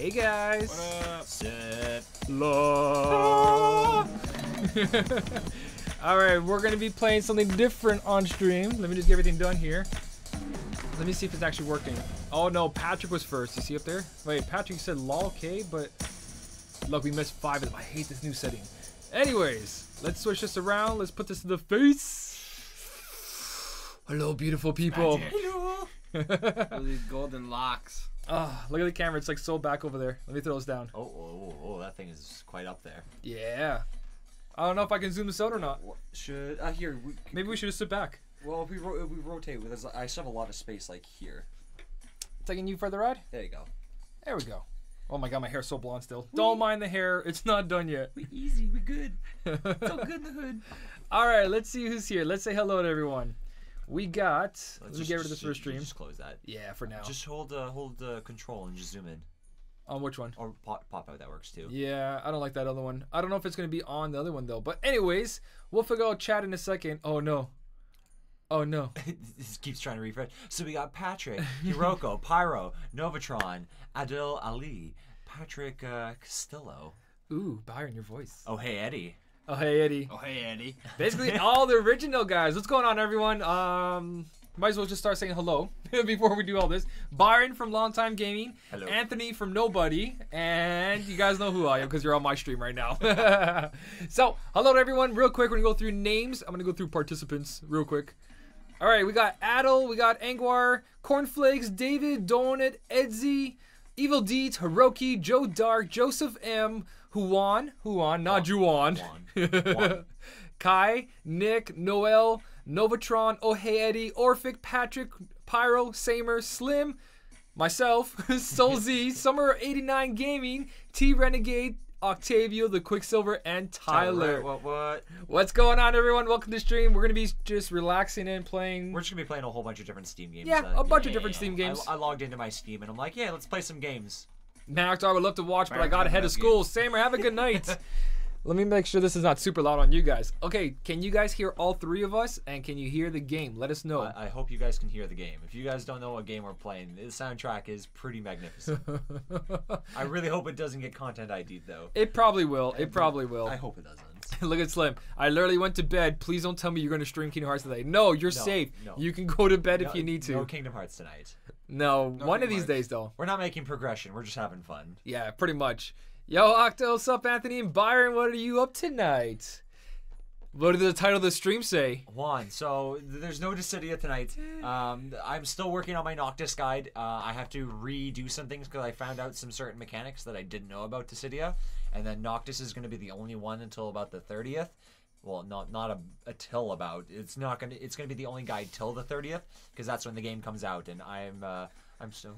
Hey guys. What up? Sit. Love. All right, we're gonna be playing something different on stream. Let me just get everything done here. Let me see if it's actually working. Oh no, Patrick was first. You see up there? Wait, Patrick said lol K, but look, we missed five of them. I hate this new setting. Anyways, let's switch this around. Let's put this to the face. Hello, beautiful people. Hello. these golden locks. Ah, look at the camera. It's like so back over there. Let me throw this down. Oh, oh, oh, oh, that thing is quite up there. Yeah. I don't know if I can zoom this out or not. What- Should uh, here? We, Maybe we should just sit back. well, if we ro- if we rotate with us, I still have a lot of space like here. Taking you for the ride? There you go. There we go. Oh my god, my hair's so blonde still. Don't mind the hair. It's not done yet. We easy. We good. So good in the hood. All right, let's see who's here. Let's say hello to everyone. We got. Let's let me just- get rid of this first stream. Just close that. Yeah, for now. Just hold uh, hold uh, control and just zoom in. On which one? Or pop, pop out, that works too. Yeah, I don't like that other one. I don't know if it's gonna be on the other one though. But anyways, we'll figure out chat in a second. Oh no. Oh no. this keeps trying to refresh. So we got Patrick, Hiroko, Pyro, Novatron, Adil Ali, Patrick uh, Castillo. Ooh, Byron, your voice. Oh, hey, Eddie. Oh hey Eddie. Oh hey Eddie. Basically all the original guys. What's going on, everyone? Um, might as well just start saying hello before we do all this. Byron from Long Time Gaming, Hello. Anthony from Nobody, and you guys know who I am because you're on my stream right now. so, hello to everyone. Real quick, we're gonna go through names. I'm gonna go through participants real quick. All right, we got Adel, we got Angwar, Cornflakes, David, Donut, Edsy, Evil Deeds, Hiroki, Joe Dark, Joseph M, Huan, Huan, not Juan. Juan. Juan. Kai, Nick, Noel, Novatron, Oh Hey Eddie, Orphic, Patrick, Pyro, Samer, Slim, myself, Soul Z, Summer 89 Gaming, T Renegade, Octavio, the Quicksilver, and Tyler. What, what? What's going on, everyone? Welcome to the stream. We're gonna be just relaxing and playing. We're just gonna be playing a whole bunch of different Steam games. yeah, uh, a bunch of yeah. different Steam games. I, I logged into my Steam and I'm like, yeah, let's play some games. Max, I would love to watch, but I got ahead of school. Samer, have a good night. Let me make sure this is not super loud on you guys. Okay, can you guys hear all three of us? And can you hear the game? Let us know. I, I hope you guys can hear the game. If you guys don't know what game we're playing, the soundtrack is pretty magnificent. I really hope it doesn't get content ID'd though. it probably will. It probably will. I hope it doesn't. Look at Slim. I literally went to bed. Please don't tell me you're going to stream Kingdom Hearts today. No, you're No, safe. no. You can go to bed if you need to. No Kingdom Hearts tonight. No, one of these days though. We're not making progression. We're just having fun. Yeah, pretty much. Yo, Octo, what's up, Anthony and Byron? What are you up tonight? What did the title of the stream say? Juan, so there's no Dissidia tonight. Um, I'm still working on my Noctis guide. Uh, I have to redo some things because I found out some certain mechanics that I didn't know about Dissidia, and then Noctis is going to be the only one until about the 30th. Well, not not a, a till about. It's not gonna. It's gonna be the only guide till the 30th because that's when the game comes out, and I'm uh, I'm so.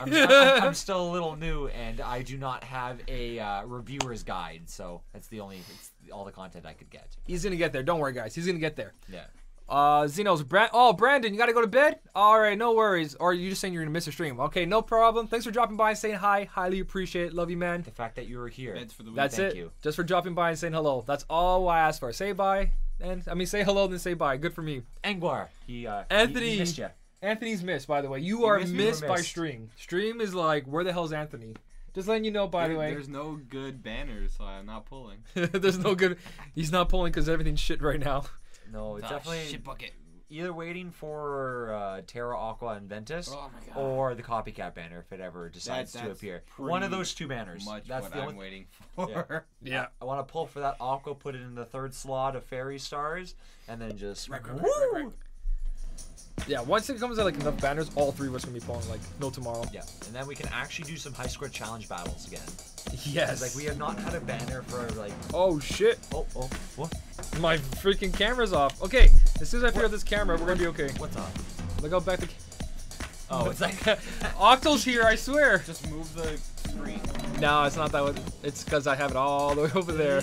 I'm, I'm, I'm still a little new, and I do not have a uh, reviewer's guide, so that's the only it's all the content I could get. He's gonna get there. Don't worry, guys. He's gonna get there. Yeah. Uh, Zeno's Brand. Oh, Brandon, you gotta go to bed. All right, no worries. Or you just saying you're gonna miss a stream? Okay, no problem. Thanks for dropping by and saying hi. Highly appreciate it. Love you, man. The fact that you were here. Beds for the week. That's Thank it. you. Just for dropping by and saying hello. That's all I asked for. Say bye, and I mean say hello, then say bye. Good for me. Angwar. He uh, Anthony. He, he missed you. Anthony's missed, by the way. You are missed missed, me, you were by missed. Stream. Stream is like, where the hell's Anthony? Just letting you know, by the way. There's no good banners, so I'm not pulling. There's no good. He's not pulling because everything's shit right now. No, it's definitely shit bucket. either waiting for uh, Terra Aqua and Ventus, Oh or the copycat banner if it ever decides to appear. One of those two banners. Much That's what the I'm only. waiting for. Yeah. I want to pull for that Aqua, put it in the third slot of Fairy Stars, and then just. Woo! Yeah, once it comes out like enough banners, all three of us gonna be pulling like no tomorrow. Yeah, and then we can actually do some high score challenge battles again. Yes. 'Cause, Like we have not had a banner for like. Oh shit! Oh oh what? My freaking camera's off. Okay, as soon as I figure out this camera, we're gonna be okay. What's up? Look out back the. Oh, it's like. Octal's here, I swear. Just move the screen. No, it's not that one. It's because I have it all the way over there.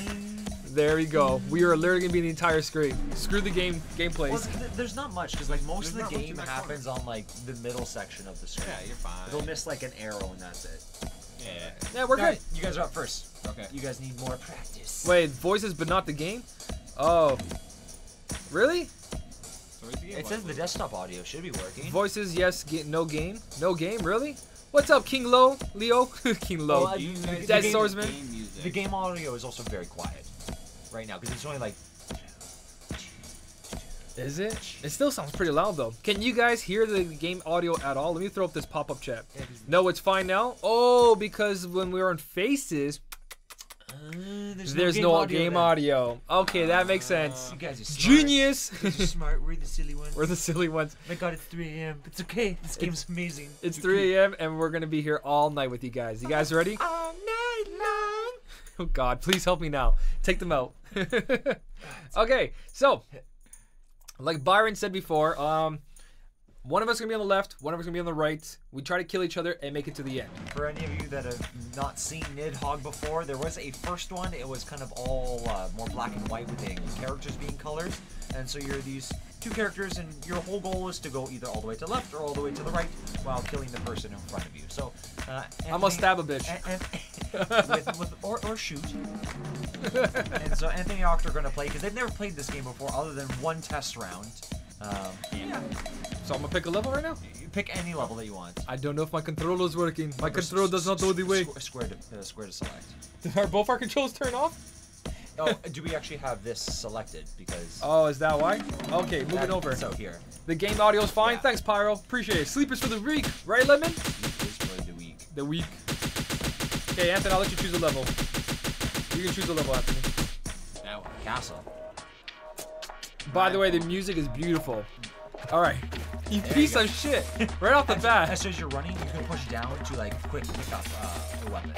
There we go. We are literally gonna be the entire screen. Screw the game gameplays. Well, th- there's not much because like most There's of the game that happens on like the middle section of the screen. Yeah, you're fine. They'll miss like an arrow and that's it. Yeah. yeah, we're Alright, good. You guys are up first. Okay. You guys need more practice. Wait, voices but not the game? Oh. Really? So the game It says the desktop audio should be working. Voices, yes, ga- no game. No game, really? What's up, King Lo? Leo? King Lo. Well, I- You the- guys Dead Swordsman. game. The game audio is also very quiet right now because it's only like Is it? It still sounds pretty loud though. Can you guys hear the game audio at all? Let me throw up this pop-up chat. No, it's fine now. Oh, because when we were on Faces, uh, there's, there's no game audio. Okay, that makes sense. You guys are smart. Genius. You guys are smart. We're the silly ones. we're the silly ones. Oh my god, it's 3 a.m. It's okay. This game's amazing. It's 3 a.m. and we're gonna be here all night with you guys. You guys ready? All night long. Oh God, please help me now. Take them out. okay, so like Byron said before, um, one of us gonna be on the left, one of us gonna be on the right. We try to kill each other and make it to the end. For any of you that have not seen Nidhogg before, there was a first one. It was kind of all uh, more black and white with the characters being colors. And so you're these two characters, and your whole goal is to go either all the way to the left or all the way to the right while killing the person in front of you. So uh, I'm gonna stab a bitch. a- and- with, with, or, or shoot. and so Anthony and Octa are going to play because they've never played this game before other than one test round. Um, So I'm gonna pick a level right now. you pick any level that you want. I don't know if my controller is working. My Remember, control s- does not s- know the way. Square, square to, uh, square to select. Are both our controls turned off? Oh, do we actually have this selected? Because Oh, is that why? Okay, moving that- over. So here, The game audio's fine. Yeah. Thanks, Pyro. Appreciate it. Sleepers for the week, right, Lemon? is for the week. The week. Okay, Anthony, I'll let you choose a level. You can choose a level, Anthony. One, castle. By the way, the music is beautiful. All right. You There piece go. of shit. Right off the bat. as soon as you're running, you can push down to like quick pick up uh, a weapon.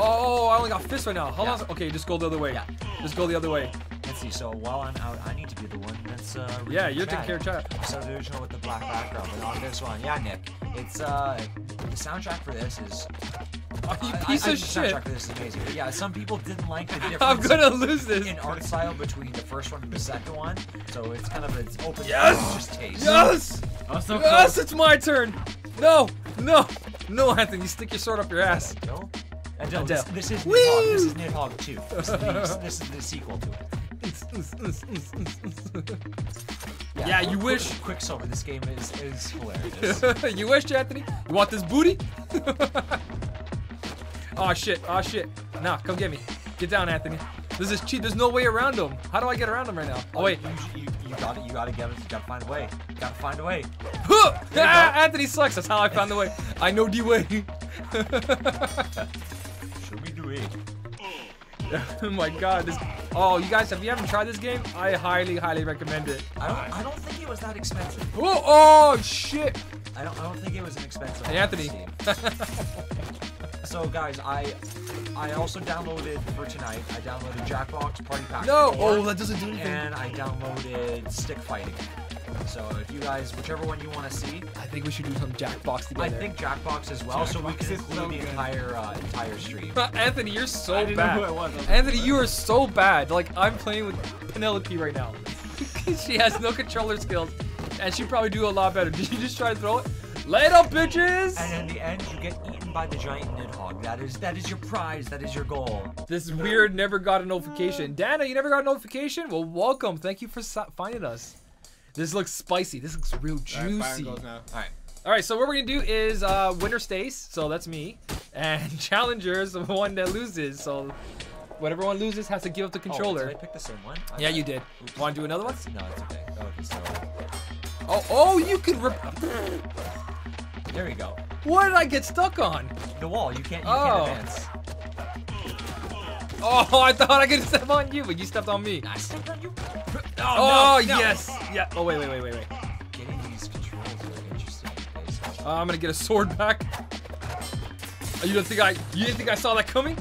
Oh, I only got fists right now. Hold Yeah. on. Okay, just go the other way. Yeah. Just go the other way. Let's see. So while I'm out, I need to be the one that's uh. Yeah, you're taking care of chat. So the original with the black background, but on this one, yeah, Nick. It's uh, the soundtrack for this is. Oh, you I- piece I, I of the shit. soundtrack for this is amazing. But yeah, some people didn't like the difference. I'm gonna lose this. in art style between the first one and the second one, so it's kind of it's open Yes! just taste. Yes! Oh, so Yes, close. it's my turn. No, no, no, Anthony, you stick your sword up your ass. Go. Adele, this, Adele. this is Woo! Nidhogg. This is Nidhogg 2. This is, the, this is the sequel to it. Yeah, you Quick- wish. Quicksilver, this game is, is hilarious. you wish, Anthony? You want this booty? oh shit! Oh shit! Nah, come get me. Get down, Anthony. This is cheat. There's no way around him. How do I get around him right now? Oh wait. You, you, you gotta, you gotta get it. You gotta find a way. You gotta find a way. You Ah. Anthony sucks. That's how I found the way. I know D way. Oh my god. This. Oh, you guys, if you haven't tried this game, I highly, highly recommend it. I don't, I don't think it was that expensive. Oh, oh shit! I don't, I don't think it was an expensive. Hey, Anthony. So guys, I I also downloaded for tonight. I downloaded Jackbox Party Pack. No! 4, Oh, that doesn't do anything. and I downloaded Stick Fighting. So if you guys, whichever one you want to see, I think we should do some Jackbox together. I think Jackbox as well, so we Jackbox can is include so the good. entire uh, entire stream. Anthony, you're so I didn't bad. know who it was. I was Anthony, like, you are so bad. Like I'm playing with Penelope right now. she has no controller skills, and she probably do a lot better. Did you just try to throw it? Lay it up, bitches! And in the end, you get eaten by the giant Nidhogg. That is that is your prize. That is your goal. This weird never got a notification. Dana, you never got a notification? Well, welcome. Thank you for finding us. This looks spicy. This looks real All right, Byron juicy. goes now. All right. All right, so what we're gonna do is uh, winner stays, so that's me, and challenger is the one that loses. So whatever one loses has to give up the Oh, controller. did I pick the same one? yeah, you did. Oops. Want to do another one? No, it's okay. Okay, so Oh, oh, you can rip. there we go. What did I get stuck on? The wall. You can't. You Oh. can't advance. Oh, I thought I could step on you, but you stepped on me. I stepped on you. Oh, no, no. yes. Yeah. Oh, wait, wait, wait, wait, wait. Getting these controls are interesting. Uh, I'm gonna get a sword back. Oh, you don't think I? You didn't think I saw that coming?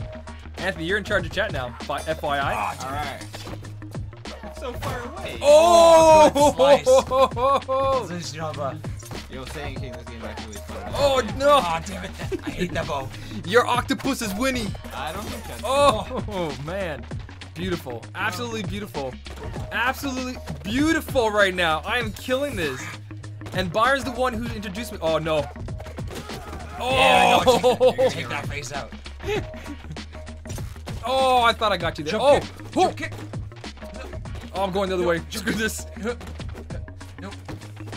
Anthony, you're in charge of chat now. Fi- FYI. All right. So far away. Oh! good At least you don't have a. Yo, saying this game actually is fun. Oh no! Oh damn it! I hate that bow. Your octopus is winning. I don't think that's. Oh, man, beautiful, absolutely beautiful, absolutely beautiful right now. I am killing this. And Byron's the one who introduced me. Oh no. Oh, Yeah, I know you're gonna oh. Take that face out. oh, I thought I got you there. Jump oh, kick. oh, Jump kick. oh, I'm going the other way. Screw this. Nope.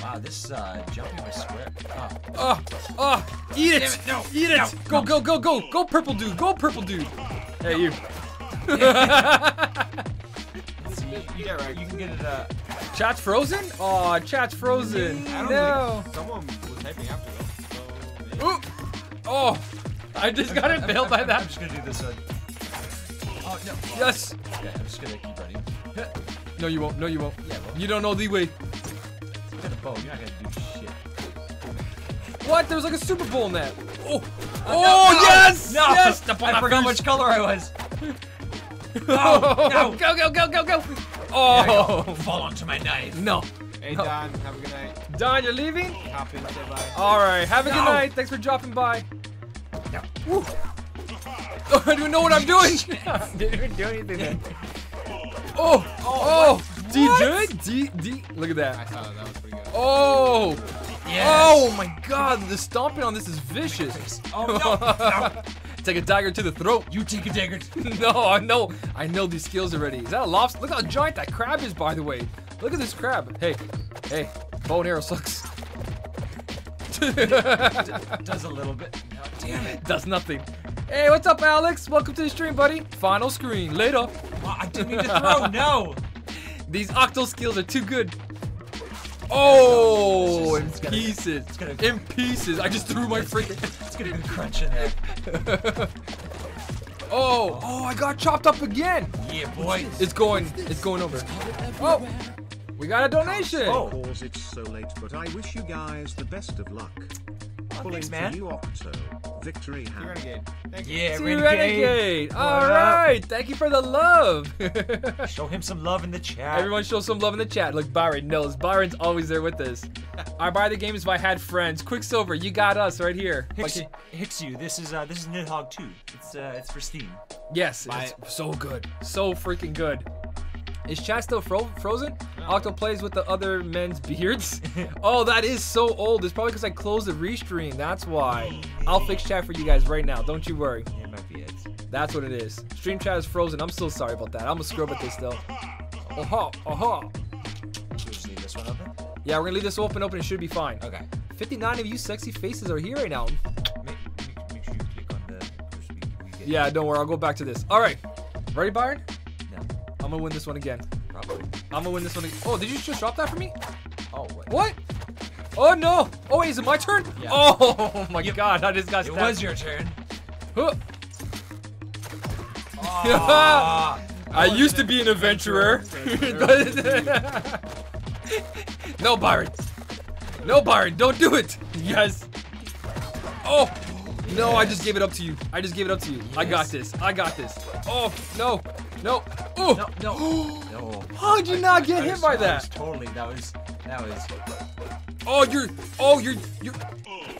Wow. This uh, jumping was square. Oh. Oh, oh, eat it! Damn it, no, eat it! no, go, no. go, go, go, go, purple dude, go, purple dude. Hey, you. See, you, get right. you can get it. Uh, chat's frozen? Oh, chat's frozen. I don't No. think someone was typing after though. So maybe. Oh, I just got impaled by that. I'm that. just gonna do this one. Oh no. Yes. Okay, I'm just gonna keep running. No, you won't. No, you won't. Yeah, well, You don't know the way. you got a bow. You're not gonna do shit. What? There was like a Super Bowl in that. Oh, no, oh no, yes, no. yes. Step on I that forgot first. which color I was. Oh, no. Go, go, go, go, go. Oh, go. Fall onto my knife. no. Hey Don, have a good night. Don, you're leaving? Hop in, say bye. All right. Have a good night. Thanks for dropping by. No. Woo. Oh, I don't even know what I'm doing. Didn't even do anything then. Oh, oh, oh DJ, D, D. Look at I that. saw that. That was pretty good. Oh, Yes. oh my God, the stomping on this is vicious. Oh no. no. Take a dagger to the throat. You take a dagger. no, I know, I know these skills already. Is that a lobster? Look how giant that crab is, by the way. Look at this crab. Hey, hey, bow and arrow sucks. Does a little bit. No, damn it. Does nothing. Hey, what's up, Alex? Welcome to the stream, buddy. Final screen. Later. I didn't mean to throw. No. These octo skills are too good. Oh, in pieces. In pieces. I just threw my freaking. It's gonna be crunch in there. Oh, oh, I got chopped up again. Yeah, boy. It's going. It's going over. Oh, we got a donation. Oh. Calls it's so late, but I wish you guys the best of luck. Pulling thanks, for man. you, Octo. Victory You're hand. renegade. Thank you. Yeah, See renegade. Renegade. All What up? right. Thank you for the love. Show him some love in the chat. Everyone show some love in the chat. Look, Byron knows. Byron's always there with us. I buy the games if I had friends. Quicksilver, you got us right here. Hicks, Like- Hicks you. This is uh, this is Nidhogg 2. It's uh, it's for Steam. yes, Buy it's so good. So freaking good. Is chat still fro- frozen? Octo plays with the other men's beards. oh, that is so old. It's probably because I closed the restream. That's why. I'll fix chat for you guys right now. Don't you worry. Yeah, might be it. That's what it is. Stream chat is frozen. I'm so sorry about that. I'm gonna scrub at this still. Aha, aha. We'll just leave this one open. Yeah, we're gonna leave this open. Open. It should be fine. Okay. 59 of you sexy faces are here right now. Make, make, make sure you click on the. push we- we get- Yeah, don't worry. I'll go back to this. All right. Ready, Byron? I'm gonna win this one again. probably. I'm gonna win this one. Again. Oh, did you just drop that for me? Oh, what? What? Oh no! Oh wait, is it my turn? Yeah. Oh my God! I just got It stabbed. was your turn. Huh. Ah. I used to be an adventurer. no, Byron. No, Byron. Don't do it. Yes. Oh. No, I just gave it up to you. I just gave it up to you. I got this. I got this. Oh no, no. Oh. no, no, no. How did you not get I hit was- by I that? was totally. That was. That was. Oh, you're. Oh, you're. You're.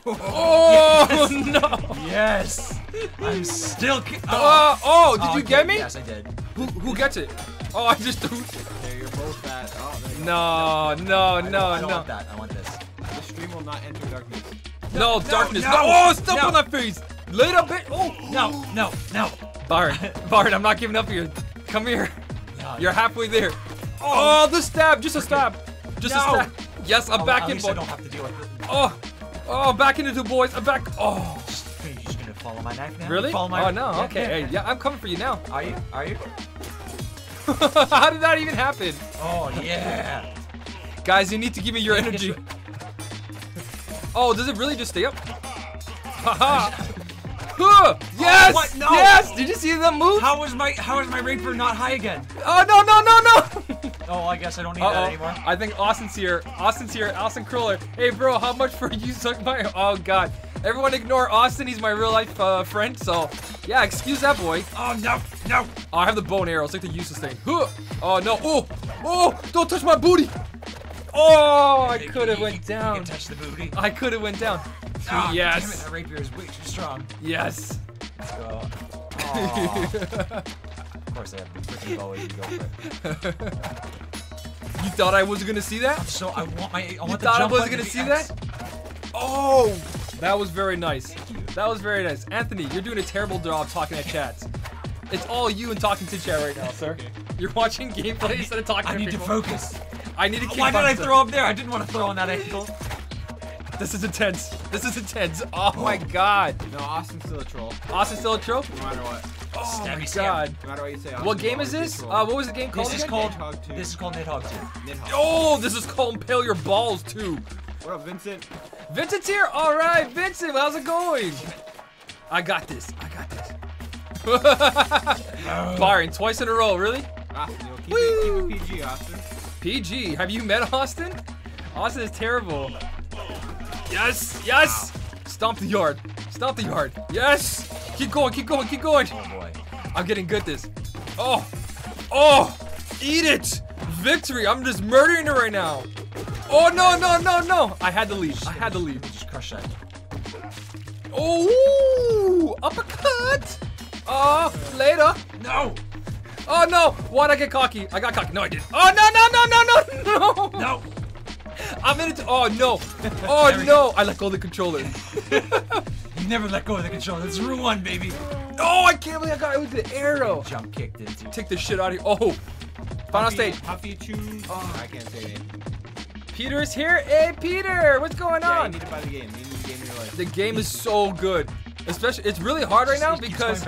Oh no. Yes. I'm still. ki- Uh, oh, did Oh, you okay, get me? Yes, I did. Who, who gets it? Oh, I just threw. There, you're both at. Oh, there you go. No, no, I don't, no, I don't no. want that. I want this. The stream will not enter darkness. No, darkness. no, No. Oh, step no. on that face. Later, bit. Oh. No, no, no. Byron, Byron, I'm not giving up here. Come here. no You're halfway there. Oh. oh, the stab. Just a stab. Just No. a stab. Yes, I'm Oh, back in, least I don't have to deal with it. Oh, oh, back into two boys. I'm back. Oh, just gonna follow my knife now? really? Follow my Oh no. Yeah, Okay. yeah, yeah. yeah, I'm coming for you now. Are you? Are you? How did that even happen? Oh yeah. Guys, you need to give me your energy. Oh, does it really just stay up? Haha. Huh, yes! what? No. Yes! Did you see them move? How was my How is my rapier not high again? Oh no no no no! Oh, I guess I don't need that Uh-oh. anymore. I think Austin's here. Austin's here. Austin Cruller. Hey bro, how much for you suck my? Oh god. Everyone ignore Austin. He's my real life uh, friend. So yeah, excuse that boy. Oh no, no. Oh, I have the bone arrow. It's like the useless thing. Huh. Oh no. Oh oh! Don't touch my booty. Oh, I could have went you- You down. can touch the booty. I could have went down. Ah, Damn it, yes. that rapier is way too strong. Yes. Let's go. Of course, I have freaking bow. You go. You thought I wasn't gonna see that? So I want my. I want You thought I wasn't gonna to see be that? Oh, that was very nice. That was very nice. Anthony, you're doing a terrible job talking at chats. It's all you and talking to chat right now, sir. You're watching gameplay instead of talking I to need to focus. I need to kick Why did I throw up there? I didn't want to throw on that angle. This is intense. This is intense. Oh my god. No, Austin's still a troll. Austin still a troll? No matter what. Oh my Stabby stab. god. No matter what you say. What game is this? Uh, what was the game called This is again? called. Nidhogg 2. This is called Nidhogg 2. Nidhogg. Oh, this is called Impale Your Balls too. What up, Vincent? Vincent's here. All right, Vincent, how's it going? I got this. I got this. Byron, twice in a row, really? Austin, yo, keep, it, keep it PG, Austin. PG. Have you met Austin? Austin is terrible. Yes, yes. Stomp the yard. Stomp the yard. Yes. Keep going. Keep going. Keep going. Oh boy. I'm getting good at this. Oh, oh, eat it. Victory. I'm just murdering it right now. Oh no, no, no, no. I had to leave. I had to leave. Just crush that. Oh, uppercut. Oh, later. No! Oh no! Why'd I get cocky? I got cocky. No, I didn't. Oh no no no no no no! No! I'm in it. Oh no! Oh no! I let go of the controller. You never let go of the controller. It's rule one, baby. Oh, I can't believe I got it with the arrow. Jump kicked into. Take this shit out of here. Oh, final Huffy- stage. Huffy Chew. Oh, I can't say it. Peter is here. Hey, Peter, what's going Yeah, you on? need to buy the game. You need the game in your life. The game is so good. Especially, it's really hard right now because.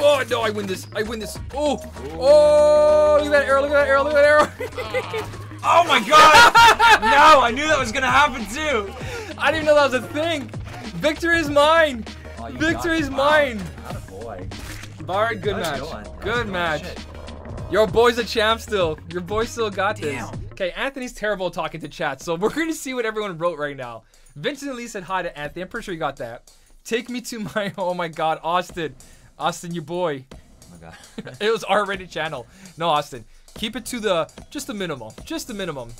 Going back in. Oh no, I win this. I win this. Oh, oh! Look at that arrow. Look at that arrow. Look at that arrow. Oh my god! no, I knew that was gonna happen too. I didn't know that was a thing. Victory is mine. Oh, is it. Wow. mine. Boy. All right, good match. going. Good match. Shit. Your boy's a champ still. Your boy still got this. Okay, Anthony's terrible talking to chat, so we're gonna see what everyone wrote right now. Vincent Lee said hi to Anthony. I'm pretty sure you got that. Take me to my oh my god, Austin. Austin, your boy. Oh my god. It was R-rated channel. No, Austin. Keep it to the just the minimum. Just the minimum.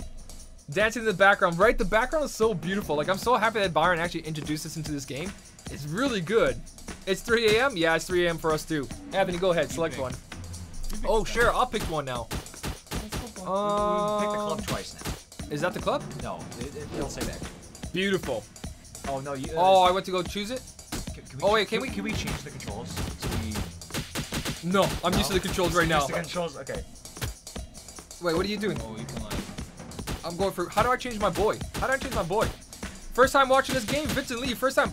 Dancing in the background, right? The background is so beautiful. Like I'm so happy that Byron actually introduced us into this game. It's really good. It's 3 a.m. Yeah, it's 3 a.m. for us too. Anthony, go ahead, select one. Oh, sure, I'll pick one now. Pick the Uh, club twice now. is that the club? No, it, it, it'll say that. Beautiful. Oh no, you. Oh, I went to go choose it. Can, can oh, wait, can can we- Can we change the controls? So we. No, I'm used to the controls right now. Use the controls. Okay. Wait, what are you doing? Oh, you can like. I'm going for. How do I change my boy? How do I change my boy? First time watching this game, Vincent Lee. First time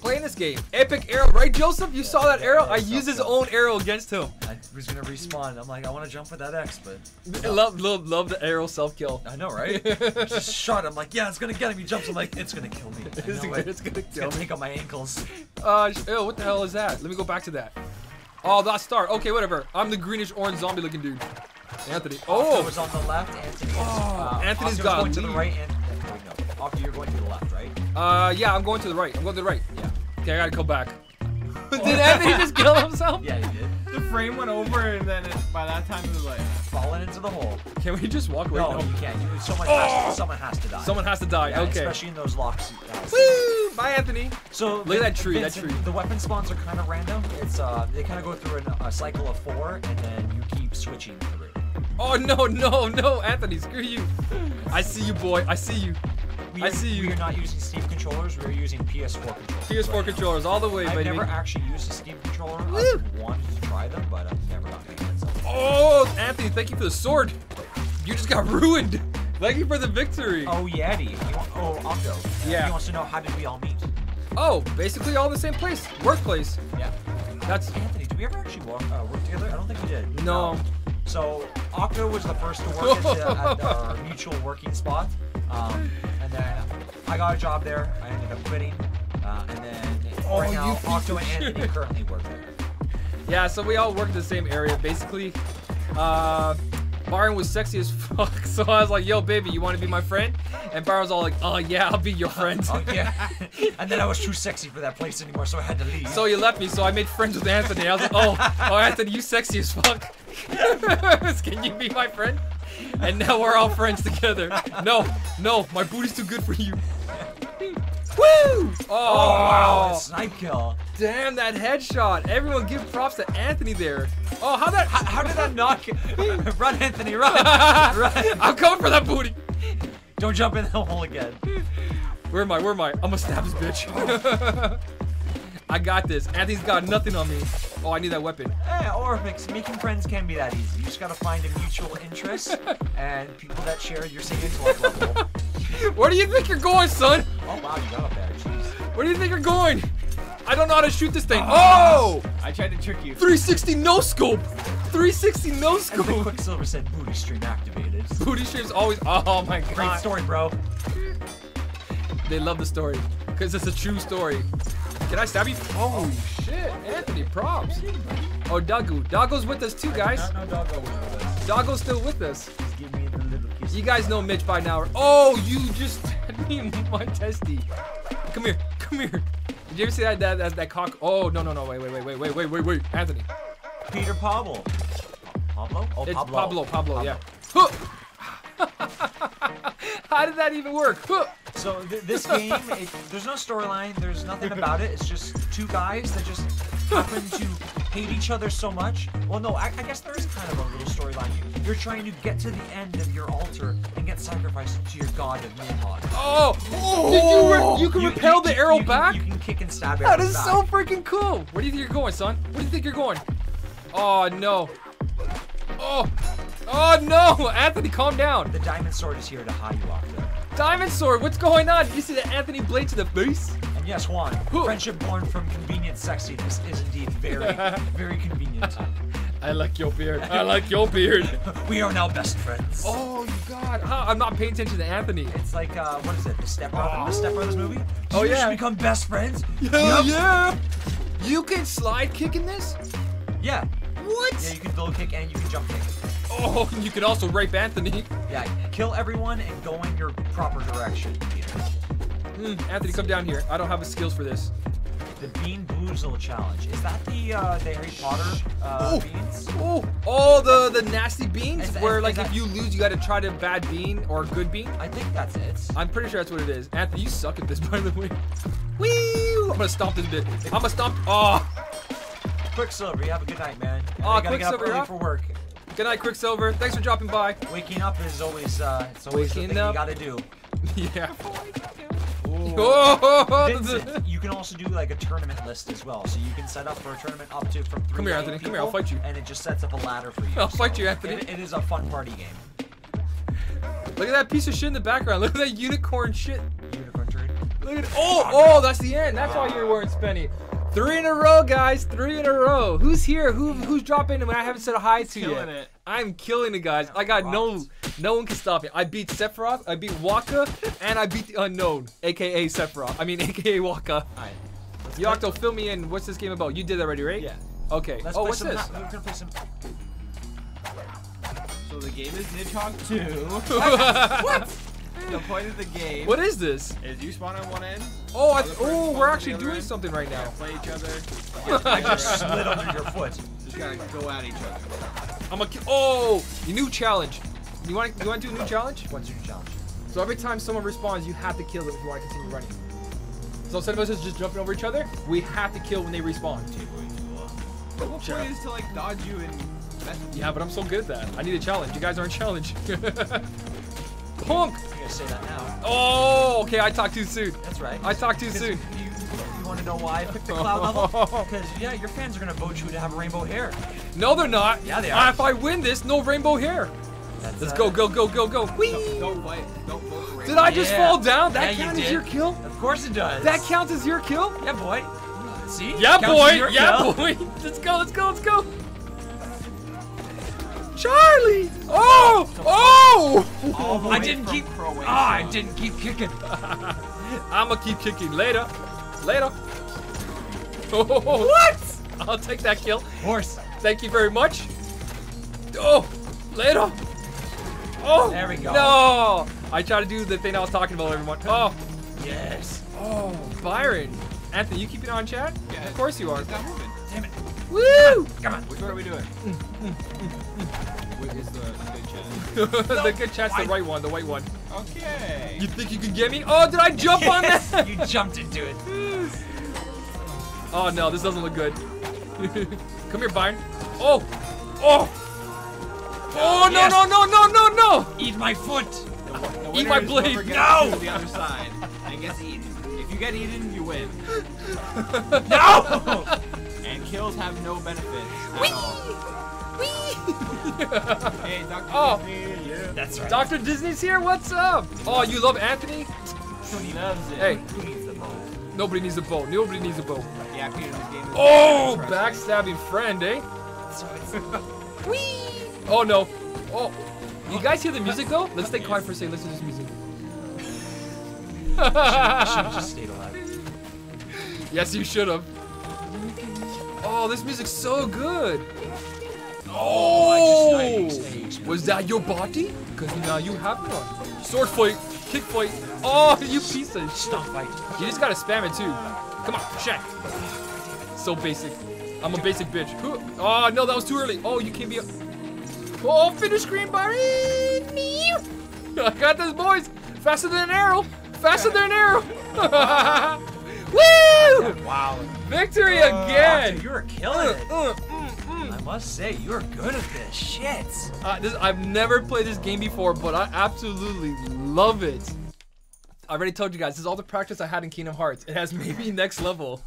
playing this game. Epic arrow, right, Joseph? You saw that arrow? I used his own arrow against him. I was gonna respawn. I'm like, I want to jump with that X, but I love, love, love the arrow self kill. I know, right? Just shot. I'm like, yeah, it's gonna get him. He jumps. I'm like, it's gonna kill me. It's gonna- it. it's gonna It's kill gonna me. take out my ankles. Uh, ew, what the hell is that? Let me go back to that. Oh, that start. Okay, whatever. I'm the greenish orange zombie looking dude. Anthony. Oh, was on the left. Anthony. Oh, uh, Anthony's Oscar's got going to the right. And wait, you're going to the left, right? uh, yeah, I'm going to the right. I'm going to the right. Yeah. Okay, I gotta go back. Did Anthony just kill himself? Yeah, he did. The frame went over, and then it, by that time it was like. Falling into the hole. Can we just walk away? No, No. you can't. You, someone, has Oh! to, someone has to die. Someone has to die. Yeah, okay. Especially in those locks. Woo! Bye, Anthony. So Look at that tree, that tree. The weapon spawns are kind of random. It's uh, they kind of go through an, a cycle of four, and then you keep switching through. Oh no, no, no, Anthony, screw you. I see you, boy. I see you. We I see you. We are not using Steam controllers. We are using PS4 controllers. PS4 right controllers all the way, I've baby. never actually used a Steam controller. Woo! I've wanted to try them, but I've never gotten myself. Oh, Anthony, thank you for the sword. You just got ruined. Thank you for the victory. Oh, Yeti. You want, oh, Octo. Yeah. He wants to know how did we all meet? Oh, basically all in the same place, workplace. Yeah. That's Anthony, did we ever actually work, uh, work together? I don't think we did. No. So Octo was the first to work into, at our mutual working spot, um, and then I got a job there. I ended up quitting, uh, and then Oh, right now Octo and Anthony currently work there. yeah. So we all work in the same area, basically. Uh, Byron was sexy as fuck, so I was like, "Yo, baby, you want to be my friend?" And Byron was all like, "Oh yeah, I'll be your friend." Oh yeah. and then I was too sexy for that place anymore, so I had to leave. So you left me, so I made friends with Anthony. I was like, oh, oh, Anthony, you sexy as fuck. Can you be my friend? And now we're all friends together. No, no, my booty's too good for you. Woo! Oh, oh wow, a snipe kill. damn that headshot. Everyone give props to Anthony there. Oh, how that? How, how did that knock? run, Anthony, run, run! I'm coming for that booty. Don't jump in the hole again. Where am I? Where am I? I'm gonna stab this bitch. I got this. Anthony's got nothing on me. Oh, I need that weapon. Eh, Orphix, making friends can be that easy. You just gotta find a mutual interest and people that share your same intellect level. Where do you think you're going, son? Oh wow, you got up there. Jeez. Where do you think you're going? I don't know how to shoot this thing. Oh! oh! I tried to trick you. 360 no scope. 360 no And the scope. Quicksilver said booty stream activated. Booty streams always. Oh my god. Great story, bro. They love the story because it's a true story. Can I stab you? Oh shit, Anthony, props. Oh, Dagu. Dago's with us too, guys. Not no doggo was with us. Dago's still with us. You guys know Mitch by now. Oh, you just had me my testy. Come here. Come here. Did you ever see that that, that, that cock? Oh, no, no, no. Wait, wait, wait, wait, wait, wait, wait, wait. Anthony. Peter Pablo. Pablo? Oh, it's Pablo. Pablo, Pablo, yeah. How did that even work? so th this game, it, there's no storyline. There's nothing about it. It's just two guys that just happen to hate each other so much. Well, no, I, I guess there is kind of a little storyline. You, you're trying to get to the end of your altar and get sacrificed to your god of Nihon. Oh, did you re- oh! you can repel the arrow you can- back? you can kick and stab That arrows is back. so freaking cool. Where do you think you're going, son? Where do you think you're going? Oh no. Oh. Oh no, Anthony, calm down. The diamond sword is here to hide you off there. Diamond sword, what's going on? Did you see the Anthony blade to the face? Yes, Juan, friendship born from convenient sexiness is indeed very, very convenient. I like your beard. I like your beard. We are now best friends. Oh God, Huh, I'm not paying attention to Anthony. It's like uh, what is it? The Step Brothers, the Step Brothers movie. Did Oh, you yeah. become best friends. Hell Yup. yeah! You can slide kick in this? Yeah. What? Yeah, you can build kick and you can jump kick. Oh, you can also rape Anthony. Yeah, kill everyone and go in your proper direction. Hmm, Anthony, come down here. I don't have the skills for this. The Bean Boozle Challenge. Is that the uh, the Harry Potter uh, Oh. beans? Oh, all the the nasty beans, Is where is like that- if you lose, you got to try to bad bean or good bean. I think that's it. I'm pretty sure that's what it is. Anthony, you suck at this, by the way. Wee! I'm gonna stomp this bit. I'm gonna stomp. Oh, Quicksilver, you have a good night, man. Aw, I gotta get up early for work. good night, Quicksilver. Thanks for dropping by. Waking up is always uh, it's always the Waking thing up. you gotta do. yeah. Ooh. Oh, Vincent, you can also do like a tournament list as well. So you can set up for a tournament up to from three Come here, to eight Anthony. Come here, I'll fight you. And it just sets up a ladder for you. I'll fight So you, Anthony. It, it is a fun party game. Look at that piece of shit in the background. Look at that unicorn shit. Unicorn trade. Look at oh oh that's the end. That's why you're wearing Spenny. Three in a row, guys. Three in a row. Who's here? Who who's dropping? And I haven't said a hi to killing yet. it. I'm killing it, guys. I got no no one can stop me. I beat Sephiroth. I beat Waka, and I beat the unknown, aka Sephiroth. I mean, aka Waka. Alright. Yocto, fill me in. What's this game about? You did that already, right? Yeah. Okay. Let's oh, play what's some. this? We're gonna play some. So the game is Nidhogg 2. what? the point of the game What is this? is you spawn on one end. Oh, I, oh, we're actually doing end. something right now. Play each other. I just slid under your foot. Just gotta go at each other. I'm a. ki- Oh, new challenge. You want you want to do a new challenge? What's your challenge? So every time someone responds, you have to kill them if you want to continue running. So instead of us just jumping over each other, we have to kill when they respawn. The whole Sure. point is to like dodge you and Yeah, but I'm so good at that. I need a challenge. You guys aren't challenged. Punk! I'm gonna say that now. Oh, okay, I talked too soon. That's right. I talked too soon. You want to know why I picked the cloud level? Because yeah, your fans are gonna vote you to have rainbow hair. No, they're not. Yeah, they are. If I win this, no rainbow hair. That's, Let's uh, go, go, go, go, go. Whee! you. Don't fight. Don't vote for Did I just Yeah. fall down? That Yeah, you counts as your kill? Of course it does. That counts as your kill? Yeah, boy. See? Yeah, boy. Yeah, kill. boy. Let's go. Let's go. Let's go. Charlie. Oh. Oh. I didn't keep. Ah, I didn't keep kicking. I'ma keep kicking later. Later. Oh, what? I'll take that kill. Horse. Thank you very much. Oh, later. Oh. There we go. No. I try to do the thing I was talking about, everyone. Oh. Yes. Oh, Byron. Anthony, you keeping on chat? Yeah, Of course you are. It's not moving. Damn it. Woo! Come on. Which one are we doing? Is the good challenge? the good chat's the right one, the white one. Okay. You think you can get me? Oh, did I jump on Yes, that? you jumped into it. Oh no, this doesn't look good. Come here, Byron. Oh! Oh! Oh no Yes. no no no no no! Eat my foot. The Eat my blade. Gets No! To the other side and gets eaten. If you get eaten, you win. no! and kills have no benefits at all. Hey, Dr. Oh. Disney, yeah. That's right. Dr. Disney's here. What's up? Oh, you love Anthony? He loves it. Hey. Who needs the bow? Nobody needs a bow. Nobody needs a bow. Yeah, Peter, this game is Oh, backstabbing friend, eh? Oh no. Oh. You guys hear the music though? Let's stay quiet for a second. Listen to this music. I should have just stayed alive. yes, you should have. Oh, this music's so good. Oh, I just- I was that your body? Because now you have one. Sword fight, kick fight. Oh, you piece of shit. Stop fight. You just gotta spam it too. Come on, Shaq. So basic. I'm a basic bitch. Who- Oh no, that was too early. Oh, you can't be. A- oh, finish screen bar. I got this, boys. Faster than an arrow. Faster than an arrow. Woo! Wow. Victory Doctor, again. you were killing Uh, it. uh, mm, mm. I must say, you are good at this. Shit. Uh, this, I've never played this game before, but I absolutely love it. I already told you guys, this is all the practice I had in Kingdom Hearts. It has maybe next level.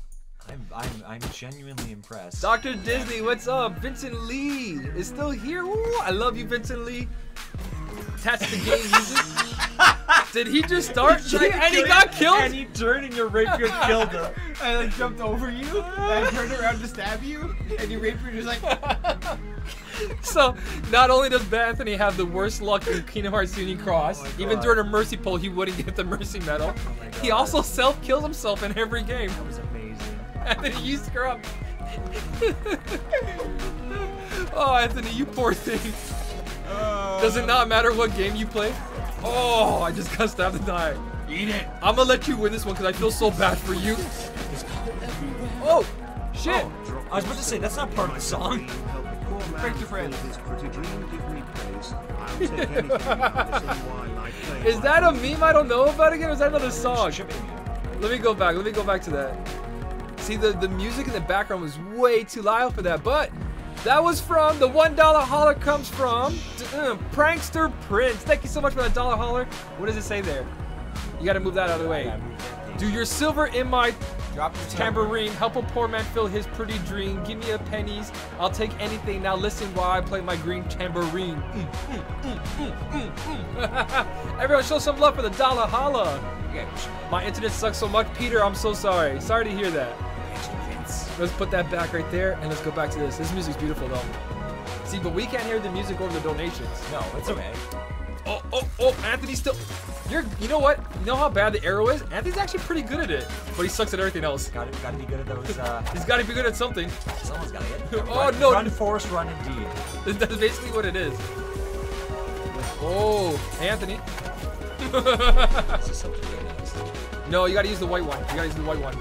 I'm, I'm, I'm genuinely impressed. Dr. Disney, what's up? Vincent Lee is still here. Ooh, I love you, Vincent Lee. Attached to game music. Did he just start? and he got killed? And he turned and your rapier killed him. I like jumped over you, and I turned around to stab you, and you raped me just like. So, not only does Anthony have the worst luck in Kingdom Hearts Union oh Cross, Oh even during a Mercy pull, he wouldn't get the Mercy medal. Oh my he also self kills himself in every game. That was amazing. Anthony, you scrub. oh, Anthony, you poor thing. Oh, Does it not matter what game you play? Oh, I just got stabbed and died. Eat it. I'm gonna let you win this one because I feel so bad for you. Oh, shit. I was about to say, that's not part of the song. Break your friend. His pretty dream give me praise. I'll take anything for this while I play Is that a meme I don't know about again, or is that another song? Let me go back. Let me go back to that. See, the, the music in the background was way too loud for that, but that was from the $1 holler comes from uh, Prankster Prince. Thank you so much for that dollar holler. What does it say there? You gotta move that out of the way. Do your silver in my Drop your tambourine. Help a poor man fill his pretty dream. Give me a pennies. I'll take anything. Now listen while I play my green tambourine. Mm, mm, mm, mm, mm, mm. Everyone show some love for the dollar holla. My internet sucks so much. Peter, I'm so sorry. Sorry to hear that. Let's put that back right there and let's go back to this. This music's beautiful though. See, but we can't hear the music over the donations. No, it's okay. Oh, oh, oh, Anthony's still. You're, you know what? You know how bad the arrow is? Anthony's actually pretty good at it, but he sucks at everything else. Gotta, gotta be good at those. Uh, He's got to be good at something. someone's gotta get. Oh, run, no. Run, Forrest, run, indeed. That's basically what it is. Oh, Anthony. This is something really nice. No, you gotta use the white one. You gotta use the white one.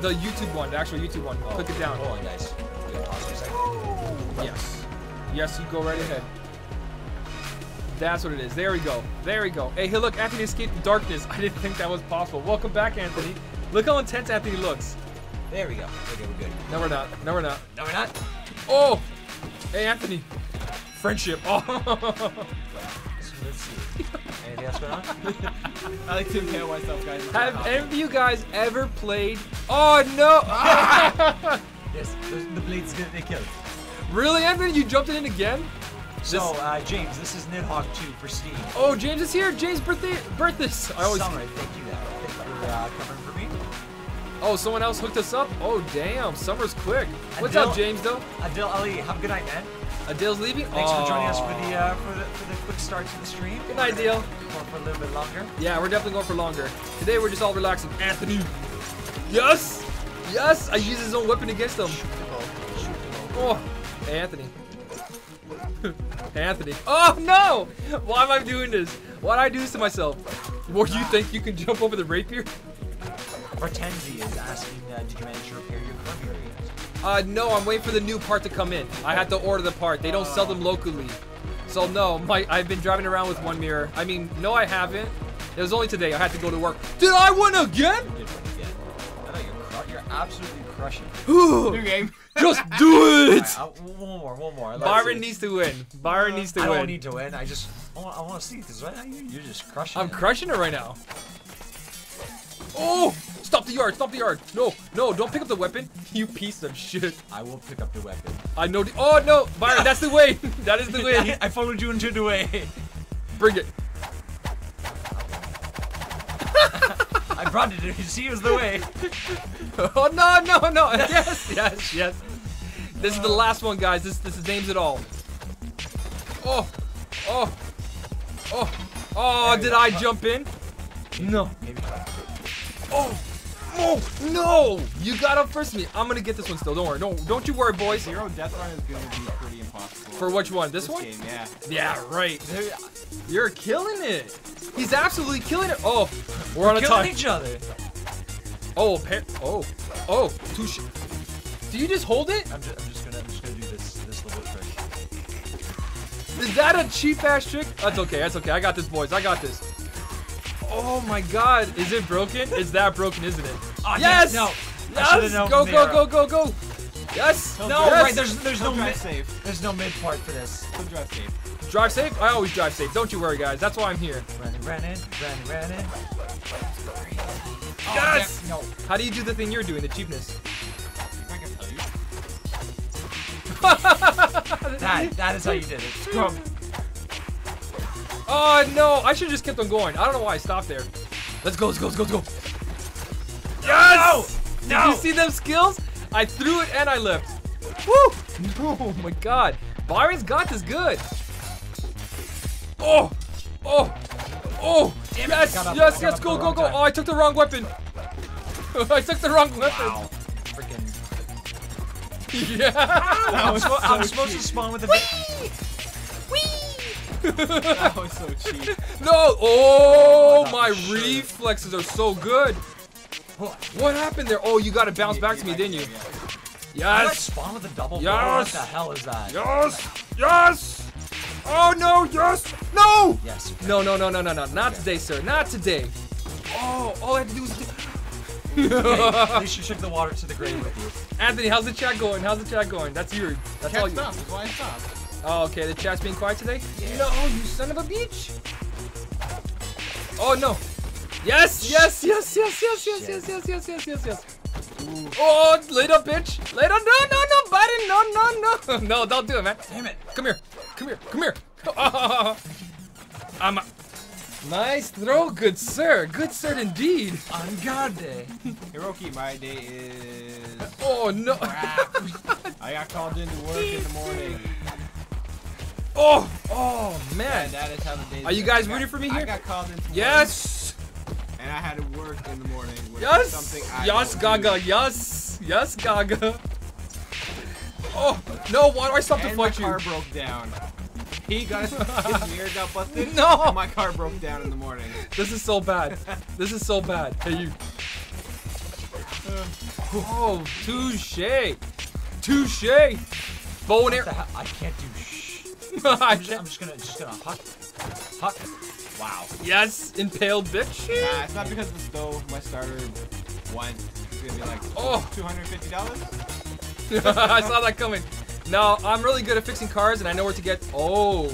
The YouTube one, the actual YouTube one. Oh, Click it down. Hold on, guys. We gotta pause for a second. Yes. Yes, you go right ahead. That's what it is. There we go. There we go. Hey, hey, look, Anthony escaped the darkness. I didn't think that was possible. Welcome back, Anthony. Look how intense Anthony looks. There we go. Okay, we're good. No, we're not. No, we're not. No, we're not. Oh! Hey, Anthony. Friendship. Oh. Let's see. Anything else going on? I like to impale myself, guys. Have any of you guys ever played? Oh no! yes, the blades did they killed. really, Anthony? You jumped in again? So, uh, James, this is Nidhogg 2 for Steam. Oh, James is here. James' birthday. Birthday. I always. Summer, thank you, that. Thank you for uh, covering for me. Oh, someone else hooked us up. Oh, damn. Summer's quick. What's Adele- up, James? Though. Adil Ali, have a good night, man. Adele's leaving. Thanks for joining us for the uh, for the for the quick start to the stream. Good night, Dale. For, for a little bit longer. Yeah, we're definitely going for longer. Today we're just all relaxing. Anthony. Yes. Yes. I use his own weapon against him. Oh. Hey, Anthony. hey, Anthony. Oh no! Why am I doing this? Why did I do this to myself? What you think you can jump over the rapier? Hortensi is asking, uh, did you manage to repair your car mirror yet? Uh, no, I'm waiting for the new part to come in. I had to order the part. They don't sell them locally. So no, my I've been driving around with one mirror. I mean, no, I haven't. It was only today. I had to go to work. Did I win again? You did win again. I know you're you're absolutely crushing. New game. Just do it. Alright, uh, one more, one more. Let's Byron see. needs to win. Byron needs to I win. don't need to win. I just I want, I want to see because right now you- you're just crushing. I'm it. crushing it right now. Oh! Stop the yard! Stop the yard! No, no! Don't pick up the weapon, you piece of shit! I will pick up the weapon. I know. The, oh no, Byron, that's the way. that is the way. I, I followed you into the way. Bring it. I brought it. You see, it was the way. Oh no, no, no! Yes, yes, yes. This is the last one, guys. This this is names it all. Oh, oh, oh, oh! There Did I go. jump in? No. Maybe. Oh, oh, no! You got up first me. I'm gonna get this one still. Don't worry. Don't don't you worry, boys. Zero death run is gonna be pretty impossible. For which one? This, this one? game, yeah. Yeah, right. You're killing it. He's absolutely killing it. Oh, we're on a killing time. each other. Oh, pa- oh, oh, touche. Do you just hold it? I'm just, I'm just gonna, I'm just gonna do this, this little trick. Is that a cheap ass trick? That's okay. That's okay. I got this, boys. I got this. Oh my God! Is it broken? Is that broken? Isn't it? Oh, yes. No. Yes. Go go go go go. Yes. No, yes. right. There's, there's no drive mid, safe. there's no mid part for this. Drive safe. drive safe. I always drive safe. Don't you worry, guys. That's why I'm here. Running, running, running, running. Oh, Yes! No. How do you do the thing you're doing? The cheapness. I can tell you. That, that is how you did it. Oh no! I should have just kept on going. I don't know why I stopped there. Let's go. Let's go. Let's go. Let's go. Yes! Did No! you see them skills? I threw it and I left. Woo! Oh my god. Byron's got this good. Oh! Oh! Oh! Damn it, yes! up- yes! Yes! Go! Go! Go! time. Oh! I took the wrong weapon. I took the wrong weapon. Wow. Freaking. Yeah. I'm, was so I'm supposed to spawn with a bit. That was so cheap. No! Oh, thought my sure. reflexes are so good. What happened there? Oh, you got to bounce back to me, didn't you? I Yes! spawn with a double Yes. What the hell is that? Yes! Yes! Oh no! Yes! No! Yes. No! No! No! No! No! No! Not today, sir. Not today. Oh! All I had to do was. Least you took the water to the grave with you. Anthony, how's the chat going? How's the chat going? That's you. That's all Can't you. stop. That's why I stopped. Oh, okay. The chat's being quiet today. No, you son of a bitch. Oh no. Yes! Yes! Yes! Yes! Yes! Yes! Yes! Yes! Yes! Yes! Yes! Yes! Oh, later, bitch. Later. No! No! No, buddy. No! No! No! No! Don't do it, man. Damn it. Come here. Come here. Come here. I'm. A... Nice throw, good sir. Good sir indeed. On God Day. Hiroki, my day is. Oh no. I got called into work in the morning. Oh. Oh man. that is how the day. Are you guys rooting for me I here? got called Yes. and I had to work in the morning with Yes. something I Yes, Gaga. Yes. Yes, Gaga. Oh no! Why do I stop to And my fight car you? broke down. He got his, mirror got busted. No. My car broke down in the morning. This is so bad. This is so bad. Hey you. Oh, touche. Touche. Bow and arrow. I can't do. I'm just, I'm just gonna, just gonna huck, huck. Wow. yes, impaled bitch. Nah, it's not because the stove. My starter went. It's gonna be like Oh. two hundred fifty dollars. I saw that coming. No, I'm really good at fixing cars, and I know where to get. Oh,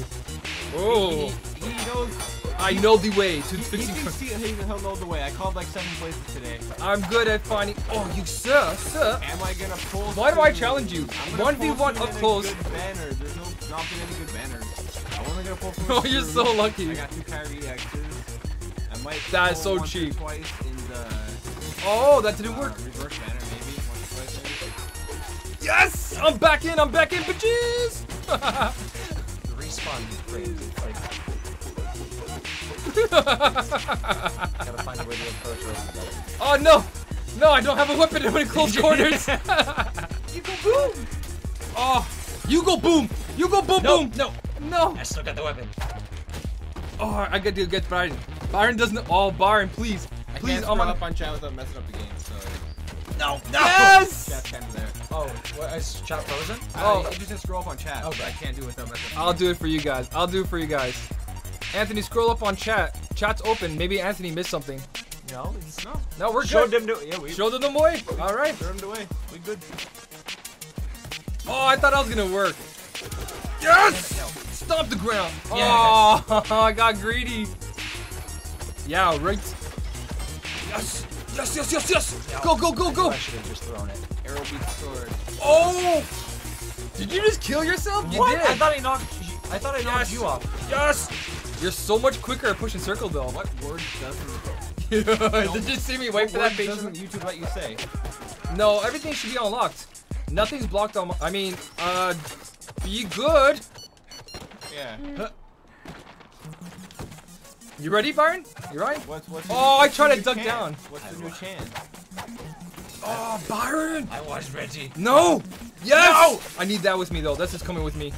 oh! He, he knows. I know the way to He, he fixing cars. he, he, he'll know the way. I called like seven places today. I'm good at finding. Oh, you sir, sir. Am I gonna pull? Why do I challenge you? 1v1 pull up close. There's no not been any good only gonna pull through. Oh, you're so lucky. I got two Kyrie X's. I might. That is so cheap. Twice in the Oh, that didn't uh, work. reverse banner maybe. Once twice maybe. Yes, I'm back in. I'm back in, bitches. The respawn frames. It's like gotta find a way to approach it. oh no, no, I don't have a weapon in close quarters. You go boom. oh, you go boom. You go boom No, boom. no. No. I still got the weapon. Oh, I got to get Byron. Byron doesn't. Oh, Byron, please, I please. can't Oh scroll my. up on chat without messing up the game. So No, no. Yes. chat's kind of there. Oh, what, is chat frozen? Uh, oh. Oh, it just says scroll up on chat. Oh, but I can't do it without messing up. I'll do it for you guys. I'll do it for you guys. Anthony, scroll up on chat. Chat's open. Maybe Anthony missed something. No, it's No, No, we're Showed good. them to yeah we. Show them the way. All right. throw him away. We good. Oh, I thought I was gonna work. Yes! No. Stomp the ground. Yes. Oh, I got greedy. Yeah, right. Yes. Yes, yes, yes, yes. Go, go, go, go. I should have just thrown it. Arrow beats sword. Oh! Did you just kill yourself? You what? did. I thought I knocked. I thought I knocked Yes. you off. Yes! You're so much quicker at pushing circle though. What word doesn't Did you see me wait for that word page? doesn't YouTube let you say? No, everything should be unlocked. Nothing's blocked on. My, I mean, uh, be good. Yeah. You ready, Byron? You right? What's what's? Oh, I what's tried to duck chant? down. What's the new chance? Oh, Byron! I was ready. No! Yes! I need that with me though. That's just coming with me.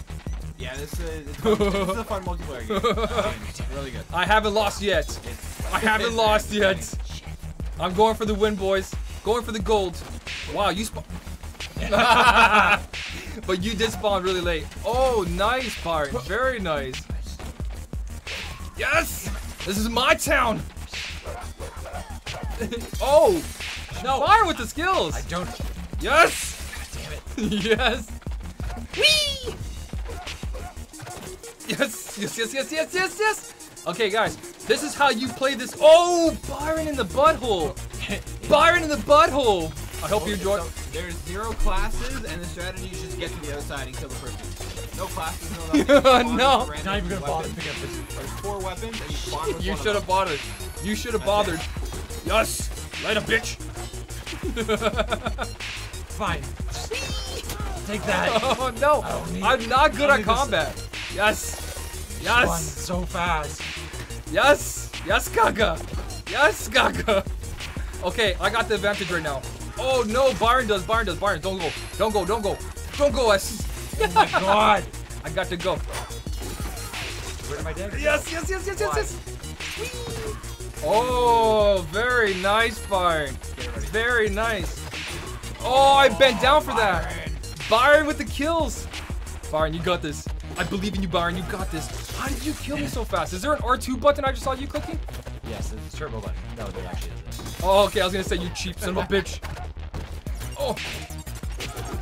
Yeah, this is it's fun. this is a fun multiplayer game. really good. I haven't lost yet. I haven't lost yet. I'm going for the win, boys. Going for the gold. Wow, you spawn. but you did spawn really late. Oh, nice, Byron. Very nice. Yes! This is my town. oh, No. Byron with the skills. I don't. Yes. God Damn it. yes. Whee! Yes, yes, yes, yes, yes, yes, yes. Okay, guys, this is how you play this. Oh, Byron in the butthole. Byron in the butthole. I hope you enjoy. So, there's zero classes, and the strategy is just get to the other side and kill the person. No classes, no nothing. You spawn with No. random Not even gonna bother weapons. picking up this. There's four weapons, and you spawn with You should have them. bothered. You should have bothered. Yes. Light a bitch. Fine. Take that. Oh no. I don't need- I'm not good at don't this. combat. Yes. Run Yes. so fast. Yes! Yes, Gaga! Yes, Gaga! Okay, I got the advantage right now. Oh no, Byron does, Byron does, Byron, don't go. Don't go, don't go. Don't go, S. Oh my god. I got to go. Where did my dad go? Yes, yes, yes, yes, yes, yes. Oh, very nice, Byron. Very nice. Oh, I bent down for that. Byron with the kills. Byron, you got this. I believe in you, Byron. You got this. How did you kill me so fast? Is there an R2 button I just saw you clicking? Yes, it's a turbo button. No, there actually isn't. Oh, okay. I was gonna say you cheap son of a bitch. Oh.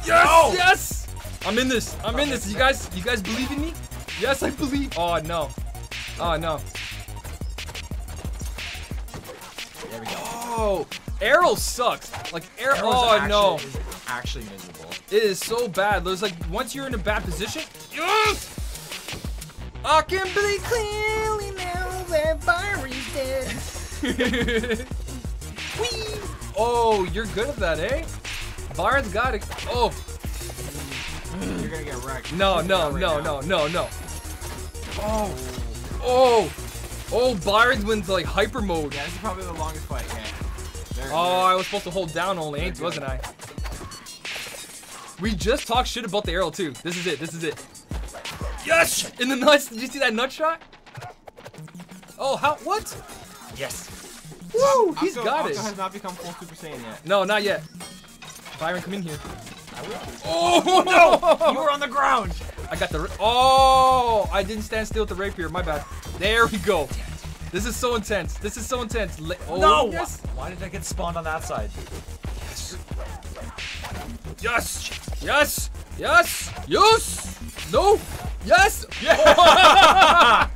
Yes, yes. I'm in this. I'm in this. You guys, you guys believe in me? Yes, I believe. Oh no. Oh no. There we go. Oh, arrow sucks. Like arrow. Oh actually, no. is actually miserable. It is so bad. There's like once you're in a bad position. Yes. I can believe clearly now that Byron's dead. Whee! Oh, you're good at that, eh? Byron's got it. Oh, You're gonna get wrecked. no, Right no, no, now. no, no, no. Oh, oh, oh, Byron's wins like hyper mode. Yeah, this is probably the longest fight. Yeah. There- Oh, I was supposed to hold down only, ain't wasn't I? We just talked shit about the arrow too. This is it. This is it. Yes! In the nuts. Did you see that nut shot? Oh, how? What? Yes. Woo! He's Octo- got Octo it. has not become full Super Saiyan yet. No, not yet. Byron, come in here. Oh no! You were on the ground. I got the. Oh! I didn't stand still with the rapier. My bad. There we go. This is so intense. This is so intense. La- oh, no. Yes. Why did I get spawned on that side? Yes. Yes! Yes! Yes! Yes! No! Yes! Yeah!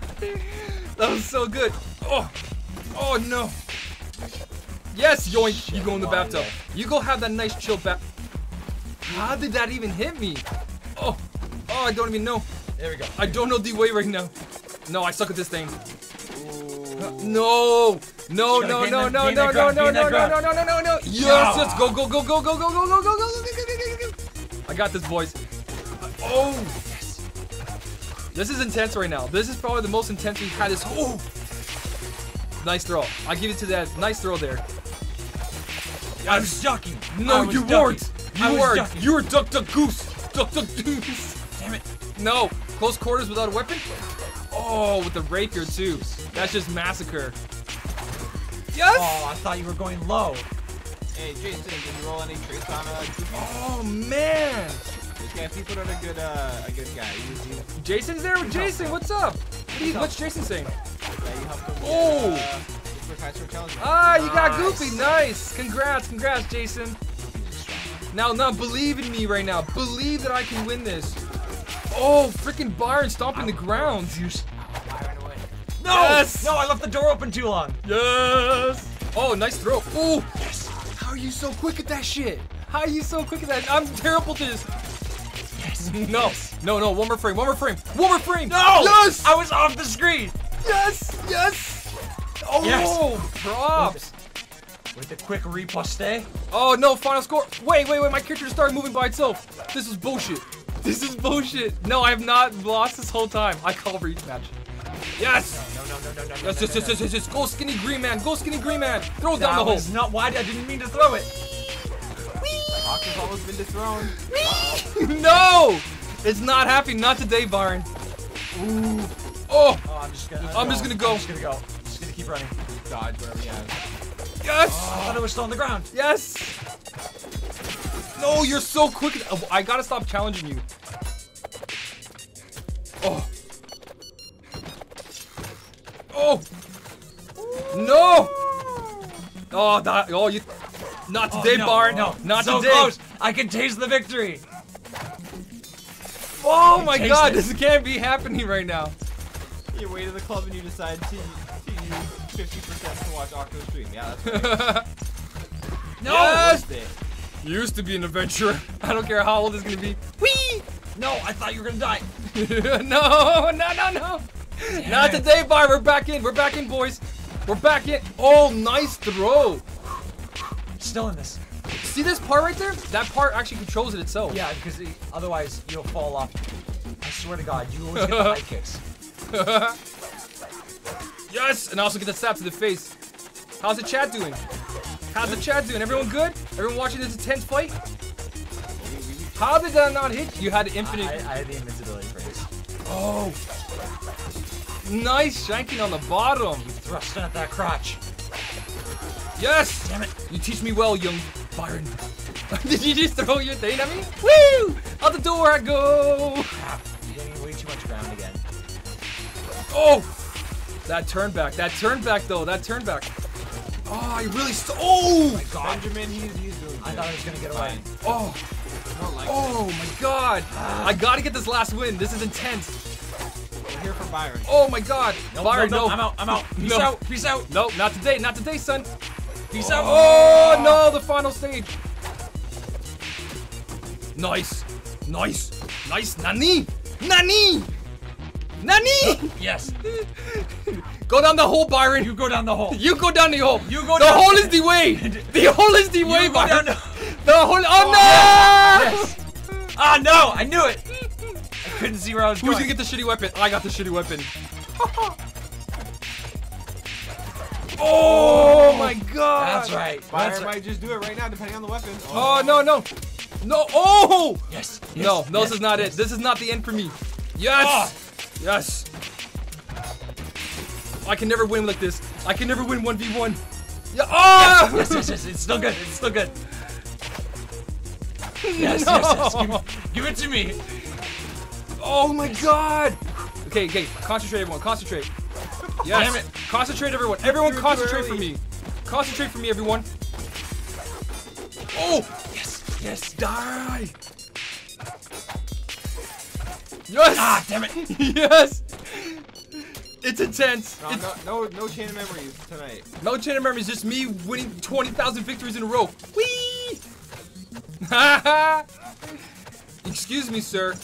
that was so good. Oh! Oh no! Yes, yoink! You go in the bathtub. You go have that nice chill bath. How did that even hit me? Oh! Oh, I don't even know. There we go. I don't know the way right now. No, I suck at this thing. No! No, no, no, no, no, no, no, no, no, no, no, no, no, no. Yes, let's go, go, go, go, go, go, go, go, go, go, go, go, go, go, go. I got this, boys. Oh! This is intense right now. This is probably the most intense we've had this. Oh! Nice throw. I give it to that. Nice throw there. I was ducking. No, was you ducking. weren't. You was weren't. ducking. You were duck, duck, goose. Duck, duck, goose. Damn it. No. Close quarters without a weapon? Oh, with the rapier too. That's just massacre. Yes! Oh, I thought you were going low. Hey, Jason, did you roll any traits on uh, Oh man! This guy, he put out a good, uh, a good guy. He was, he was Jason's there with Jason. What's up? What you- What's Jason saying? yeah, you helped him. Oh. Uh, with High Sword Challenge. Ah, you got Goofy. Nice. Congrats, congrats, Jason. Now, now, believe in me right now. Believe that I can win this. Oh, freaking Byron stomping the ground. Juice. No! Yes! No, I left the door open too long. Yes. Oh, nice throw. Ooh. Yes. How are you so quick at that shit? How are you so quick at that? I'm terrible at this. Yes. No, no, no. One more frame. One more frame. One more frame. No! Yes. I was off the screen! Yes. Yes. Oh, Yes. props. With a quick riposte. Oh no, final score. Wait, wait, wait. My character started moving by itself. This is bullshit. This is bullshit. No, I have not lost this whole time. I call for each match. Yes. No, no, no, no, no, no. Yes, no, yes, no, yes, no. yes, yes, yes. Go skinny green man. Go skinny green man. Throw it That down the hole. was not why I didn't mean to throw it. Has been dethroned. no! It's not happening. Not today, Byron. Ooh. Oh, Oh, I'm just gonna. I'm just gonna go. I'm just gonna go. just gonna keep running. Dodge whatever he has. yes! Oh. I thought it was still on the ground. Yes! No, you're so quick. Oh, I gotta stop challenging you. Oh. Oh. No. Oh, that. Oh, you. Not Oh, today, no, Byron. No, not so today. close. I can taste the victory. Oh my God, it. this can't be happening right now. You wait to the club and you decide to, to use 50% to watch Octo stream. Yeah. No. Yes! It. Used to be an adventurer. I don't care how old it's gonna be. Whee! No, I thought you were gonna die. no, no, no, no. Not today, Bar. We're back in. We're back in, boys. We're back in. Oh, nice throw. Still in this. See this part right there? That part actually controls it itself. Yeah, because it- otherwise you'll fall off. I swear to God, you always get the high kicks. Yes, and I also get the slap to the face. How's the chat doing? How's the chat doing? Everyone good? Everyone watching this intense fight? How did that not hit? You had the I, infinite. I had the invincibility phrase. Oh. Nice shanking on the bottom. You Thrust at that crotch. Yes! Damn it. You teach me well, young Byron. Did you just throw your thing at me? Woo! Out the door I go! Crap. You're getting way too much ground again. Oh! That turn back, that turn back though, that turn back. Oh, I really st- Oh! Benjamin, he's, he's doing I thought I was gonna get away. Oh! Like Oh my god! I gotta get this last win. This is intense. We're here for Byron. Oh my god! Nope, Byron, nope, no. nope, I'm out. I'm out. Peace No. out. Peace out. No, not today, not today, son. Peace out. Oh no, the final stage. Nice. Nice. Nice. Nani? Nani? Nani? Yes. Go down the hole, Byron. You go down the hole. You go down the hole. You go the down- hole is the way. The hole is the way, You go Byron. down the. The hole. Oh, no! Yes. Ah no! I knew it. I couldn't see where I was Who's going. gonna get the shitty weapon? I got the shitty weapon. oh my god. That's right. Byron That's right. might just do it right now, depending on the weapon. Oh no no. No. Oh! Yes. No, yes, no, yes, this is not yes. it. This is not the end for me. Yes! Ah. Yes! I can never win like this. I can never win 1v1. Yeah. Oh! Yes, yes, yes. It's still good. It's still good. Yes, No. yes, yes. Give, give it to me. Oh my god! Okay, okay, concentrate everyone, concentrate. Yes. Damn it. Concentrate everyone. Everyone You're concentrate for me. Concentrate for me, everyone. Oh! Yes. Yes. Die! Yes! Ah, damn it. yes! It's intense. No, it's no, no, no chain of memories tonight. No chain of memories, just me winning 20,000 victories in a row. Whee! Excuse me, sir.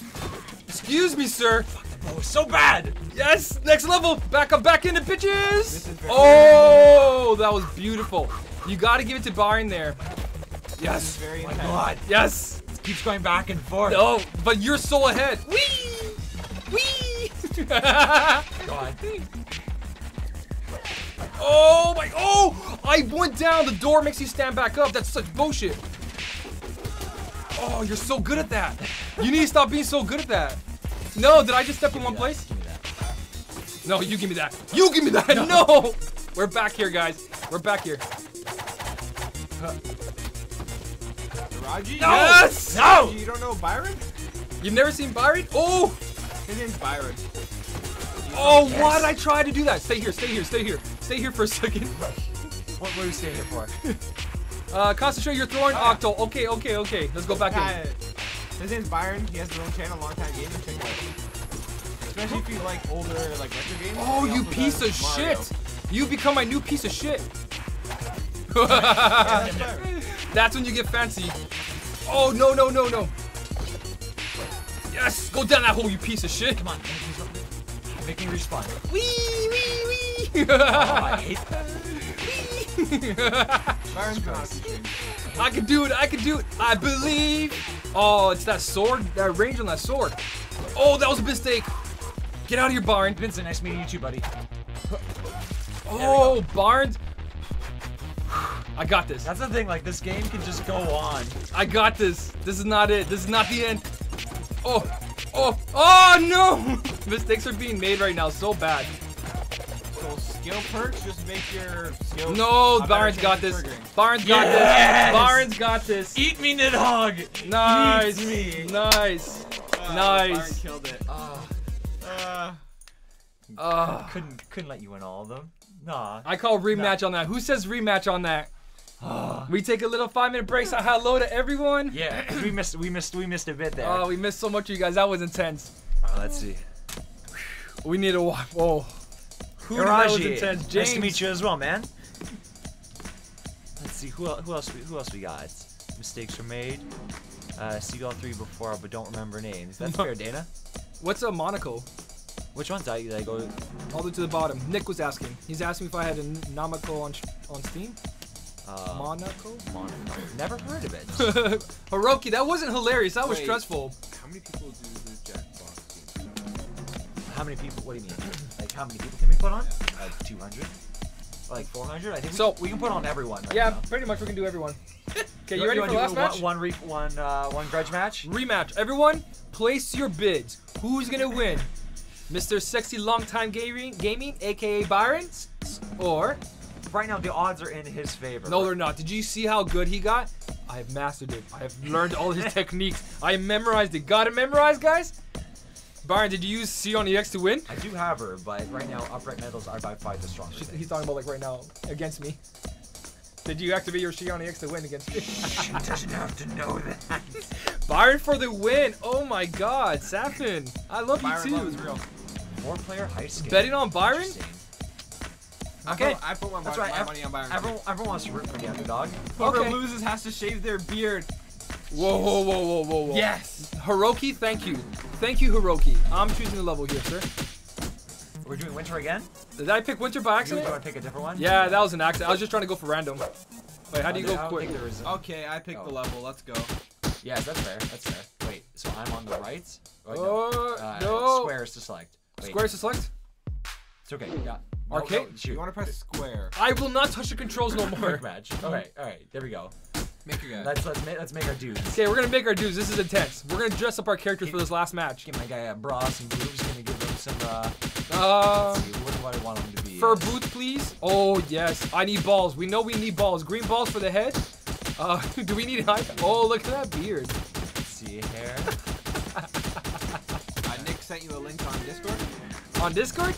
Excuse me, sir. Oh, so bad. Yes, next level. Back up, back into bitches. Oh, that was beautiful. You got to give it to Byron there. Yes, very Oh my intense. God. yes. It keeps going back and forth. No, but you're so ahead. Whee! Whee! God. oh my! Oh! I went down. The door makes you stand back up. That's such bullshit. Oh, you're so good at that. You need to stop being so good at that. No, did I just step in one place? Give me that. No, you give me that. You give me that. No. We're back here, guys. We're back here. Raji? No! Yes! No! Raji, You don't know Byron? You've never seen Byron? Oh! His name's Byron. Oh, Yes. why did I try to do that? Stay here, stay here, stay here. Stay here for a second. What were you staying here for? Uh, concentrate your throwing octo. Okay, okay, okay. Let's go back Yeah, in. His name's Byron. He has his own channel, Long Time Gaming. Check it out. Especially if you like older, like retro games. Oh, you piece of Mario. shit. You become my new piece of shit. That's when you get fancy. Oh no no no no. Yes, go down that hole, you piece of shit. Come on, make me respawn. Wee wee wee. Oh, I hate Byron's been on a few streams. I can do it. I can do it. I believe. Oh, it's that sword. That range on that sword. Oh, that was a mistake. Get out of here, Barn. Vincent, nice meeting you too, buddy. Oh, Barnes. I got this. That's the thing, like this game can just go on. I got this. This is not it. This is not the end. Oh, oh, oh no! Mistakes are being made right now so bad. So skill perks just make your skills. No, Barnes got this. triggering. Barnes got Yes! this. Barnes got this. Eat me, Nidhogg! Nice. Eat me! Nice. Uh, Nice. Byron killed it. Ah, Uh, Uh, couldn't couldn't let you win all of them. Nah. I call rematch on that. Who says rematch on that? we take a little five minute break. So hello to everyone. Yeah, we missed we missed we missed a bit there. Oh, we missed so much you guys. That was intense. Uh, let's see. We need to watch. Oh. Who knew that was Iraji, intense? nice to meet you as well, man. Let's see who el- who else we, who else we got. Mistakes were made. Uh, see all three before, but don't remember names. That's fair, Dana. What's a monocle? Which one's that? Did I go? All the way to the bottom. Nick was asking. He's asking if I had a Namako on on Steam. Uh, Monaco. Monaco. Never heard of it. Hiroki, that wasn't hilarious. That was Wait. stressful. how many people do the Jackbox game? how many people? What do you mean? Like how many people can we put on? Like 200? Like 400? I think we- So- we, can put on everyone. Right Yeah, now. pretty much we can do everyone. Okay, you You ready for the last one, match? One, re- one, uh, one grudge match. Rematch. Everyone, place your bids. Who's gonna win? Mr. Sexy Longtime Gaming, Gaming, aka Byron, or Right now, the odds are in his favor. no, they're not. Did you see how good he got? I have mastered it. I have learned all his techniques. I memorized it. Got it memorized, guys? Byron, did you use Xion the X to win? I do have her, but right now, upright metals are by far the stronger. She's- thing. He's talking about like right now against me. Did you activate your Xion the X to win against me? She doesn't have to know that. Byron for the win. Oh my God, Safin. I love Byron you love is too. real. Four-player high skate. Betting on Byron? Interesting. I Okay. put, I put my, That's my, right. my money on Byron. Everyone, everyone wants to root for the underdog. Whoever Okay. loses has to shave their beard. Whoa, whoa, whoa, whoa, whoa, whoa. Yes. Hiroki, thank you. Thank you, Hiroki. I'm choosing the level here, sir. We're doing winter again. Did I pick Winter by Do you accident? want to pick a different one? Yeah, that was an accident. I was just trying to go for random. Wait, how do you go quick? think there is a- Okay, I picked the Oh. level. Let's go. Yeah, that's fair. That's fair. Wait, so I'm on the right? Wait, Oh, Uh, no. Squares to select. Wait, Squares to select? It's okay. Yeah. No, Arcade? no, shoot. You want to press square. I will not touch the controls no more. Quick match. All right, all right. There we go. Make your guy. Let's let's make let's make our dudes. Okay, we're gonna make our dudes. This is intense. We're gonna dress up our characters for this last match. Give my guy a bra, some boobs. Gonna give him some. Uh, Uh, let's see, what do I want him to be? fur boots, please. Oh yes, I need balls. We know we need balls. Green balls for the head. Uh, do we need height? Oh, look at that beard. Let's see hair. Uh, Nick sent you a link on Discord. On Discord?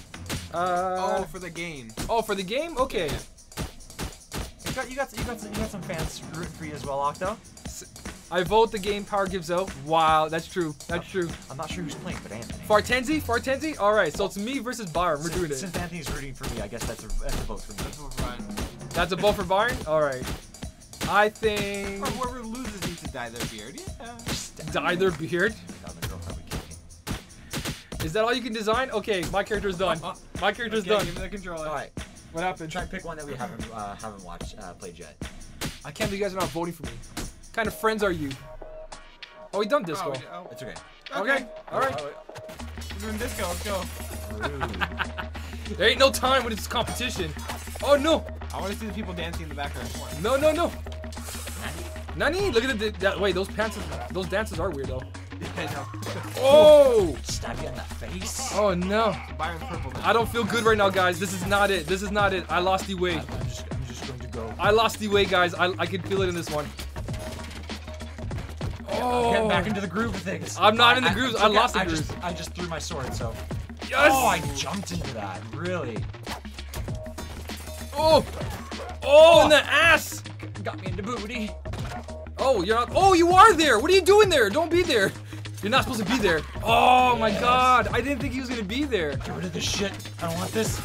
Uh, oh, for the game. oh, for the game? Okay. You got you got you got some, you got some fans rooting for you as well, Octo. I vote the game power gives out. Wow, that's true. That's true. I'm not sure who's playing, but Anthony. Fartenzi? Fartenzi? Alright, so it's me versus Byron. We're since, doing it. Since Anthony's rooting for me, I guess that's a that's a vote for me. That's what fun. That's a vote for Byron? Alright. I think. Or whoever loses needs to dye their beard. Yeah. Dye their beard? God, my girlfriend would kill me. Is that all you can design? Okay, my character's done. Uh-huh. My character's Okay, done. Give me the controller. All right, What happened? try and pick one that we haven't uh, haven't watched uh, played yet. I can't believe you guys are not voting for me. What kind of friends are you? Oh, we done Oh, disco. we did- oh, It's okay. Okay, alright. We're doing disco. Let's go. There ain't no time when it's competition. Oh no! I want to see the people dancing in the background. Come on. No, no, no! Nani? Look at the. That, wait, those pants. Those dances are weird though. I. Oh! Stab you in the face. Oh no! Byron's purple. I don't feel good right now, guys. This is not it. This is not it. I lost the way. I'm just I'm just going to go. I lost the way, guys. I, I can feel it in this one. Oh! Getting back into the groove of things. I'm not in the I- grooves. it's I okay, lost the I grooves. Just, I just threw my sword, so. yes! Oh, I jumped into that. Really? Oh! Oh, in the oh. ass! Got me into booty. Oh, you're not. Oh, you are there. What are you doing there? Don't be there. You're not supposed to be there. Oh my God! I didn't think he was gonna be there. Get rid of this shit. I don't want this.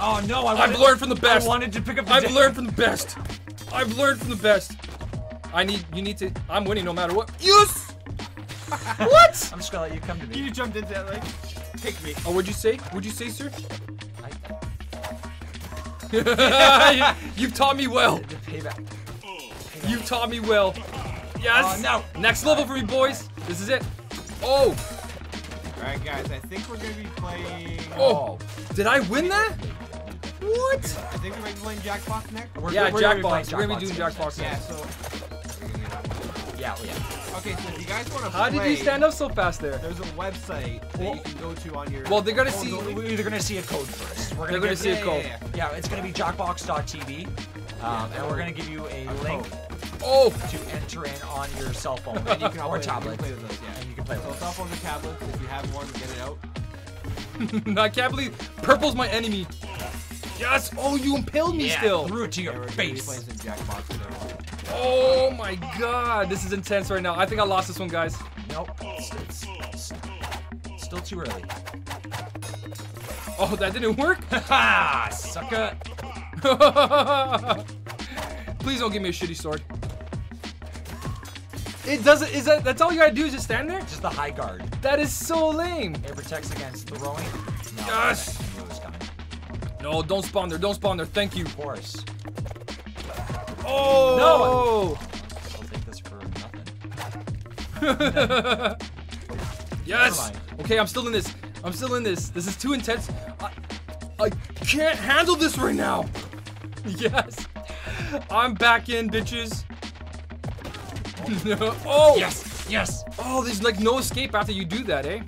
Oh no! I I've learned from the best. I wanted to pick up the. I've learned from the best. I've learned from the best. I need. You need to. I'm winning no matter what. Yes. what? I'm just gonna let you come to me. You jumped into that like, pick me. Oh, what'd you say? What'd you say, sir? I, You've taught me well. the payback. You've taught me well. Yes. Oh, no. Next level for me, boys. This is it. Oh. All right, guys. I think we're gonna be playing. Oh. Did I win that? What? I think we might be playing Jackbox next. We're, Yeah, we're gonna be Jackbox. We're gonna be doing Jackbox Jackbox. Yeah. So. Yeah, yeah. Okay, so if you guys want to How play, did you stand up so fast there? There's a website that Well- you can go to on your. Well, they're gonna see- only. We're either gonna see a code first. We're They're gonna, gonna see a Yeah, code. yeah, Yeah, it's gonna be jackbox.tv, um, and we're gonna give you a link code. Oh. to enter in on your cell phone And you can or tablet, play with those, yeah. and you can play So with cell phones or tablets, if you have one, get it out. I can't believe purple's my enemy. Yes. Oh, you impaled me Yeah, still. threw it to your we're gonna be face. playing some Jackbox today. Oh my god, this is intense right now. I think I lost this one, guys. Nope, it's, it's, it's still too early. Oh, that didn't work. Ha! Sucker! Please don't give me a shitty sword. It doesn't. Is that? That's all you gotta do is just stand there. Just the high guard. That is so lame. It protects against throwing. No, Yes! I knew it was coming. No, don't spawn there. Don't spawn there. Thank you. Of course. Oh No. I'll take this for nothing. yes. Okay, I'm still in this. I'm still in this. This is too intense. I, I can't handle this right now. Yes. I'm back in, bitches. No. Oh. Yes! Yes! Oh, there's like no escape after you do that, eh?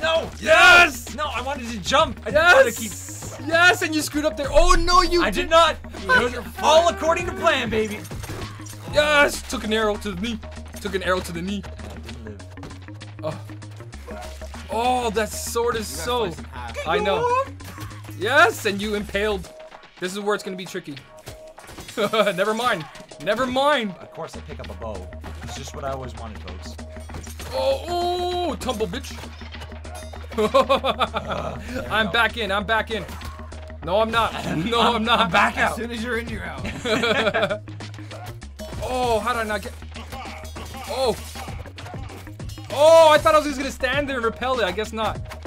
No! Yes. No, I wanted to jump. I to keep. Yes. Yes, and you screwed up there. Oh no, you I did not. It was all according to plan, baby. Yes, took an arrow to the knee. Took an arrow to the knee. I didn't live. Oh. Oh, that sword is so. slice in half. I know. Yes, and you impaled. This is where it's gonna be tricky. Never mind. Never mind. Of course, I pick up a bow. It's just what I always wanted, folks. Oh, oh, tumble, bitch. I'm back in. I'm back in. No, I'm not. No, I'm, not. I'm back out. As soon as you're in, you're out. oh, how did I not get? Oh. Oh, I thought I was just gonna stand there and repel it. I guess not.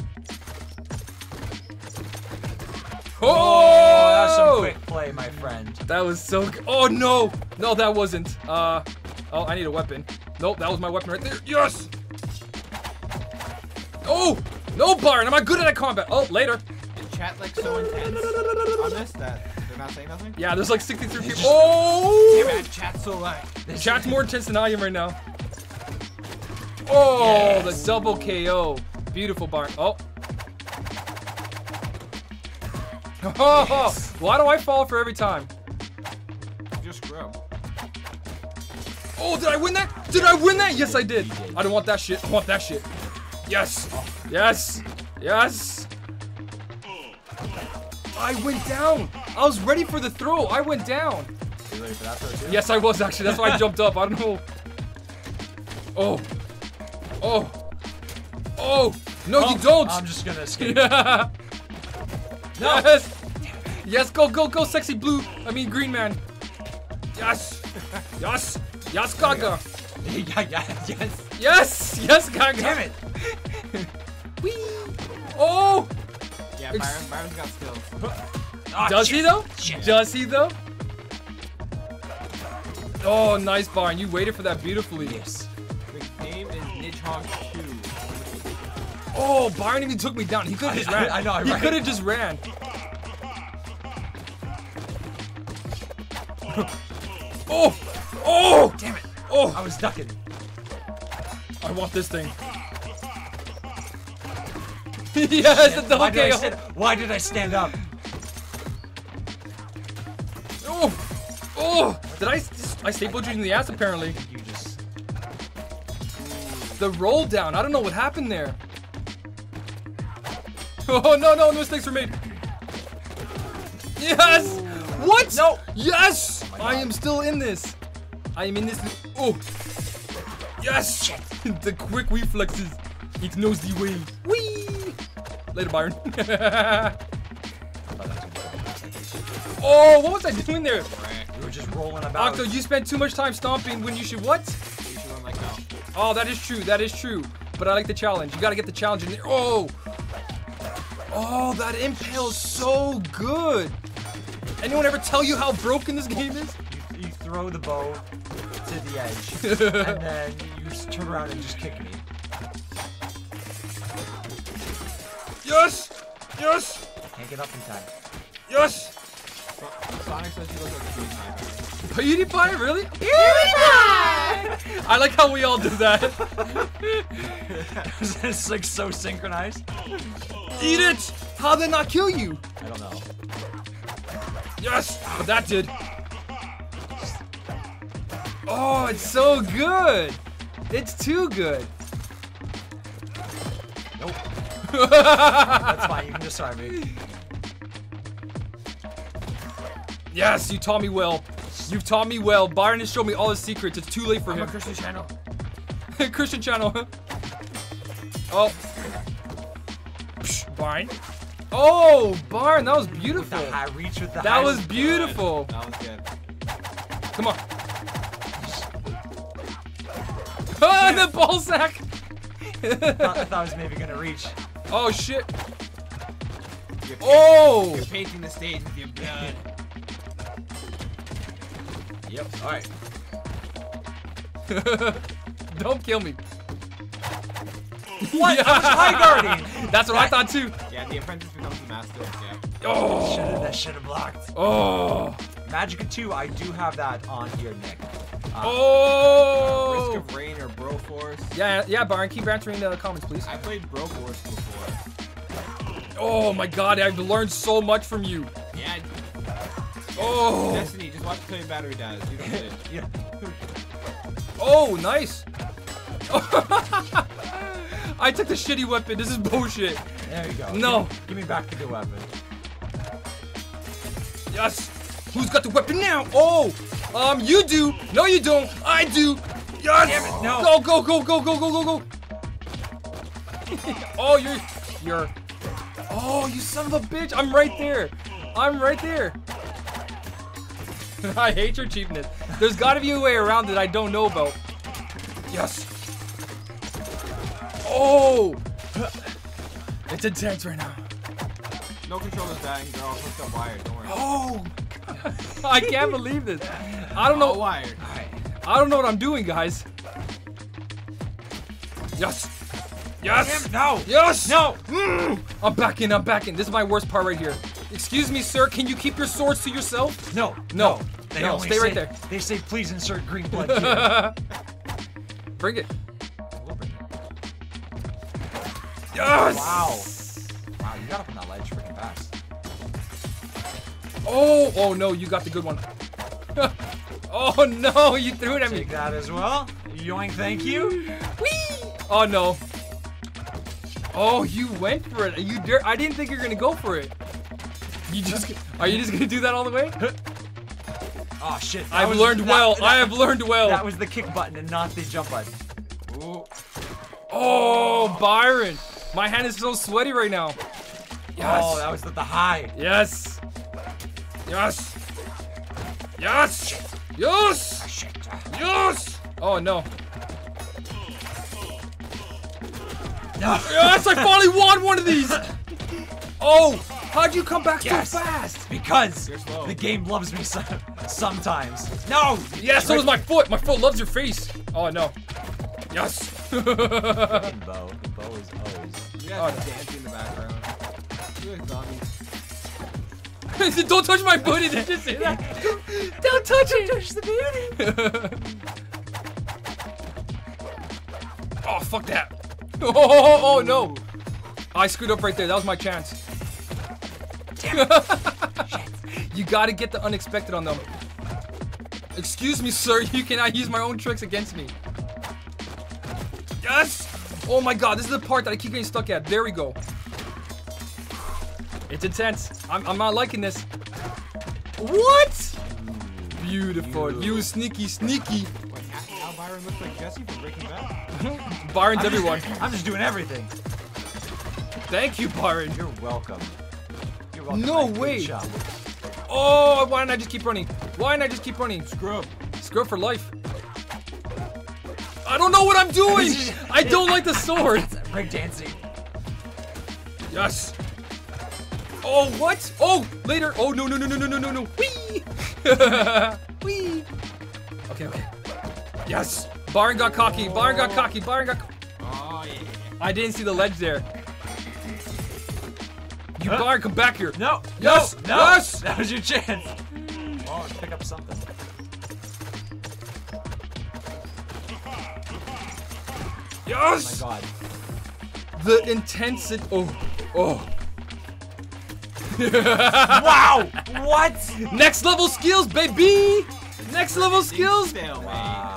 Oh, that's some Oh, quick play, my friend. That was so. Oh no, no, that wasn't. Uh, oh, I need a weapon. Nope, that was my weapon right there. Yes. Oh, no, Byron, I'm I good at a combat. Oh, later. Is chat like so intense on this that they're not saying nothing? Yeah, there's like 63 people. Damn Oh, it, chat's so loud. chat's more intense than I am right now. Oh, Yes. the double KO. Beautiful, Byron. Oh. Oh, why do I fall for every time? Just scrub. Oh, did I win that? Did I win that? Yes, I did. I don't want that shit. I want that shit. Yes. Yes. Yes. I went down. I was ready for the throw. I went down. You ready for that throw? Yes, I was actually. That's why I jumped up. I don't know. Oh. Oh. Oh. No, you oh, don't. I'm just gonna escape. Yes. Yes, go, go, go, sexy blue. I mean, green man. Yes. Yes. Yes, Gaga. yeah, yeah, yes. Yes. Yes, Gaga. Damn it. Whee! Oh! Yeah, Byron, Byron's got skills. Ah, Does shit. he though? Shit. Does he though? Oh, nice, Byron. You waited for that beautifully. Yes. The name is Nidhogg 2. Oh, Byron even took me down. He could have I- just ran. I know, I He could have just ran. oh! Oh! Damn it. Oh! I was ducking. I want this thing. yes, the double Why did, I KO. stand, why did I stand up? Oh! Oh! Did I? I stapled you in the ass apparently. You just. The roll down. I don't know what happened there. Oh no no no mistakes were made. Yes. What? No. Yes. my I am still in this. I am in this. Oh. Yes. the quick reflexes. It knows the way. Wee. Later, Byron. oh, what was I doing there? You were just rolling about. Octo, you spent too much time stomping when you should what? You should like that. Oh, that is true. That is true. But I like the challenge. You gotta get the challenge in there. Oh! Oh, that impale is so good. Anyone ever tell you how broken this game is? You, you throw the bow to the edge, and then you just turn around and just kick me. Yes! Yes! Can't get up in time. Yes! Sonic says he looks like a Street PewDiePie, really? PewDiePie! I like how we all do that. it's like so synchronized. Eat it! How did it not kill you? I don't know. Yes! But that did. Oh, it's so good! It's too good. Nope. That's fine. You can disarm me. Yes, you taught me well. You've taught me well. Byron has shown me all his secrets. It's too late for I'm a him. Christian channel. Christian channel. oh. Psh, Byron. Oh, Barn, that was The beautiful. high reach with the That high- was beautiful. That was good. Come on. Ah, the ball sack. I thought, I thought I was maybe gonna reach. oh shit. You're, Oh. you're painting the stage with your blood. Yep. All right. Don't kill me. What? I was high guarding. That's what I thought too. Yeah, the apprentice becomes the master. Yeah. Oh. Should have. That should have blocked. Oh. Magicka 2, I do have that on here, Nick. Uh, Oh. Risk of Rain or Broforce. Yeah, yeah, Byron, keep answering the comments, please. I played Broforce before. Oh my god, I've learned so much from you. Yeah. Oh. Destiny, just watch until your battery dies. You don't get it. Yeah. Oh, nice. I took the shitty weapon. This is bullshit. There you go. No. Give me, give me back the good weapon. Yes. Who's got the weapon now? Oh. Um, you do. No, you don't. I do. Yes. Damn it, no. Go, go, go, go, go, go, go, go. oh, you're, you're. Oh, you son of a bitch. I'm right there. I'm right there. I hate your cheapness. There's got to be a way around that I don't know about. Yes. Oh. It's intense right now. No control, controller's dying. They're all hooked up wired. Don't worry. Oh. I can't believe this. I don't All know. wired. I don't know what I'm doing, guys. Yes. Yes. No. Yes. No. Mm. I'm back in. I'm back in. This is my worst part right here. Excuse me, sir. Can you keep your swords to yourself? No. No. They No, only stay right there. They say please insert green blood here. Bring it. Yes. Wow. Wow, you got up on that ledge freaking fast. Oh. Oh no, you got the good one. oh no, you threw it at me. Take that as well. Yoink, thank you. Whee! Oh no. Oh, you went for it. You dare? I didn't think you were gonna go for it. You just are you just gonna do that all the way? Oh shit. I've was- learned that- well. that- I have learned well. That was the kick button and not the jump button. Ooh. oh, Byron, my hand is so sweaty right now. Yes. Oh, that was the, the high. yes. Yes. Yes. Yes. Yes. Oh no. No. Yes, I finally won one of these. Oh, how'd you come back Yes. so fast? Because the game loves me so, sometimes. No. Yeah, so does my foot. My foot loves your face. Oh no. Yes. Freaking bow. The bow is O's. You guys are dancing in the background. You like zombies. Don't touch my booty. Did you say that? Don't touch it. Touch the booty. oh fuck that. Oh, oh, oh, oh, no. I screwed up right there. That was my chance. you gotta get the unexpected on them. Excuse me, sir. You cannot use my own tricks against me. Yes! Oh my god, this is the part that I keep getting stuck at. There we go. It's intense. I'm, I'm not liking this. What? Beautiful. You sneaky, sneaky. Wait, now Byron looks like Jesse from Breaking Bad. Byron's everyone. I'm just doing everything. Thank you, Byron. You're welcome. You're welcome. No way. Oh, why didn't I just keep running? Why didn't I just keep running? Scrub. Scrub for life. I don't know what I'm doing. I don't like the sword. Break dancing. Yes. Oh, what? Oh, later. Oh, no, no, no, no, no, no, no, no. Whee! Whee! Okay, okay. Yes. Byron got cocky. Byron got cocky. Byron got. co- Oh yeah. I didn't see the ledge there. You Byron, come back here. No. Yes, No. yes! That was your chance. Oh, pick up something. Oh my god. The intensity. Oh, oh. Wow. what? Next level skills, baby. Next level skills. Stale, man.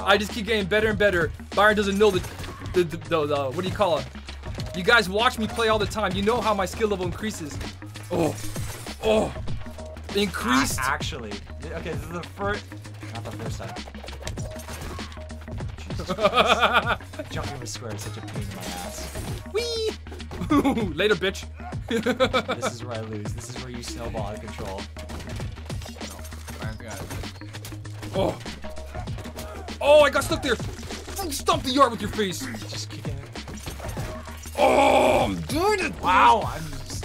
I just keep getting better and better. Byron doesn't know the, the, the, the, the- what do you call it? You guys watch me play all the time. You know how my skill level increases. Oh, oh, increased. Actually, okay, this is the first. Not the first time. Jesus Christ. Jumping with square is such a pain in my ass. Whee! Later, bitch. This is where I lose. This is where you snowball out of control. Oh, Byron's got it. oh, oh, I got stuck there. Stomp the yard with your face. Just kicking it. Oh, I'm doing it. Wow, I'm just.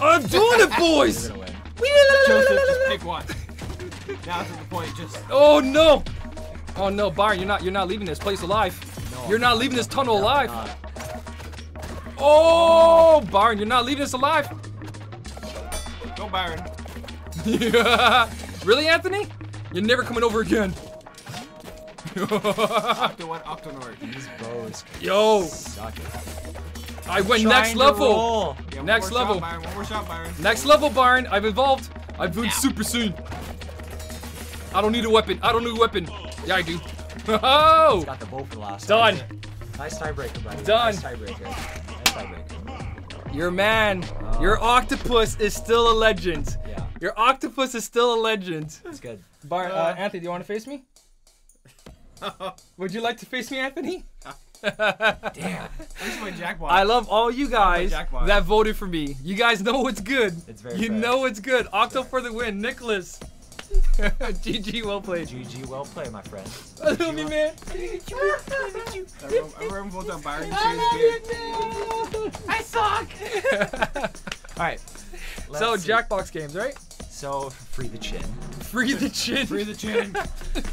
I'm doing it, boys. Joseph, just pick one. Now's the point. Just Oh no! Oh no, Byron, you're not you're not leaving this place alive. No, You're not leaving this tunnel alive. Oh, Byron, you're not leaving us alive. go, Byron. really, Anthony? You're never coming over again. Octo one, Octo These bows Yo, suck it. I went Trying next level. Yeah, Next more level. Shot, One more shot, Byron. Next level, Byron. I've evolved. I've been super soon. I don't need a weapon. I don't need a weapon. Yeah, I do. Oh, Got the bow for the last done. time. Nice tiebreaker, buddy. Done. Nice tiebreaker. Nice tiebreaker. Your man, your octopus is still a legend. Yeah, Your octopus is still a legend. That's good. Byron, uh, Uh. Anthony, do you want to face me? Would you like to face me, Anthony? Damn. Let's play Jackpot. I love all you guys that voted for me. You guys know what's good. It's very You fair. know it's good. Octo for the win. Nicholas. GG, well played. GG, well played, my friend. I love you, man. Everyone, everyone votes on Byron. Cheers, beard. I suck. All right. so, let's see. Jackbox games, right? So free the chin. Free the chin. Free the chin.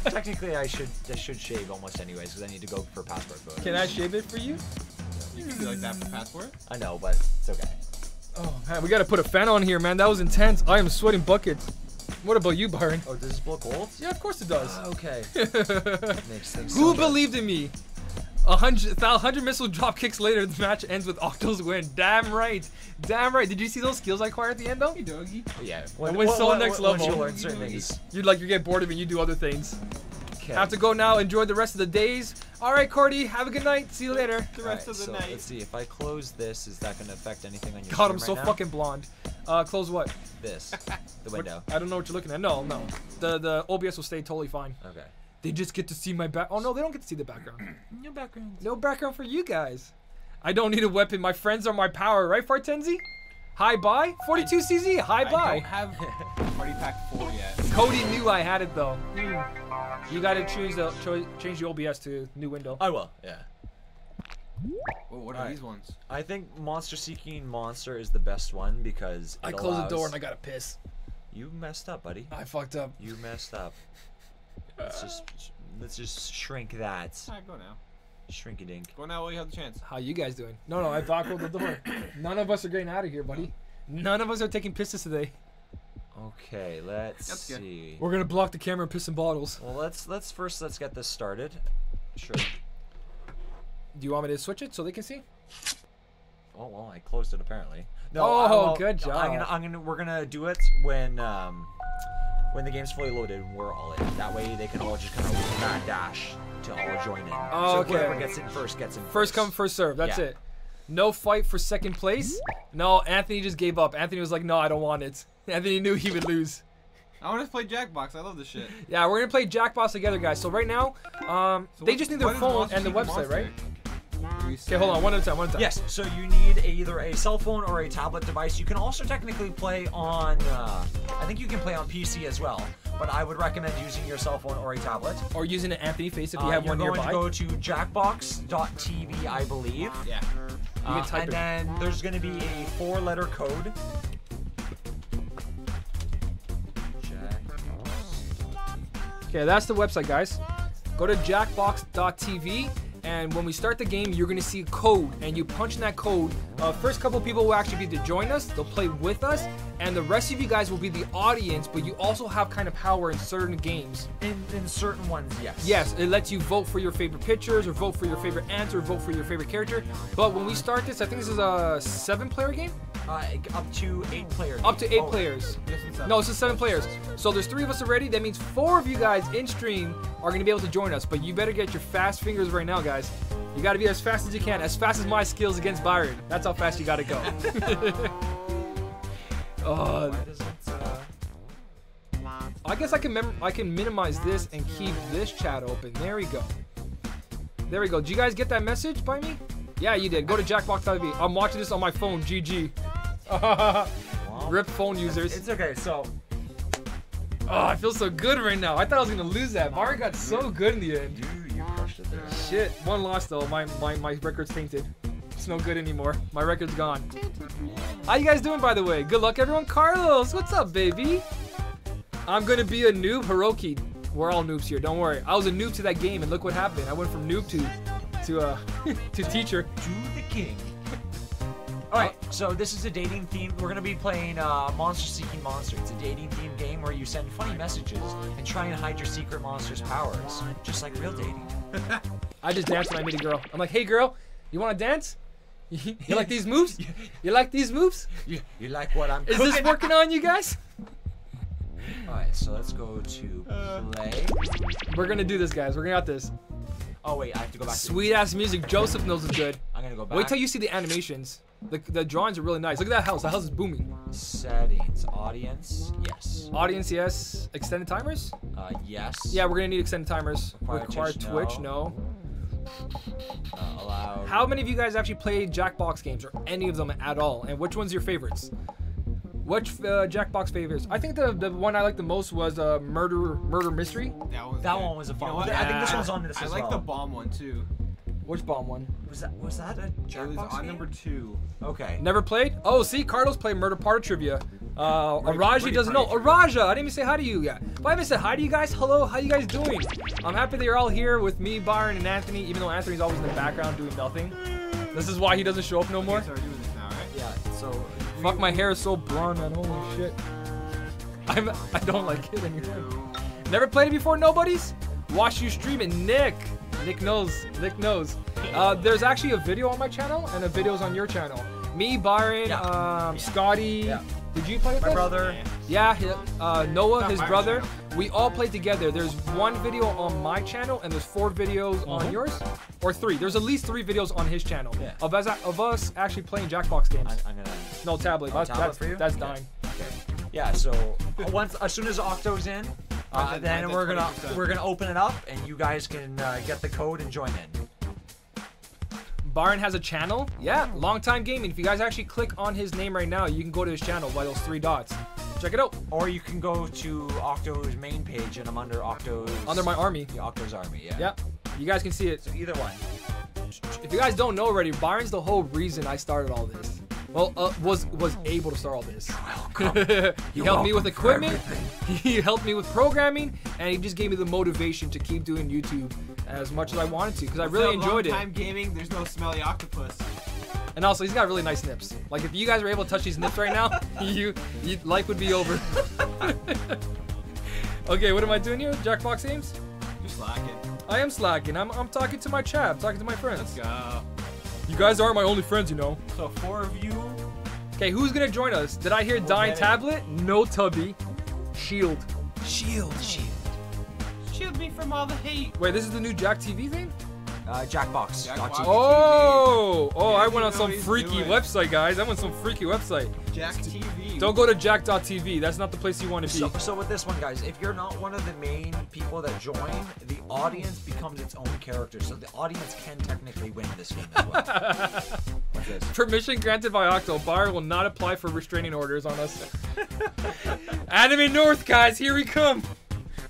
Technically, I should I should shave almost anyways because I need to go for passport photos. Can I shave it for you? You can do like that for passport. I know, but it's okay. Oh, man, we got to put a fan on here, man. That was intense. I am sweating buckets. What about you, Byron? Oh, does this blow gold? Yeah, of course it does. Ah, okay. Makes things. Who so good. believed in me? A hundred, thou- hundred missile drop kicks later, the match ends with Octo's win. Damn right, damn right. Did you see those skills I acquired at the end though? Hey, doggy. Yeah. And when someone next Once you learn certain things. You like you get bored of it, you do other things. Okay. Have to go now. Enjoy the rest of the days. All right, Cordy. Have a good night. See you later. The Alright, rest of the so night. Let's see. If I close this, is that going to affect anything on your God, I'm stream so now? fucking blonde. Uh, close what? This. The window. I don't know what you're looking at. No, no. The the OBS will stay totally fine. Okay. They just get to see my back. Oh no, they don't get to see the background. No background. No background for you guys. I don't need a weapon. My friends are my power, right, Fartenzi? Hi, bye. 42 CZ. Hi, I bye. don't have Party Pack 4 yet. Cody knew I had it though. You gotta choose the cho- change the OBS to new window. I will. Yeah. Well, what are Alright. these ones? I think Monster Seeking Monster is the best one because I it closed the door and I gotta piss. You messed up, buddy. I fucked up. You messed up. Let's just let's just shrink that. Alright, go now. Shrink it ink. Go now while you have the chance. How you guys doing? No, no, I vacuumed the door. None of us are getting out of here, buddy. None of us are taking pisses today. Okay, let's That's good. see. We're gonna block the camera and piss in bottles. Well, let's let's first let's get this started. Sure. Do you want me to switch it so they can see? Oh well, I closed it apparently. Oh, I- well, good I'm job. gonna, I'm gonna, we're gonna do it when um, when the game's fully loaded and we're all in. That way they can all just kind of mad dash to all join in. Oh, so okay. whoever gets in first gets in First come, first serve. That's Yeah. it. No fight for second place. No, Anthony just gave up. Anthony was like, "No, I don't want it." Anthony knew he would lose. I want to play Jackbox. I love this shit. Yeah, we're gonna play Jackbox together, guys. So right now, um, So they just need their phone and the website, right? Okay, hold on. One at a time. One at a time. Yes, so you need either a cell phone or a tablet device. You can also technically play on, uh, I think you can play on PC as well, but I would recommend using your cell phone or a tablet. Or using an Anthony face if you Uh, have you're one going to go to jackbox.tv, I believe. Yeah. You can Uh, and it. then there's going to be a four-letter code. Okay, that's the website, guys. Go to jackbox.tv, and when we start the game, you're gonna see a code, and you punch in that code. Uh, first couple people will actually be to join us. They'll play with us, and the rest of you guys will be the audience. But you also have kind of power in certain games. In, in certain ones, yes. Yes, it lets you vote for your favorite pictures, or vote for your favorite answer, or vote for your favorite character. But when we start this, I think this is a seven-player game. Uh, up to eight players. Up to eight Oh, players. No, it's just seven players. So there's three of us already. That means four of you guys in stream are gonna be able to join us. But you better get your fast fingers right now, guys. You gotta be as fast as you can, as fast as my skills against Byron. That's how fast you gotta go. uh, I guess I can mem- I can minimize this and keep this chat open. There we go. There we go. Did you guys get that message by me? Yeah, you did. Go to Jackbox TV. I'm watching this on my phone. GG. Rip phone users. It's okay, so Oh, I feel so good right now. I thought I was gonna lose that. Mario got so good in the end. you you crushed it there. Shit, one loss though. My my my record's tainted. It's no good anymore. My record's gone. How you guys doing, by the way? Good luck, everyone. Carlos, what's up, baby? I'm gonna be a noob, Hiroki. We're all noobs here. Don't worry. I was a noob to that game, and look what happened. I went from noob to to uh to teacher. To the king. Alright, so this is a dating theme. We're gonna be playing uh, Monster Seeking Monster. It's a dating themed game where you send funny messages and try and hide your secret monster's powers. Just like real dating. I just danced when I meet a girl. I'm like, hey girl, you wanna dance? You like these moves? You like these moves? You, you like what I'm Is cooking? this working on you guys? Alright, so let's go to play. We're gonna do this, guys. We're gonna got this. Oh wait, I have to go back Sweet ass music. Joseph knows it's good. I'm gonna go back. Wait till you see the animations. The, the drawings are really nice. Look at that house. The house is booming. Settings. Audience. Yes. Audience, yes. Extended timers? Uh, yes. Yeah, we're gonna need extended timers. Require Require Twitch, Twitch, no. No. Uh, allow. How many of you guys actually played Jackbox games or any of them at all? And which one's your favorites? Which uh, Jackbox favorites? I think the, the one I liked the most was uh, Murder Murder Mystery. That, was That good. one was a You know one. what? I think this Yeah. one's on this I as like well. the bomb one too. Which bomb one? Was that was that a It was Jackbox on game? number two. Okay. Never played? Oh, see, Carlos played Murder Party Trivia. Uh, Araji doesn't know. Araja, I didn't even say hi to you yet. But I haven't said hi to you guys. Hello, how you guys doing? I'm happy that you're all here with me, Byron, and Anthony, even though Anthony's always in the background doing nothing. This is why he doesn't show up no more. Okay, so we're doing this now, right? Yeah. So. Fuck, my hair is so blonde, man. Holy shit. I'm, I don't like it anymore. Never played it before, nobodies? Watch you stream it, Nick. Nick knows. Nick knows. Uh, there's actually a video on my channel and a video's on your channel. Me, Byron, Yeah. um, Scotty. Yeah. Did you play with My us? brother. Yeah, hi- uh, Noah, Not his brother. channel. We all played together. There's one video on my channel and there's four videos on Mhm. yours, or three. There's at least three videos on his channel Yeah. of us of us actually playing Jackbox games. I'm, I'm gonna. No tablet. Oh, That's, tablet that's, for you? that's Okay. dying. Okay. Yeah. So once as soon as Octo's in, uh, then we're gonna 20%. we're gonna open it up and you guys can uh, get the code and join in. Baron has a channel. Yeah, long time gaming. If you guys actually click on his name right now, you can go to his channel by those three dots. Check it out. Or you can go to Octo's main page and I'm under Octo's. Under my army. The Octo's army. Yeah. Yeah, you guys can see it. So either one. If you guys don't know already, Byron's the whole reason I started all this. Well, uh, was was able to start all this. he helped me with equipment. He helped me with programming, and he just gave me the motivation to keep doing YouTube as much as I wanted to because I really enjoyed it. Time gaming. There's no smelly octopus. And also, he's got really nice nips. Like if you guys were able to touch these nips right now, you, you life would be over. okay, what am I doing here? Jackbox games? You're slacking. I am slacking. I'm, I'm talking to my chat. I'm talking to my friends. Let's go. You guys aren't my only friends, you know. So four of you. Okay, who's gonna join us? Did I hear Dying get it. Tablet? No Tubby. Shield. Shield. Shield. Shield me from all the hate. Wait, this is the new Jack TV thing? Uh, Jackbox. Jackbox. Oh, oh! I went on some freaky doing. website, guys. I went some freaky website. Jack TV. Don't go to jack.tv. That's not the place you want to So, be. so with this one, guys, if you're not one of the main people that join, the audience becomes its own character. So the audience can technically win this game as well. Permission granted by Octo. Bar will not apply for restraining orders on us. Anime North, guys, here we come.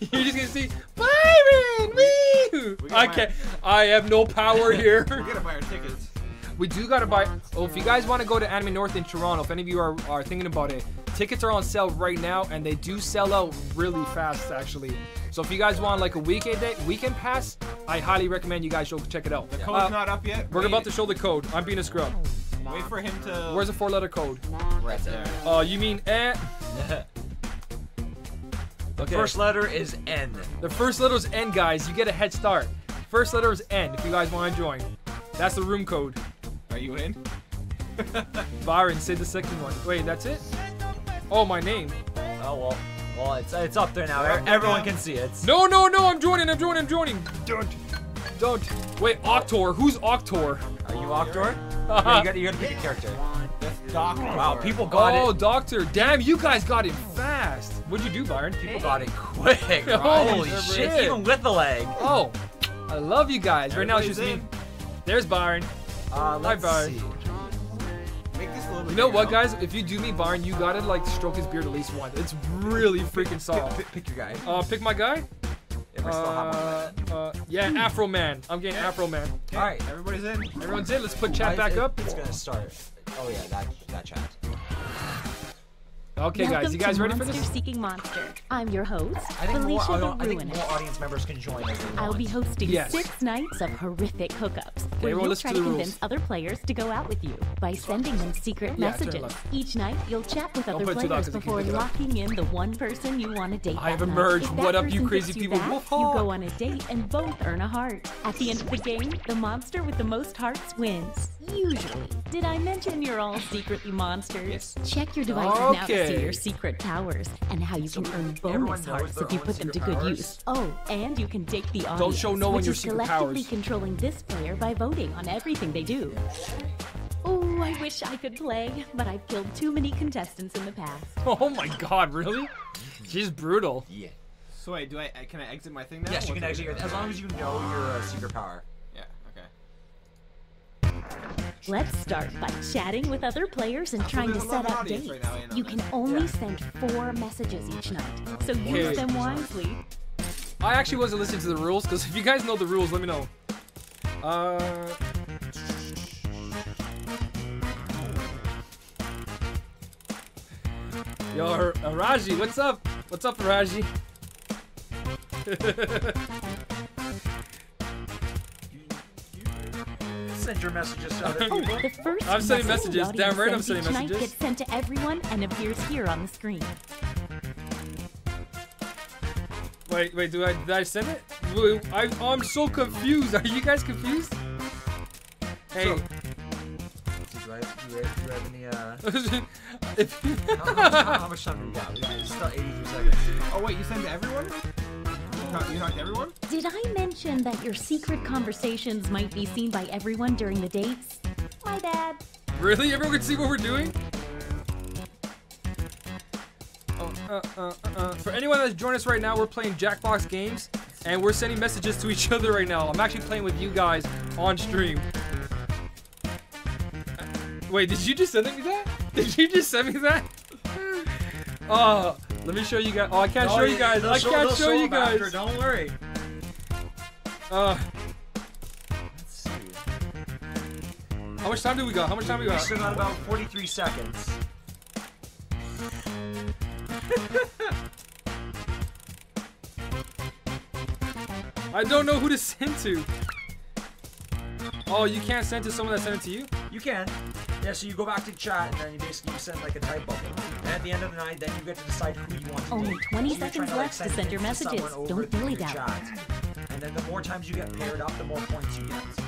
You're just gonna see Byron. Woo! We I can't. I have no power here. We're gonna buy our tickets. We do gotta buy. Oh, if you guys want to go to Anime North in Toronto, if any of you are, are thinking about it, tickets are on sale right now, and they do sell out really fast, actually. So if you guys want like a weekend day, weekend pass, I highly recommend you guys go check it out. The code's Uh, not up yet. we're Wait- about to show the code. I'm being a scrub. Wait for him to. Where's the four-letter code? right there? Uh, you mean eh? The Okay. first letter is N. The first letter is N, guys. You get a head start. First letter is N. If you guys want to join, that's the room code. Are you in? Byron, say the second one. Wait, that's it? Oh, my name. Oh well, well it's it's up there now. Everyone can see it. No, no, no, I'm joining, I'm joining, I'm joining. Don't. Don't. Wait, Octor. Who's Octor? Are you Octor? yeah, you got you got to pick a character. That's Doctor. Wow, people got oh, it. Oh, doctor. Damn, you guys got it fast. What'd you do, Byron? People got it quick. Holy Holy shit. shit! Even with the leg. Oh, I love you guys. Right now it's just me. There's Byron. Uh, let's Byron. see. Make this a little bit. You know what, guys? If you do me, Byron, you gotta like stroke his beard at least once. It's really freaking soft. Pick, pick your guy. Uh, pick my guy. If I still have one. Uh, uh, yeah, Afro Man. I'm getting Afro Man. Okay, All right. Everybody's in. Everyone's in. Let's put chat back it- up. It's gonna start. Oh yeah, that that chat. Okay, Welcome guys, you guys to ready for Monster this? Seeking Monster. I'm your host, I think. Felicia I, the I think more audience members can join as they want. I'll be hosting Yes. six nights of horrific hookups, where everyone you'll try to to convince rules. other players to go out with you by sending them secret Yeah, messages. Each night, you'll chat with Don't other put it too loud players 'cause you can before pick it up. locking in the one person you want to date. I have emerged. What up, you crazy picks you people? Back, you go on a date and both earn a heart. At the end of the game, the monster with the most hearts wins. Usually. Did I mention you're all secretly monsters? Yes. Check your devices now to see your secret powers and how you can earn bonus hearts if you put them to secret good use. Oh, and you can take the audience. show no one which your is secret selectively powers. controlling this player by voting on everything they do. Oh, I wish I could play, but I've killed too many contestants in the past. Oh my God, really? She's brutal. Yeah. So wait, do I? Can I exit my thing now? Yes, you can exit your. As long as you know your uh, secret power. Yeah. Okay. Let's start by chatting with other players and trying to set up dates. right now in on you can only Yeah. send four messages each night, so Okay. use them wisely. I actually wasn't listening to the rules because if you guys know the rules, let me know. Uh. Yo, Raji, what's up? What's up, Raji? Send your messages to other Oh, the first I'm sending messages. the Damn right I'm sending each night messages. Gets sent to everyone and appears here on the screen. Wait, wait, do I did I send it? Wait, I, I'm so confused. Are you guys confused? Hey, So- Do I, do I, do I have any, uh, if, how, how, how much time do we got? We got still 83 seconds. Oh wait, you send to everyone? You talk, you talk to everyone? Did I mention that your secret conversations might be seen by everyone during the dates? My bad. really, everyone can see what we're doing. Oh, uh, uh, uh, uh. For anyone that's joining us right now, we're playing Jackbox games, and we're sending messages to each other right now. I'm actually playing with you guys on stream. Wait, did you just send me that? Did you just send me that? Oh, let me show you guys. Oh, I can't show you guys. I can't show you guys. After, don't worry. Uh, Let's see. how much time do we got? How much time do we We got? still got about 43 seconds. I don't know who to send to. Oh, you can't send to someone that sent it to you? You can. Yeah, so you go back to chat and then you basically send like a type bubble. And at the end of the night, then you get to decide who you want to Only date. 20 So seconds trying to, left to send your messages. Don't through dilly your dally. And then the more times you get paired up, the more points you get. So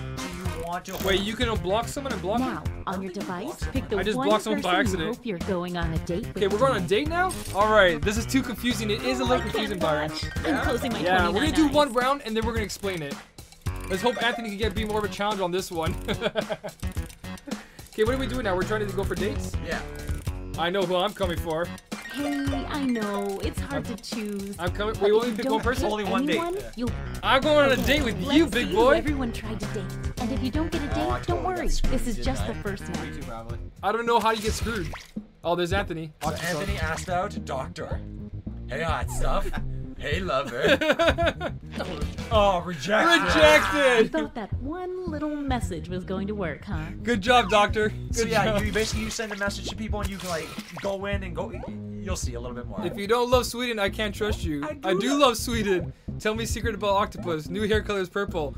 you want to Wait, you can unblock someone and block Now, them? on your device, pick the I just one blocked someone person by you accident. hope you're going on a date with. Okay, we're going on a date now? Alright, this is too confusing. It is a Oh, little confusing, Byron. watch. I'm closing my Yeah, we're gonna do eyes. one round and then we're gonna explain it. Let's hope Anthony can get be more of a challenge on this one. okay, what are we doing now? We're trying to go for dates. Yeah. I know who I'm coming for. Hey, I know it's hard to choose. I'm coming. but We only pick don't one person. Only one date. anyone, You'll I'm going on a date with let's you, big who boy. Everyone tried to date, and if you don't get a date, Oh, don't worry. screwed, This is just I? the first Me one. too. I don't know how you get screwed. Oh, there's Anthony. So Anthony asked out doctor. Hey, hot stuff. hey, lover. oh, rejected. You Rejected. thought that one little message was going to work, huh? Good job, doctor. Good So yeah, job. you basically you send a message to people and you can like go in and go. You'll see a little bit more. If you don't love Sweden, I can't trust you. I do, love Sweden. Tell me secret about octopus. New hair color is purple.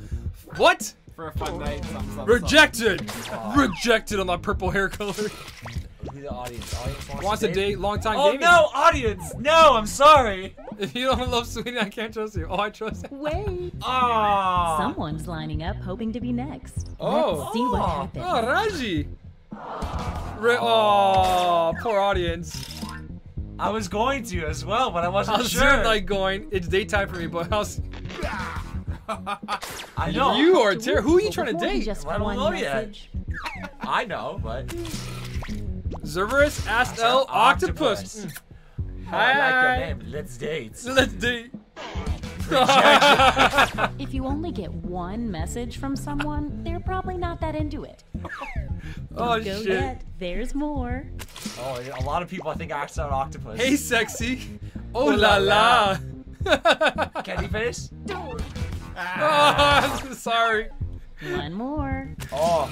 What? For a fun night. Some, some, some. Rejected. Rejected on my purple hair color. Who the audience? Audience wants, Wants a date, long time Oh gaming. no, audience! No, I'm sorry. If you don't love Sweden, I can't trust you. Oh, I trust you. Wait. Ah. Someone's lining up, hoping to be next. Oh. Let's see what Oh. happens. Oh, Raji. Re- oh, poor audience. I was going to as well, but I I wasn't was sure. like going. It's daytime for me, but I was, I know. you are To terrible. Who are you trying to date? Just I don't one know yet. I know, but Zerberus Astel Octopus. Mm. Oh, I like Hi. your name. Let's date. Let's date. If you only get one message from someone, they're probably not that into it. oh Go shit. yet. There's more. Oh, a lot of people I think asked out octopus. Hey, sexy. Oh, oh la la. Candy face. oh, I'm sorry. One more. Oh,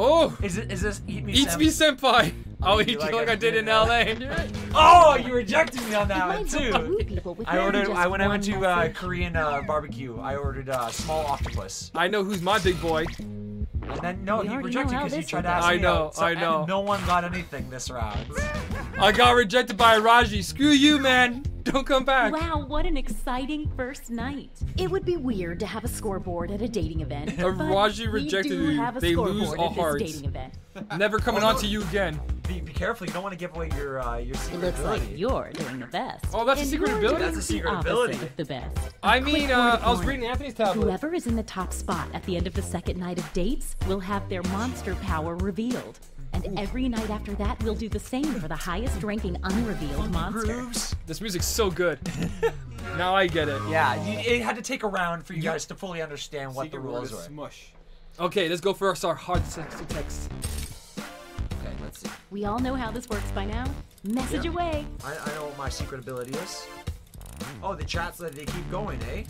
Oh, is it? Is this eat me? eats Sam- me senpai. I'll eat you like like I I did did in in LA. Oh, you rejected me on that one might help to too. woo people with I more ordered. I when I went to uh. Korean uh, barbecue, I ordered uh, small octopus. I know who's my big boy. And then no, We he rejected know because you this tried to will ask go. I me know, out. So, I and know. no one got anything this round. I got rejected by Raji. Screw you, man. Don't come back. Wow, what an exciting first night. It would be weird to have a scoreboard at a dating event. But Raji rejected you. Have a They scoreboard lose all at this hearts. dating event. Never coming Oh, on to you again. Be, be careful. You don't want to give away your uh, your It secret looks like you're doing the best. Oh, that's a secret ability? That's a secret opposite ability. of the best. I A mean, uh, I was reading Anthony's tablet. Whoever is in the top spot at the end of the second night of dates will have their monster power revealed. And every night after that, we'll do the same for the highest ranking unrevealed monster. Proves. This music's so good. now I get it. Yeah, you, it had to take a round for you guys to fully understand what Secret the word rules is were. Smush. Okay, let's go for our hard sexy text. Okay, let's see. We all know how this works by now. Message Yeah. away. I, I know what my secret ability is. Oh, the chats that they keep going, eh?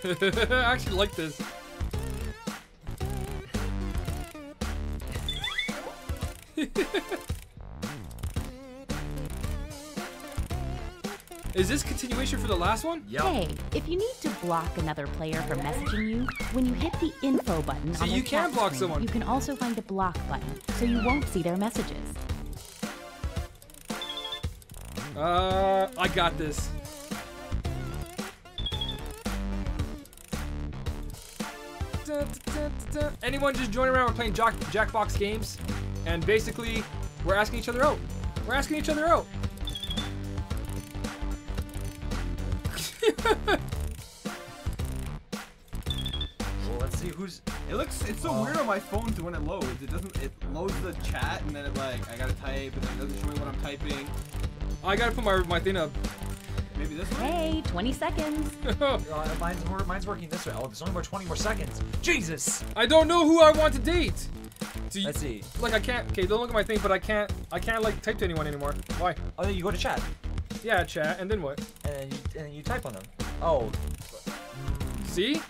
I actually like this. Is this continuation for the last one? Yep. Hey, if you need to block another player from messaging you, when you hit the info button So on their you can chat block screen, someone. You can also find the block button, so you won't see their messages. Uh, I got this. Anyone just join around? We're playing Jack Jackbox games, and basically, we're asking each other out. We're asking each other out. Well, let's see who's. It looks. It's so weird on my phone to when it loads. It doesn't. It loads the chat and then it like I gotta type and then it doesn't show me what I'm typing. I gotta put my my thing up. Maybe this one. Hey, 20 seconds. Uh, mine's, mine's working this way. Oh, there's only more 20 more seconds. Jesus! I don't know who I want to date. Do you, Let's see. Like I can't. Okay, don't look at my thing, but I can't. I can't like type to anyone anymore. Why? Oh, then you go to chat Yeah, chat, and then what? and then you, and then you type on them. Oh, See?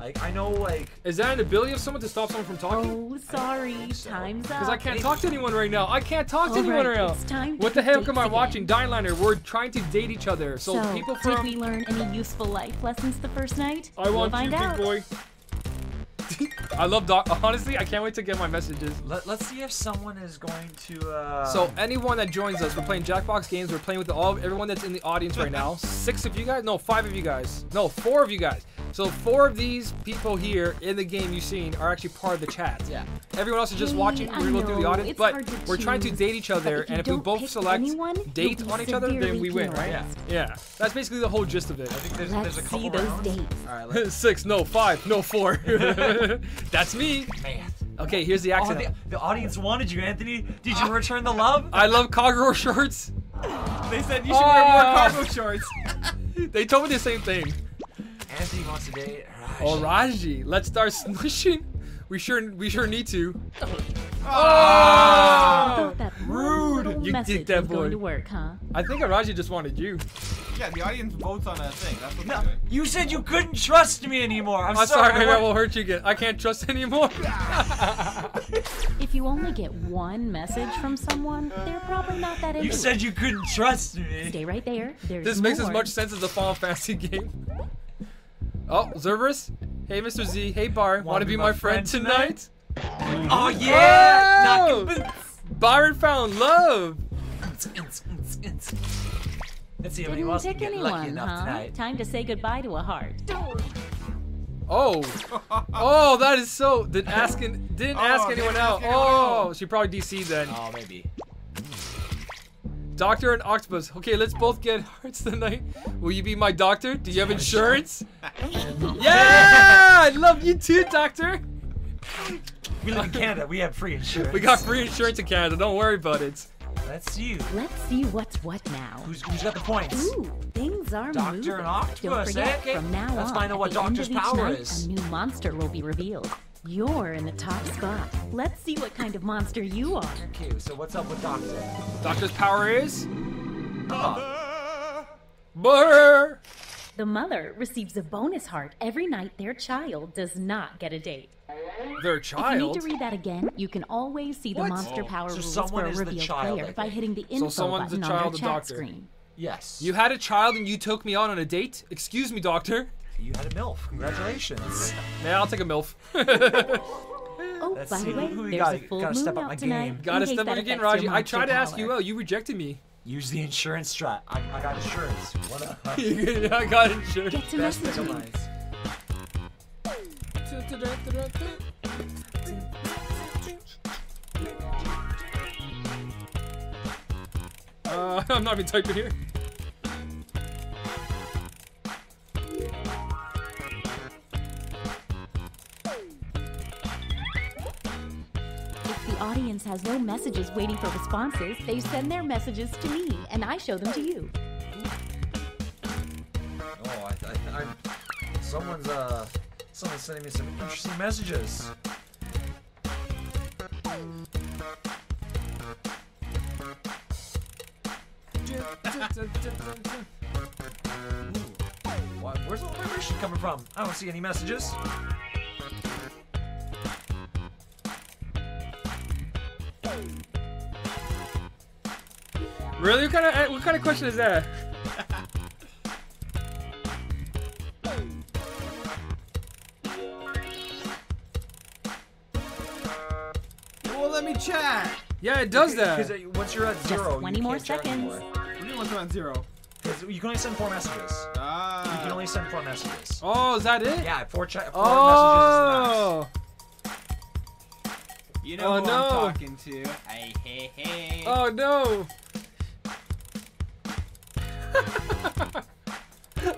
Like I know, like Is that an ability of someone to stop someone from talking? Oh, sorry. so. Time's up. Because I can't talk to anyone right now. I can't talk to All anyone right, right now. it's time What the heck am I again. watching? Dyneliner. We're trying to date each other. So, So, people did from. we learn any useful life lessons the first night? I we'll want find you, out. big boy. I love Doc. Honestly, I can't wait to get my messages. let, let's see if someone is going to. Uh, So anyone that joins us, we're playing Jackbox games. We're playing with all everyone that's in the audience right now. Six of you guys? No, five of you guys. No, four of you guys. So four of these people here in the game you've seen are actually part of the chat. Yeah. Everyone else is just Hey, watching. We're going through the audience, it's but we're trying to date each other, if and if we both select anyone, date on each other, then we win, right? penalized. Yeah. That's basically the whole gist of it. I think there's, Let's there's a see those rounds. dates. All right, let's Six, no, five, no, four. That's me. math. Okay, here's the Oh, accent. the, the audience wanted you, Anthony. Did you return the love? I love cargo shorts. They said you should wear more Oh. cargo shorts. They told me the same thing. Anthony wants to date. Raj. Oh, Raji, let's start smushing. We sure, we sure need to. I Oh! thought Rude. You did that, was going boy. to work, huh? I think Raji just wanted you. Yeah, the audience votes on a thing. That's what No, they're doing. you said you couldn't trust me anymore. I'm, I'm sorry, maybe I will hurt you again. I can't trust anymore. If you only get one message from someone, they're probably not that into You said you couldn't trust me. Stay right there. There's this makes as much sense as the Final Fantasy game. Oh, Zerberus. Hey, Mr. Z. Hey, Bar. Want to be my friend tonight? Oh yeah! Oh! Knock- Byron found love. Let's see if anyone Didn't else can pick get lucky anyone, enough huh? tonight. Time to say goodbye to a heart. Oh, oh, that is so. Did asking didn't Oh, ask anyone ask out. Oh, she probably DC'd then. Oh, maybe. Doctor and Octopus. Okay, let's both get hearts tonight. Will you be my doctor? Do you have insurance? yeah, I love you too, Doctor. We live in Canada. We have free insurance. We got free insurance in Canada. Don't worry about it. Let's see. Let's see what's what now. Who's, who's got the points? Ooh, things are Doctor moving. and Octopus, Don't forget, eh? Okay, from now let's on, find out what Doctor's power night, is. A new monster will be revealed. You're in the top spot. Let's see what kind of monster you are. Okay, so what's up with Doctor? Doctor's power is. Oh, Brr. The mother receives a bonus heart every night their child does not get a date. Their child? If you need to read that again, you can always see the What? monster oh, power So rules for a revealed child, player by hitting the info someone's the button child, on the their chat doctor. screen. yes. You had a child and you took me out on a date? Excuse me, Doctor. You had a MILF. Congratulations. Man, I'll take a MILF. Oh, Let's by see, the way, who we there's got? a full Gotta moon step up out my tonight. game. Gotta step up again, affects Raji. I tried to ask you out. You rejected me. Use the insurance strat. I, I got insurance. What up? I got insurance. Get to Best messaging. pickle lines. Uh, I'm not even typing here. Audience has no messages waiting for responses, they send their messages to me, and I show them to you. Oh, I, I, I, someone's uh, someone's sending me some interesting messages. Where's all my mission coming from? I don't see any messages. Really? What kind of what kind of question is that? Well, let me chat. Yeah, it does Because that. uh, once you're at zero, 20 you more can't chat seconds. anymore. What do you want on zero? 'Cause you can only send four messages. Ah. You can only send four messages. Oh, is that it? Yeah, four, cha- four Oh. You know Oh, who no. I'm talking to. Hey, hey, hey. Oh no.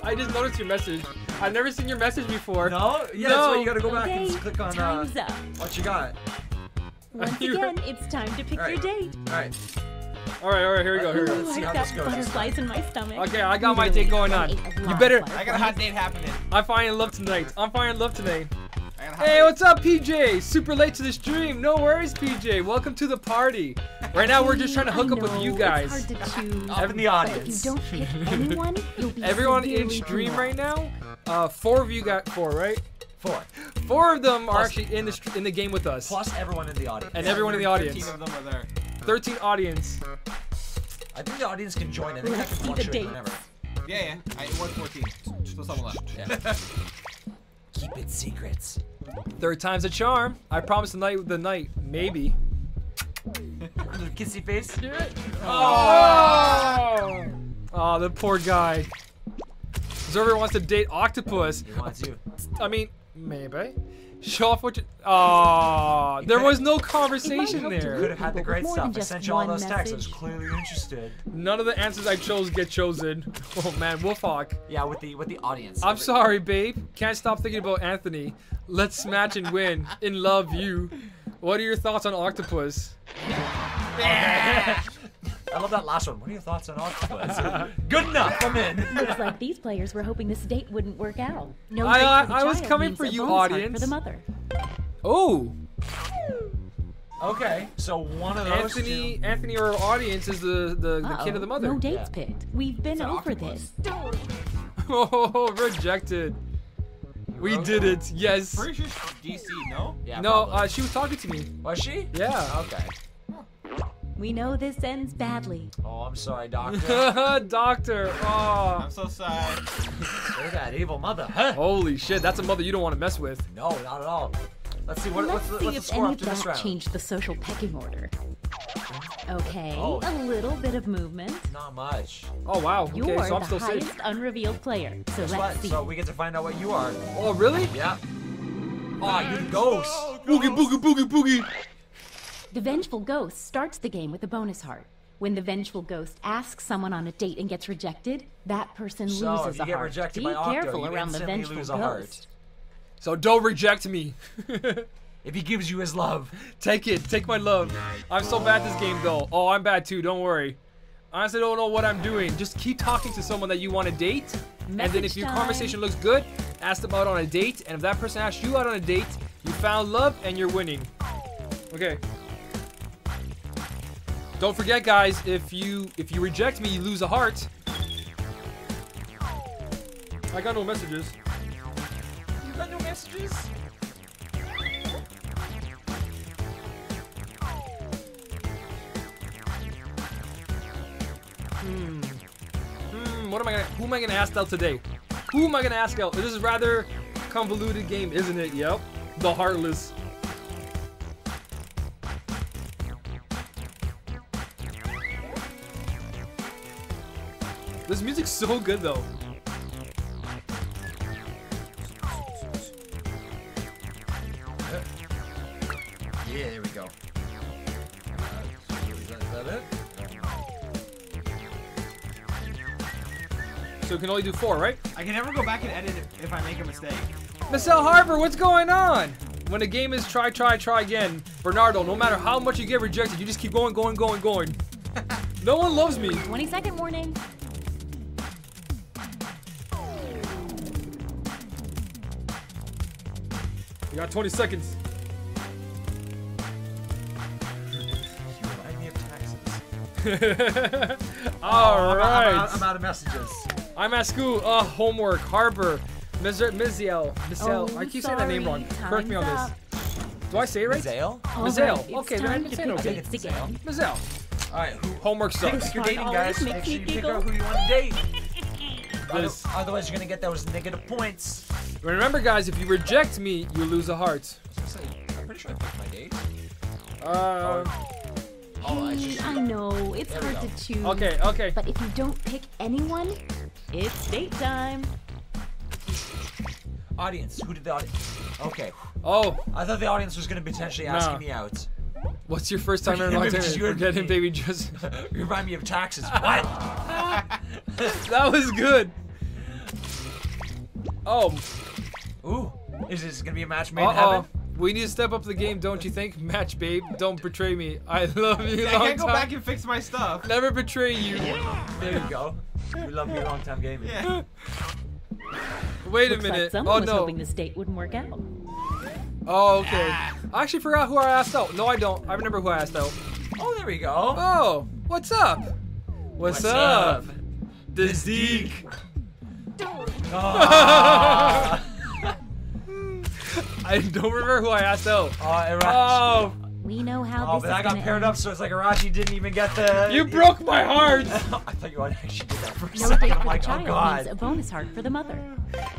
I just noticed your message. I've never seen your message before. No? Yeah, No. that's why you gotta go back Okay, and click on uh, up. what you got. Once You- again, it's time to pick your date. Alright. All right, all right, here we go. Here we go. Ooh, Let's see I've how this got goes butterflies in my stomach. Okay, I got my date going on. I ate a You better. I got a hot date happening. I'm finding love tonight. I'm finding love tonight. I got a hot Hey, what's up, PJ? Super late to the stream. No worries, PJ. Welcome to the party. Right now, we're just trying to hook I up with you guys. It's hard to choose. Up in the But if you audience. don't pick anyone, you'll be Everyone in severely stream right now, uh, four of you got four, right? Four. Four of them are actually in the in the game with us, Plus everyone in the audience. and everyone in the 13 audience. of them are there. 13 audience. I think the audience can join. I think Let's that see the fluctuate dates. whenever. Yeah, yeah. I, it was 14. Still someone left. Keep it secrets. Third time's a charm. I promise the night with the night. Maybe. Little kissy face. Oh! Oh, the poor guy. Zerver wants to date Octopus. He wants you. I mean, maybe. Show off what you. Aw, there was no conversation help to there. Could have had the great with more than stuff. I sent you all one those texts. I was clearly interested. None of the answers I chose get chosen. Oh man, Wolfhawk. Yeah, with the with the audience. I'm sorry, babe. Can't stop thinking about Anthony. Let's match and win. In love, you. What are your thoughts on Octopus? I love that last one. What are your thoughts on Octopus? Good enough. I'm in. Looks like these players were hoping this date wouldn't work out. No I- date I- I was coming for you, bonus audience. For the mother. Oh, Okay, so one of those Anthony. two. Anthony, our audience is the the, the kid Uh-oh, of the mother. No dates Yeah. picked. We've been an over octopus. this. Oh, rejected. We did it. Yes. Pretty sure she's DC, no? Yeah. No, uh, she was talking to me. was she? Yeah. Okay. We know this ends badly. Oh, I'm sorry, Doctor. Doctor. Oh. I'm so sorry. Look at that evil mother. Huh? Holy shit, that's a mother you don't want to mess with. No, not at all. Let's see what, Let's what's, the, see what's the if score any after of this that round. changed the social pecking order. Okay, Oh. a little bit of movement. Not much. Oh wow. Okay, You're so I'm the still highest safe. unrevealed player. So Guess let's what? see. So we get to find out what you are. Oh really? Yeah. Oh, you're the ghost. Boogie boogie boogie boogie. The Vengeful Ghost starts the game with a bonus heart. When the Vengeful Ghost asks someone on a date and gets rejected, that person So loses a get heart. rejected Be Octo, careful around the Vengeful a heart. Ghost. So don't reject me. If he gives you his love. Take it. Take my love. I'm so bad at this game though. Oh, I'm bad too. Don't worry. I honestly don't know what I'm doing. Just keep talking to someone that you want to date. and then if your time. conversation looks good, ask them out on a date. And if that person asks you out on a date, you found love and you're winning. Okay. Don't forget, guys. If you if you reject me, you lose a heart. I got no messages. You got no messages? Hmm, Hmm, what am I gonna? Who am I gonna ask out today? Who am I gonna ask out? This is rather convoluted game, isn't it? Yep. The Heartless. This music's so good though. Yeah, there we go. Is that, is that it? So we can only do four, right? I can never go back and edit it if I make a mistake. Miss L. Harper, what's going on? When a game is try, try, try again, Bernardo, no matter how much you get rejected, you just keep going, going, going, going. no one loves me. 20 second warning. You got 20 seconds. You remind me of taxes. All I'm, right. I'm, out, I'm out of messages. I'm at school. Uh, homework. Harbor. Ms. Miziel. Miziel. Oh, I keep saying that name wrong. sorry. Correct me on Time's this. Do I say it right? Zale? All Mazel. right, Okay, then I time can to say it pick okay. dates It's again. Miziel. Alright, who, Homework sucks. if you're dating guys, make sure you pick out who you want to date. Otherwise, you're gonna get those negative points. Remember, guys, if you reject me, you lose a heart. I'm pretty sure I picked my date. Uh, Oh, I Hey, just. I know, it's There hard to choose. okay, okay. But if you don't pick anyone, it's date time. Audience, who did the audience? Okay. Oh, I thought the audience was gonna potentially ask Nah. me out. what's your first time in Forget long time? you and Forget him, baby. Just you remind me of taxes. What? that was good. Oh, Ooh. Is this gonna be a match made in uh oh. heaven? We need to step up the game, don't you think? Match, babe. Don't betray me. I love you. I long can't go time. back and fix my stuff. Never betray you. There you go. We love you long time gaming. Yeah. Wait a Looks like minute. someone oh was no. hoping this date wouldn't work out. Oh, okay. I actually forgot who I asked out. No, I don't. I remember who I asked out. Oh, there we go. Oh, what's up? What's, What's up? up? This Deke. Ah. I don't remember who I asked out. Uh, oh, Arashi. Oh, We know how Oh, this but is I got paired end. up, so it's like Arashi didn't even get the. you broke my heart. I thought you actually did that for a No second. date I'm like, the oh child god. means a bonus heart for the mother.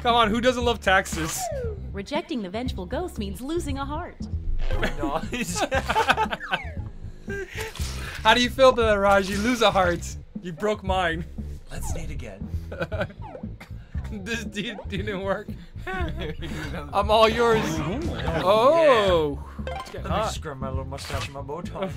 Come on, who doesn't love taxes? Rejecting the vengeful ghost means losing a heart. No, How do you feel about that, Raj? You lose a heart. You broke mine. Let's date again. this deed didn't work. I'm all yours. Oh. It's getting Let me hot. just grab my little mustache and my bow tie.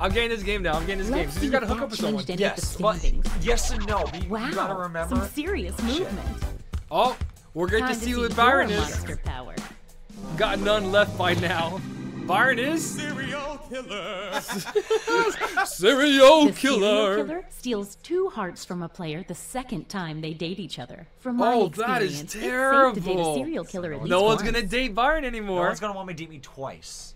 I'm getting this game now. I'm getting this game. Let's So you gotta hook up with someone. changed any of the yes, but standings. yes and no. But you, Wow, you gotta remember. some serious movement. Oh, we're going to see to what see Byron is. power. Got none left by now. Byron is Serial killer. serial The serial killer. killer steals two hearts from a player the second time they date each other. From my Oh, experience, that is it's safe to date a serial killer at least No one's once. gonna date Byron no anymore. one's gonna want me to date me twice.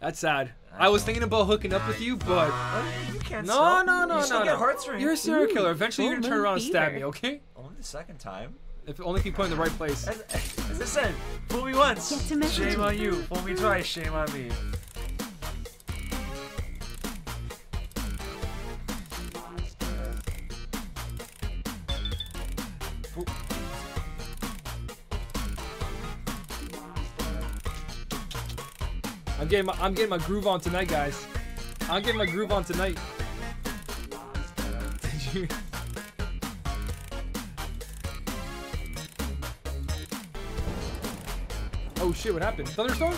That's sad. I was thinking about hooking up with you, but Uh, You can't. no, still. no, no, you still no, get hearts for me. You're a serial killer. Ooh, Eventually, you're gonna turn around and stab me, okay? Only the second time. If only if you put it in the right place. As, as I said, fool me once. Get to Shame on you. Fool me twice. Shame on me. I'm getting my I'm getting my groove on tonight, guys. I'm getting my groove on tonight. Did you? Oh shit! What happened? Thunderstorm?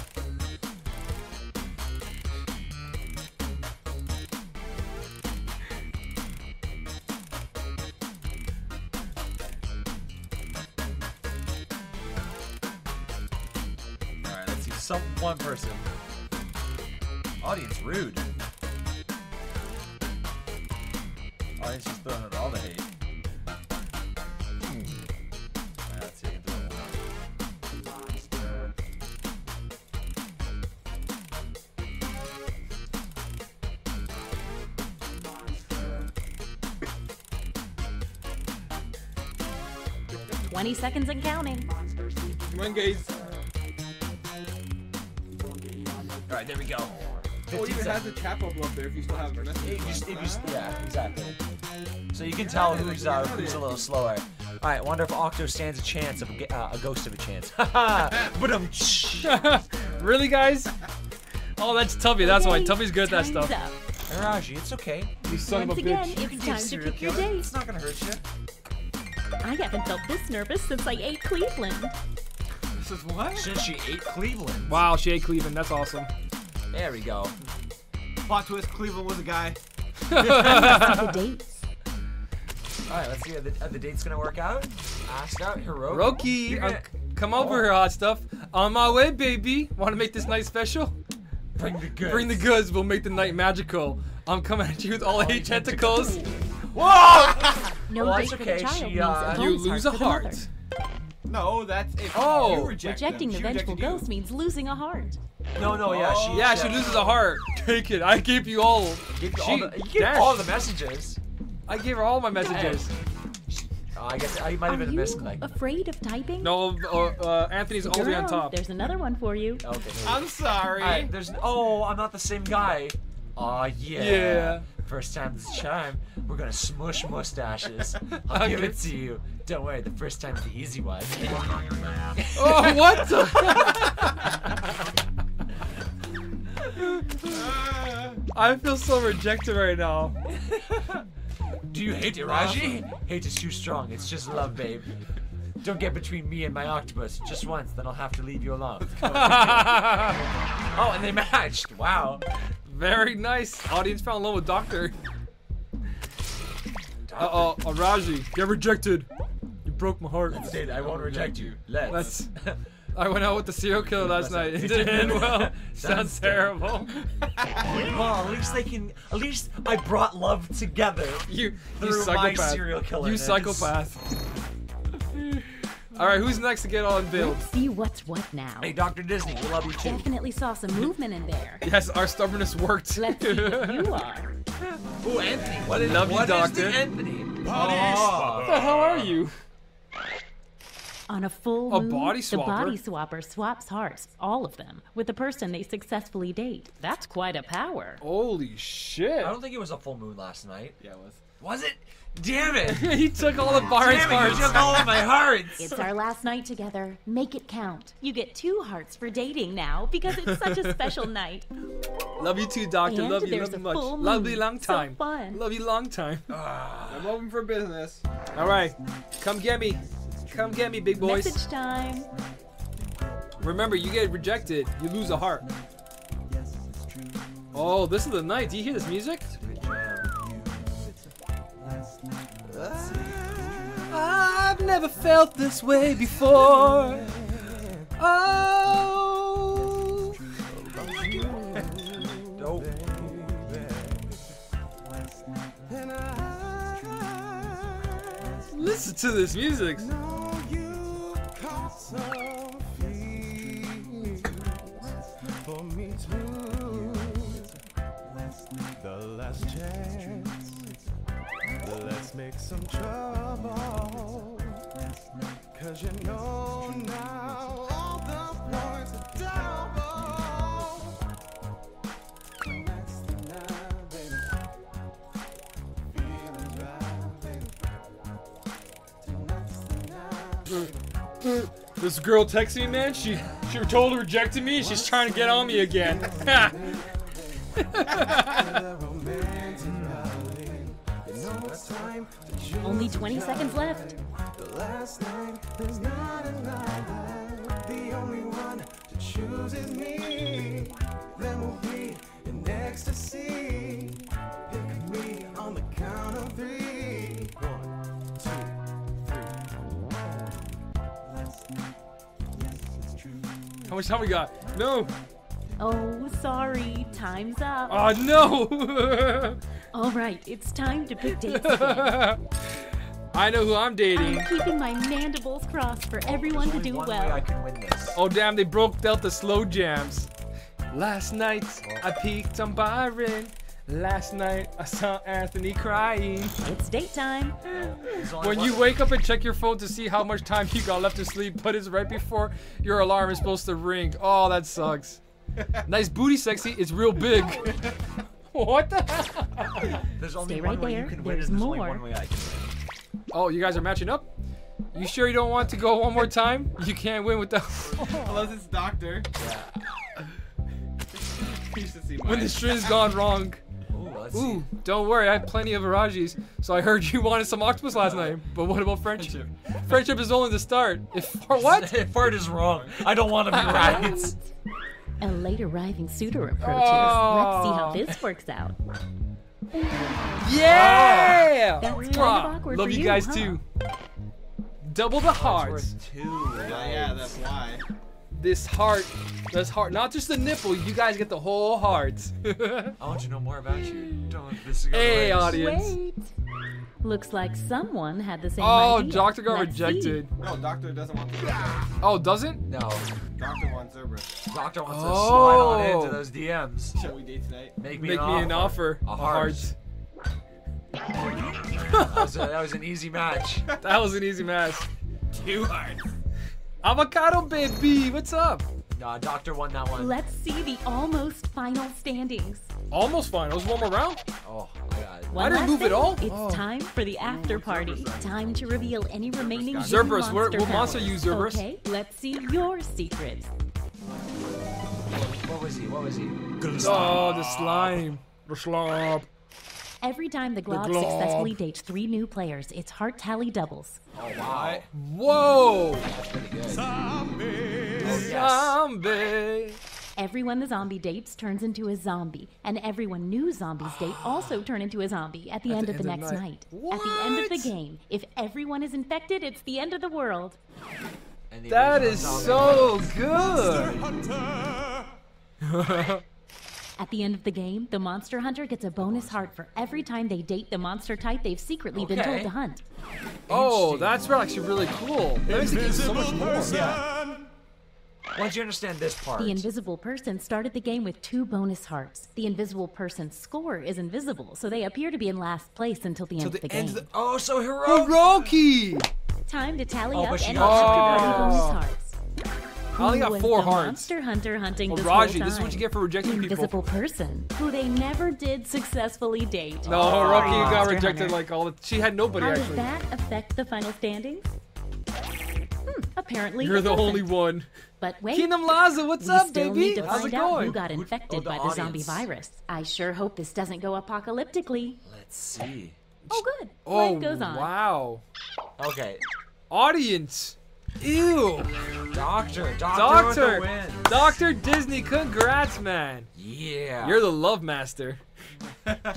All right, let's see. Some one person. Audience rude. Seconds and counting. Come on, guys. All right, there we go. Oh, it even has the chat bubble up there if you still have a message. Just, it just, yeah, exactly. So you can tell who's uh, who's a little slower. All right, wonder if Octo stands a chance of a, uh, a ghost of a chance. but um, really, guys? Oh, that's Tubby. That's why Okay, Tubby's good at that stuff. Up. Raji, it's okay. You son Once of a again, bitch. it's time to pick your date. It's not gonna hurt you. I haven't felt this nervous since I ate Cleveland. This is what? Since she ate Cleveland. Wow, she ate Cleveland. That's awesome. There we go. Plot twist: Cleveland was a guy. the dates. All right, let's see. Are the, are the dates gonna work out? Asked out, Hiroki. Roki, You're uh, gonna- come over here, hot stuff. On my way, baby. Want to make this night special? Bring the goods. Bring the goods. We'll make the night magical. I'm coming at you with all eight tentacles. Whoa! No Well, date it's for okay, the child she, uh, a You lose a heart. No, that's if Oh. you reject Rejecting them. the She vengeful rejected you. ghost means losing a heart. No, no, yeah, she. Yeah, she loses a heart. Take it. I gave you all. Give you She- all the, you give all the messages. I gave her all my messages. Oh, I guess I might have been a you miss. Like, afraid of typing? No, uh, uh, Anthony's all the way on top. There's another one for you. okay. I'm sorry. All right, there's. Oh, I'm not the same guy. Aw, yeah. Yeah. First time this charm, we're gonna smush mustaches. I'll give it to you. Don't worry, the first time's the easy one. Oh, what the? I feel so rejected right now. Do you hate it, Raji? Hate is too strong. It's just love, babe. Don't get between me and my octopus. Just once, then I'll have to leave you alone. oh, and they matched. Wow. Very nice. Audience fell in love with Doctor. Uh oh, uh, Raji, get rejected. You broke my heart. That I won't reject you. Let's. Let's. I went out with the serial killer last night. It didn't end well. Sounds terrible. Well, at least they can. At least I brought love together. You, you Through my psychopath. serial You psychopath. All right, who's next to get all unveiled? Let's see what's what now. Hey, Dr. Disney, we love you too. Definitely saw some movement in there. Yes, our stubbornness worked. Let's see what you are. Oh, Anthony. What is, Love you, what is doctor. the Anthony? Oh. What the hell are you? On a full A moon, body the body swapper swaps hearts, all of them, with the person they successfully date. That's quite a power. Holy shit! I don't think it was a full moon last night. Yeah, it was. Was it? Damn it! he took all the Byron's Damn it! You took all of my hearts. It's our last night together. Make it count. You get two hearts for dating now because it's such a special night. Love you too, Doctor. And Love you. there's Love you much. full Lovely moon. long So time. fun. Love you long time. Ah. I'm open for business. All right, come get me. Come get me, big boys. Message time. Remember, you get rejected, you lose a heart. Oh, this is the night. Do you hear this music? I've never felt this way before. Oh. Dope. Listen to this music. For me too. The last chance. Let's make some trouble. Cause you know now all the points are double. Tonight's the night, baby. Feelings right, baby. Tonight's the night. This girl texted me, man. She she totally rejected me. She's trying to get on me again. Only 20 seconds left. Last night, there's not another. The only one to choose is me. Then we'll be in ecstasy. Pick me on the count of three. One, two, three. Last night, yes, it's true. How much time we got? No. Oh, sorry. Time's up. Oh no. All right, it's time to pick dates again. I know who I'm dating. I'm keeping my mandibles crossed for oh, everyone to do one way I well. can win this. Oh damn, they broke Delta slow jams. Last night I peeked on Byron. Last night I saw Anthony crying. It's date time. When you wake up and check your phone to see how much time you got left to sleep, but it's right before your alarm is supposed to ring. Oh, that sucks. nice booty, sexy. It's real big. what the? There's only Stay one right way you there. can win, There's and there's only more. One way I can win. Oh, you guys are matching up. You sure you don't want to go one more time? You can't win with the Unless it's Doctor. you when the string's gone wrong. Ooh, let's see. Ooh, don't worry, I have plenty of Irajis. So I heard you wanted some octopus last night. But what about friendship? Friendship is only the start. If for what? If fart is wrong. I don't want to be right. A late arriving suitor approaches. Let's see how Oh. this works out. Yeah! Ah! That's kind of awkward Love for you you, guys huh? too. Double the hearts. Worth two. Yeah, yeah, that's why. This heart, this heart, not just the nipple. You guys get the whole heart. I want to know more about you. Don't this is hey, waste. audience. Wait. Looks like someone had the same Oh, idea. Doctor got Let's see. rejected. No, Doctor doesn't want to. Oh, doesn't? No, Doctor wants Zebra. doctor wants Oh. to slide on into those DMs. Shall we date tonight? Make me, Make an, me offer. an offer. A A heart. heart. That was, a, that was an easy match. That was an easy match. Two hearts. Avocado baby, what's up? Nah, doctor won that one. Let's see the almost final standings. Almost finals. One more round. Oh, I got it. One didn't last move at all? It's Oh. time for the after party. Time to reveal any remaining hidden Zerberus, where- monster what monster you, Zerberus? Okay, let's see your secrets. What was he? What was he? Oh, the slime. The slop. Every time the Glob Glob. successfully dates three new players, its heart tally doubles. Oh wow, Whoa! that's pretty good. Zombie. Zombie. Everyone the zombie dates turns into a zombie, and everyone new zombies date also turn into a zombie at the end of the end of next the night. night. At the end of the game, if everyone is infected, it's the end of the world. And the That original is zombie- so good. Hunter. At the end of the game, the monster hunter gets a bonus heart for every time they date the monster type they've secretly been told to hunt. Oh, that's actually really cool. That makes the game so much more. Person. Once you understand this part, The invisible person started the game with two bonus hearts. The invisible person's score is invisible, so they appear to be in last place until the end Till of the the end game. of the- oh, so heroic. Hiroki! Time to tally Oh, up but she any got extra Oh. bonus hearts. I only got four the hearts. Monster hunter hunting Well, this Raji, whole this is what you get for rejecting people. Invisible person who they never did successfully date. No, Oh, Rocky, you got Monster rejected Hunter. like all the. She had nobody How does actually. that affect the final standings? Hmm, apparently You're the only doesn't. one. But wait, Kingdom Laza, what's we up, still baby? need to How's find it out going? who got infected oh, the by the zombie virus. I sure hope this doesn't go apocalyptically. Let's see. Oh, good. Oh, Life goes on. wow. Okay. Audience. Ew. Doctor. Doctor. Doctor. Doctor Disney, congrats, man. Yeah. You're the love master. Alright.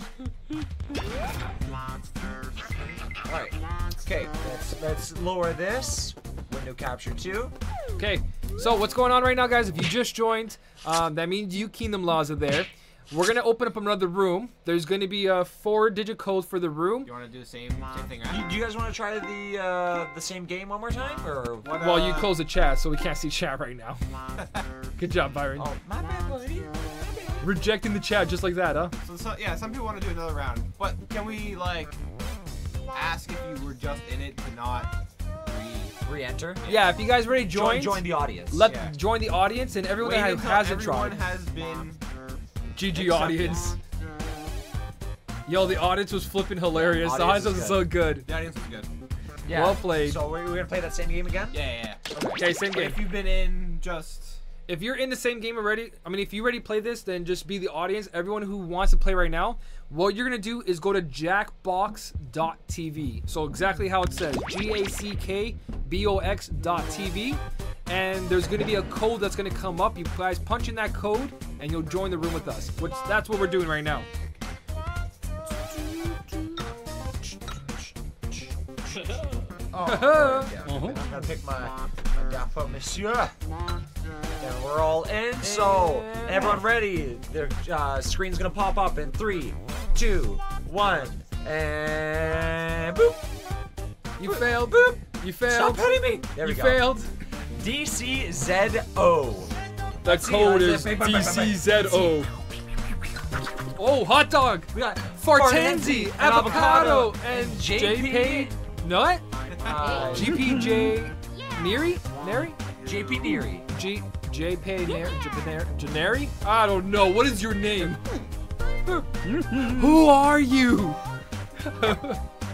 Okay, let's let's lower this. Window capture two. Okay, so what's going on right now, guys? If you just joined, um, that means you Kingdom Laws are there. We're gonna open up another room. There's gonna be a four-digit code for the room. You want to do the same same thing, You, do you guys want to try the uh, the same game one more time, or What, Well, you uh, close the chat, so we can't see chat right now. Good job, Byron. Oh, my bad, buddy. Rejecting the chat just like that, huh? So, so yeah, some people want to do another round, but can we like ask if you were just in it to not re? Re-enter. Yeah, if you guys already Join, joined, join the audience. let Yeah. join the audience and everyone Wait that until hasn't everyone tried. has been. GG Except- audience. Yo, the audience was flipping hilarious. The Audience audience is was so good. The audience was good. yeah. well played. So we're, we're gonna play that same game again. Yeah, yeah. yeah. Okay, same game. if you've been in just. If you're in the same game already, I mean, if you already play this, then just be the audience. Everyone who wants to play right now, what you're gonna do is go to jackbox.tv. So exactly how it says, G A C K B O X dot TV, and there's gonna be a code that's gonna come up. You guys punch in that code, and you'll join the room with us. Which that's what we're doing right now. Oh, yeah. I'm gonna pick my, uh-huh. my Dapper Monsieur. And we're all in. So, everyone ready? The uh, screen's gonna pop up in three, two, one, and boop. You failed. Boop. You Stop failed. hitting me. There we You go. failed. DCZO. The code uh, is DCZO. Oh, hot dog. We got Fartenzi, and avocado, and JP JP Nut, uh, GPJ Neri, Neri, JP Neary. G JP Neri, Janeri. I don't know. What is your name? Who are you?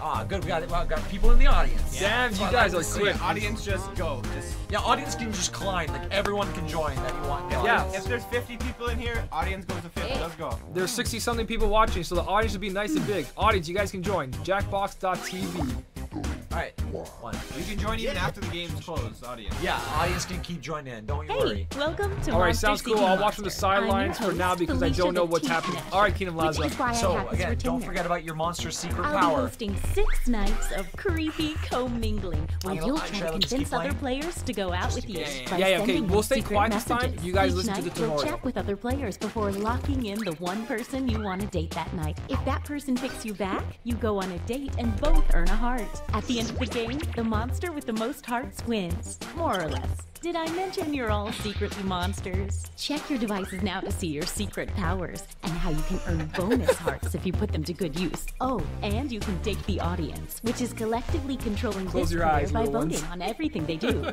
Ah, good. We got, we got people in the audience. Damn, you what I guys like are see. quick. Audience, just go. Just Yeah, audience can just climb. Like everyone can join that you want. the Yeah. audience. if there's 50 people in here, audience goes to 50. Let's go. There's 60 something people watching, so the audience should be nice and big. Audience, you guys can join. Jackbox.tv. All right. One. You can join even after the game's closed. Audience. Yeah, audience can keep joining in. Don't you Hey, worry. welcome to All right, Monster sounds cool. Seeking I'll watch from the Monster. I'm your sidelines for now host, because I don't know what's happening. All right, Kingdom Which Laza. is why I So again, don't retainer. forget about your monster secret I'll be power. hosting six nights of creepy commingling where you'll try to convince other players to go out with you. yeah, yeah. by Yeah, yeah, okay, sending we'll stay secret quiet this time. messages. You guys Each listen to night, the you'll tutorial. chat with other players before locking in the one person you want to date that night. If that person picks you back, you go on a date and both earn a heart. At the end of the game, the monster with the most hearts wins, more or less. Did I mention you're all secretly monsters? Check your devices now to see your secret powers and how you can earn bonus hearts if you put them to good use. Oh, and you can take the audience, which is collectively controlling Close this your player eyes, by voting ones. on everything they do.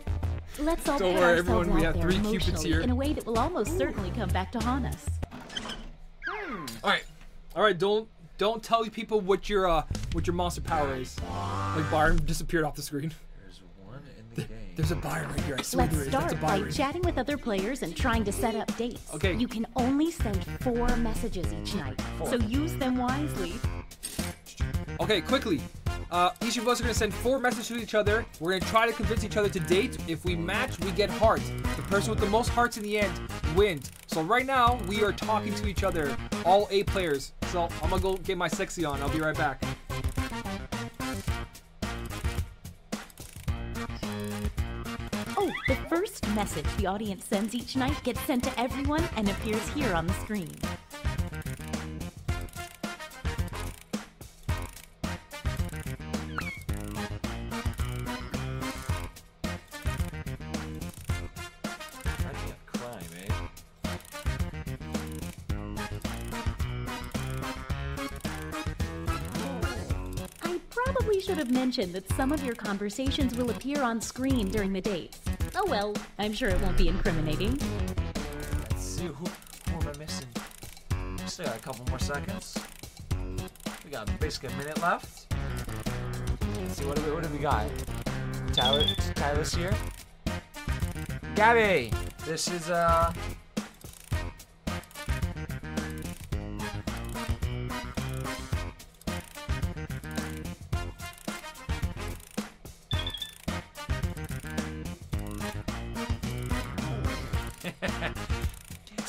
Let's all Don't put worry, ourselves everyone, we out have there three Cupids emotionally here. in a way that will almost certainly come back to haunt us. Hmm. All right, all right. Don't don't tell people what your uh what your monster power is. Like Byron disappeared off the screen. There's one in the game. There's a Byron right here. I swear Let's there is. That's a start by chatting with other players and trying to set up dates. Okay. You can only send four messages each night, so use them wisely. Okay, quickly. Uh, each of us are gonna send four messages to each other. We're gonna try to convince each other to date. If we match, we get hearts. The person with the most hearts in the end wins. So right now we are talking to each other, all eight players. So I'm gonna go get my sexy on. I'll be right back. Oh, the first message the audience sends each night gets sent to everyone and appears here on the screen. Should have mentioned that some of your conversations will appear on screen during the dates. Oh well, I'm sure it won't be incriminating. Let's see who, who am I missing. Still got a couple more seconds. We got basically a minute left. Let's see what do we what do we got? Tyler Tyler's here. Gabby, this is uh.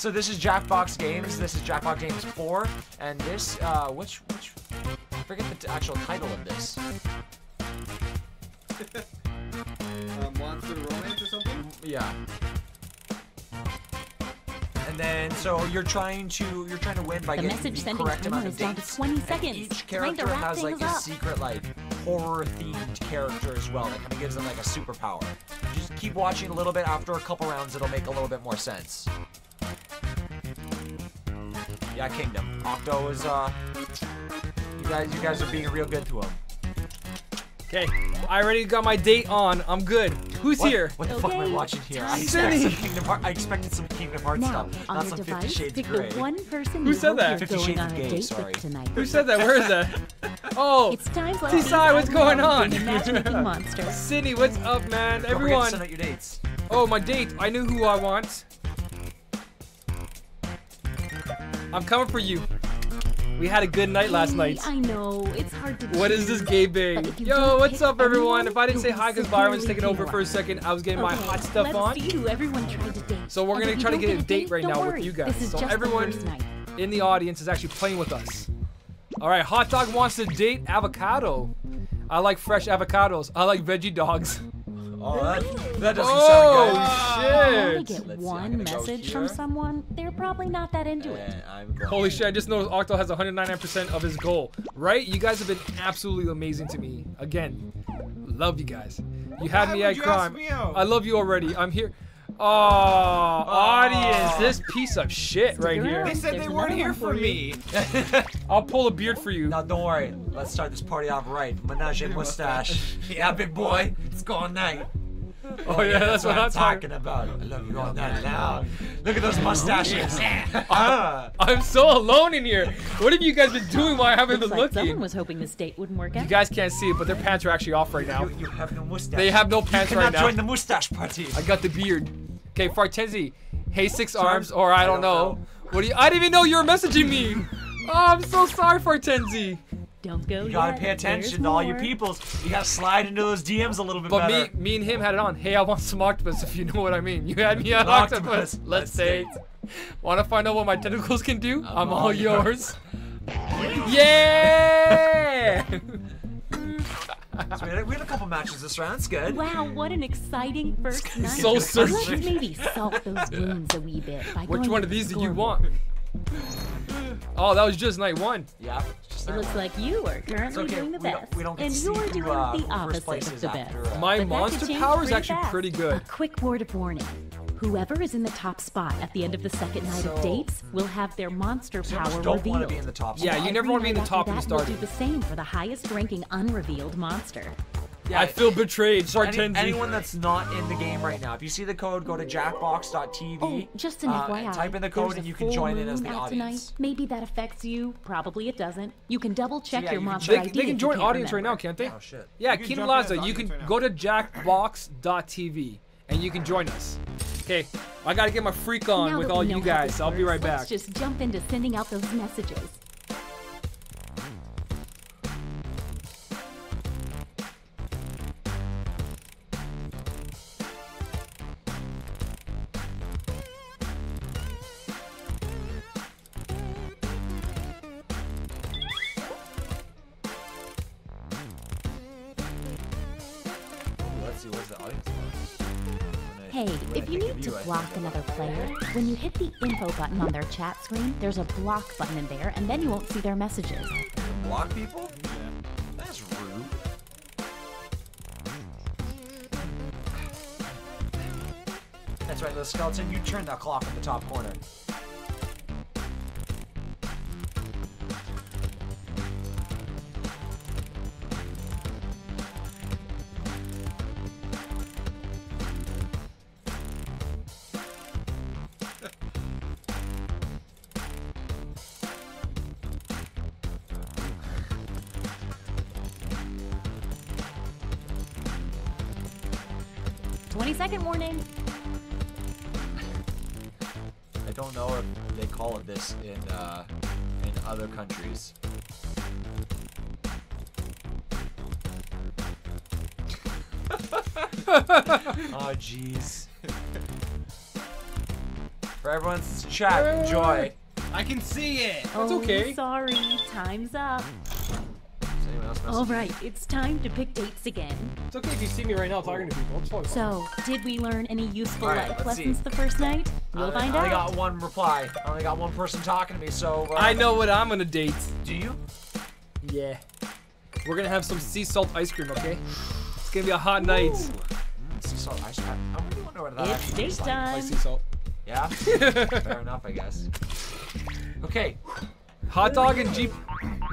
So this is Jackbox Games. This is Jackbox Games 4, and this uh, which which I forget the t- actual title of this. Uh, Monster Romance or something? Yeah. And then so you're trying to you're trying to win by The getting message the sending correct amount of is down to dates. 20 And seconds. Each character has like a up. secret like horror themed character as well that kind of gives them like a superpower. Just keep watching a little bit. After a couple rounds, it'll make a little bit more sense. Yeah, Kingdom. Octo is uh. You guys, you guys are being real good to him. Okay, I already got my date on. I'm good. Who's What, here? What the fuck am I watching here? I expected some Kingdom Hearts. I expected some Kingdom Hearts Now, stuff, not your some Fifty Shades pick Grey. one person Who said that? you're Fifty Shades of a Gay, date sorry. tonight. Who said that? Where is that? Oh, It's times like T-Side, these I what's going on? being monster. Sydney, what's up, man? Don't forget to Everyone. send out your dates. Oh, my date. I knew who I want. I'm coming for you. We had a good night last night. I know it's hard to. What is this gay bang? Yo, what's up, everyone? If I didn't say hi because Byron's taking over for a second, I was getting my hot stuff let's on. see who everyone tried to date. So we're gonna try to get a date right now with you guys. So everyone- the in the audience is actually playing with us. All right, hot dog wants to date avocado. I like fresh avocados. I like veggie dogs. Oh, that, that doesn't Oh sound If I shit! get Let's I'm one gonna go message from someone, they're probably not that into good. it. I'm. Holy shit! I just noticed Octo has 109% of his goal. Right? You guys have been absolutely amazing to me. Again, love you guys. You had Why me at crime. me? I love you already. I'm here. Oh, oh, audience, this piece of shit right here. They said There's they weren't here for for me. I'll pull a beard for you. Now don't worry. Let's start this party off right. Menage a mustache. yeah, big boy. It's going night. Oh yeah, that's what I'm talking talking. about. I love you all night long. Look at those mustaches. Ah. I'm so alone in here. What have you guys been doing while I haven't Looks been like someone looking? was hoping this date wouldn't work out. You out. guys can't see it, but their pants are actually off right now. you, you have no mustache. They have no pants right you right cannot join the mustache party. I got the beard. Okay, Fartenzi. Hey, six arms, or I I don't don't know. know. What do you? I didn't even know you were messaging me. Oh, I'm so sorry, Fartenzi. Don't go You gotta yet. pay attention There's to all your more. peoples. You gotta slide into those DMs a little bit But better. me, me and him had it on. Hey, I want some octopus, if you know what I mean. You had me on Octopus. octopus. Let's Let's. Want to find out what my tentacles can do? I'm, all all yours. yeah. So we, had, we had a couple matches this round. It's good. Wow, what an exciting first night. So Let's maybe salt those wounds a wee bit. By Which going one of these do you scoreboard. want? Oh, that was just night one. Yeah. It looks one. like you are currently okay, doing the we don't- best, we don't get and to you're who, doing uh, the opposite place of is the after, best. uh, My But monster power is actually fast. pretty good. A quick word of warning. Whoever is in the top spot at the end of the second night of dates will have their monster Some power don't revealed. want to be in the top. spot. Yeah, you never wanna be in the top after when you that, we'll do the same for the highest ranking unrevealed monster. Yeah, I feel betrayed, So any, Fartenzi. anyone that's not in the game right now, if you see the code, go to jackbox.tv. Oh, just an uh, FYI. Type in the code and you can join in as moon the out tonight. audience. Maybe that affects you. Probably it doesn't. You can double check yeah, your you monster they, ID. they can join can't audience right now, can't they? Oh shit. Yeah, You can Keen jump in as Laza, you can right go to jackbox.tv and you can join us. Okay, I gotta get my freak on Now with all you guys. I'll be right back. Let's just jump into sending out those messages. Hey, if you need to block another player, when you hit the info button on their chat screen, there's a block button in there, and then you won't see their messages. Block people? That's rude. That's right, little skeleton. You turn that clock in the top corner. Call in uh, in other countries. oh jeez. For everyone's chat, enjoy. I can see it. oh, okay. sorry. Time's up. Is anyone else All messaging? right, it's time to pick dates again. It's okay if you see me right now talking to people. It's fine. So, did we learn any useful All right, life let's see. lessons the first night? We'll I only- find I only out. got one reply. I only got one person talking to me, so. Uh, I know what I'm gonna date. Do you? Yeah. We're gonna have some sea salt ice cream, okay? It's gonna be a hot night. Mm, sea salt ice cream. I really wonder what that It's actually date tastes like. time. Like sea salt. Yeah. Fair enough, I guess. Okay. Hot dog and Jeep.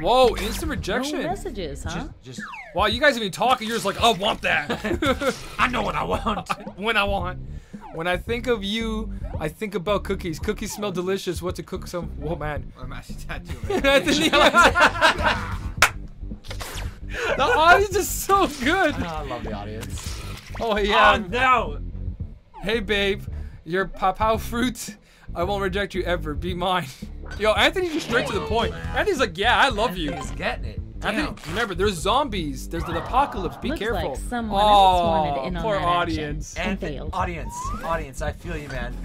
Whoa, instant No rejection. messages, huh? Just, just. Wow, you guys even talking. You're just like, I want that. I know what I want. when I want. When I think of you, I think about cookies. Cookies smell delicious. What to cook some? Whoa, man. I'm actually tattooing. Anthony, the audience is so good. I love the audience. Oh yeah. Oh no! Hey babe, you're papao fruit. I won't reject you ever. Be mine. Yo, Anthony just straight to the point. Anthony's like, yeah, I love you. He's getting it. Anthony, remember, there's zombies. There's the apocalypse. Be Looks careful. like someone else oh, wanted in on poor that audience. And failed. Audience, audience, I feel you, man.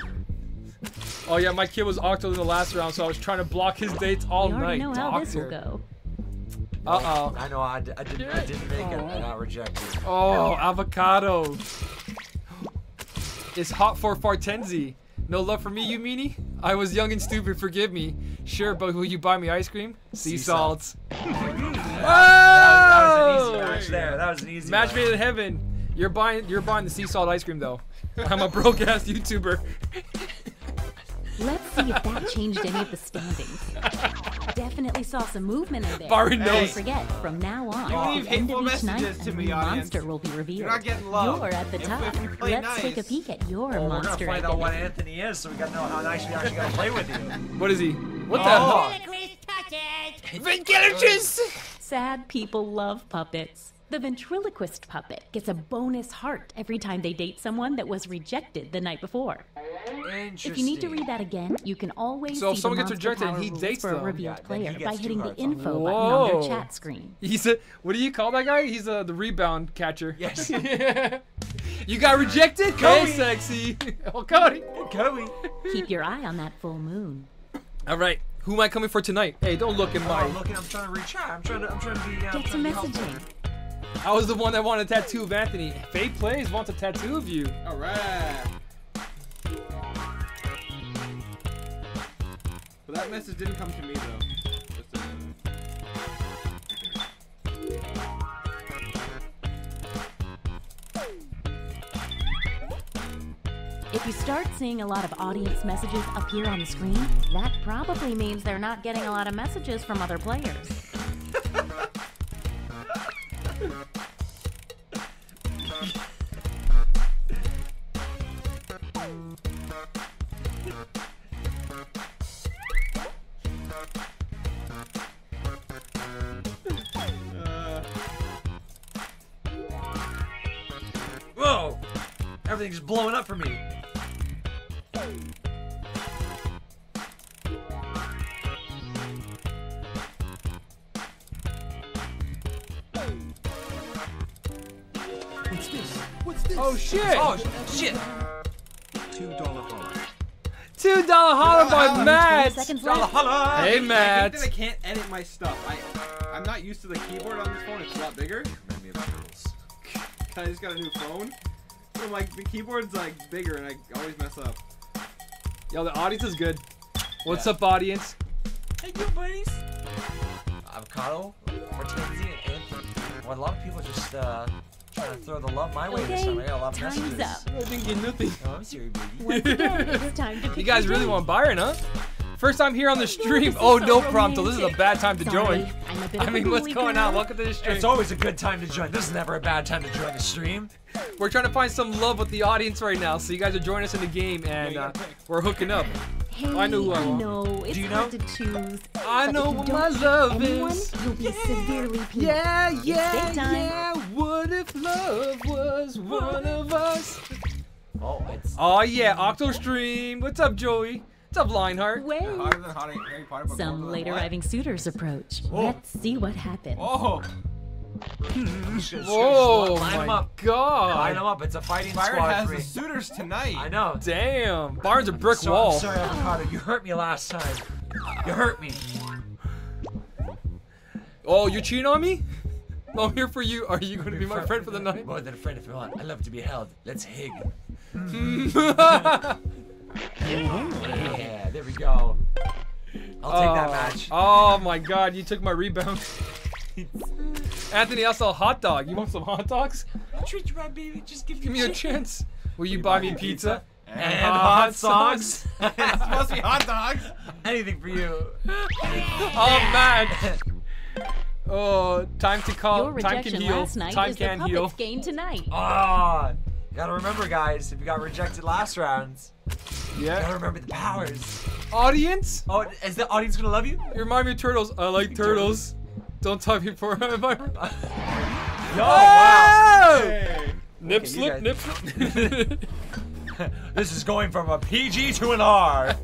Oh yeah, my kid was octoed in the last round, so I was trying to block his dates all we already night. know how this will go. Uh oh. I know I, d- I didn't, I didn't make it. I got rejected. Oh, avocado. It's hot for Fartenzi. No love for me, you meanie? I was young and stupid, forgive me. Sure, but will you buy me ice cream? Sea, Sea salt. salt. oh! That was an easy match oh! there. That was an easy Match one. made in heaven. You're buying you're buying the sea salt ice cream though. I'm a broke ass YouTuber. Let's see if that changed any of the standings. Definitely saw some movement in there. Barry Don't forget, from now on, You at leave the end hateful of each night, messages to a me, new audience. monster will be revealed. not getting love. You're at the top. if you Let's take a peek at your Well, we're gonna monster find out what. Anthony is, so we gotta know how nice we actually gotta play with you. What is he? What the Oh. hell? Ventriloquist! Sad people love puppets. The ventriloquist puppet gets a bonus heart every time they date someone that was rejected the night before. Interesting. If you need to read that again, you can always So if see someone the gets monster rejected and he dates for a revealed Yeah, player by hitting the hearts on info button on Whoa. their chat screen. He's a what do you call that guy? He's a the rebound catcher. Yes. you got rejected? Hey, Cody. sexy. oh, Cody. Cody. Keep your eye on that full moon. All right. Who am I coming for tonight? Hey, don't look in Oh, my. I'm looking. I'm trying to reach out. I'm trying to. I'm trying to be. Uh, Get some to be messaging. I was the one that wanted a tattoo of Anthony. Faye Plays wants a tattoo of you. All right. But that message didn't come to me though. If you start seeing a lot of audience messages appear on the screen, that probably means they're not getting a lot of messages from other players. Everything's blowing up for me. Oh shit! Oh shit! Two dollar holla. Two dollar holler by Matt. seconds Holla, left. holla! Hey I Matt. think that I can't edit my stuff. I I'm not used to the keyboard on this phone. It's a lot bigger. I just got a new phone. So like the keyboard's like bigger and I always mess up. Yo, the audience is good. What's Yeah. up, audience? Hey, you buddies. Avocado, Hortensia, and Anthony. Well, a lot of people just uh, trying to throw the love my way this time. I got a lot of time's messages. up. I didn't get nothing. Oh, I'm sorry, baby. Once again, it's time to pick You guys really date. want Byron, huh? First time here on the stream. Oh, no prompto. This is a bad time to join. I'm a bit I mean, what's going on? Welcome to the stream. It's always a good time to join. This is never a bad time to join the stream. We're trying to find some love with the audience right now, so you guys are joining us in the game, and uh, we're hooking up. Hey, I know who I want. know. It's Do you hard know? to choose. I know what my love anyone, is. You'll be severely penalized. Yeah, yeah, yeah. What if love was one of us? Oh, it's Oh yeah, Octostream. What's up, Joey? What's up, Lionheart? Wait. Hotter than hot Harry Potter. Some late arriving suitors approach. Oh. Let's see what happens. Oh, oh. Whoa, Line 'em my up. God. line them up. It's a fighting Byron squad. has for the suitors tonight. I know. Damn, Barnes a brick So- wall. I'm sorry, Avocado. You hurt me last time. You hurt me. Oh, you're cheating on me? I'm here for you. Are you going to be my friend for the night? More than a friend if you want. I love to be held. Let's hig. Yeah, there we go. I'll take that Oh, match. Oh my god, you took my rebound. Anthony, I saw a hot dog. You want some hot dogs? Treat you right, baby. Just give, Give me a chance. Will you buy me pizza? And hot hot sauce. sauce. it's supposed to be hot dogs. Anything for you. Oh man. Oh, time to call. Your Time can rejection heal. last night Time is the can puppet's heal. game tonight. Ah, gotta remember, guys. If you got rejected last rounds, gotta Yeah. remember the powers. Audience, Oh, is the audience gonna love you? you remind me of turtles. I like turtles. Don't talk me for I? Yo, wow. Oh! Hey. Nip you slip, nip slip. This is going from a PG to an R.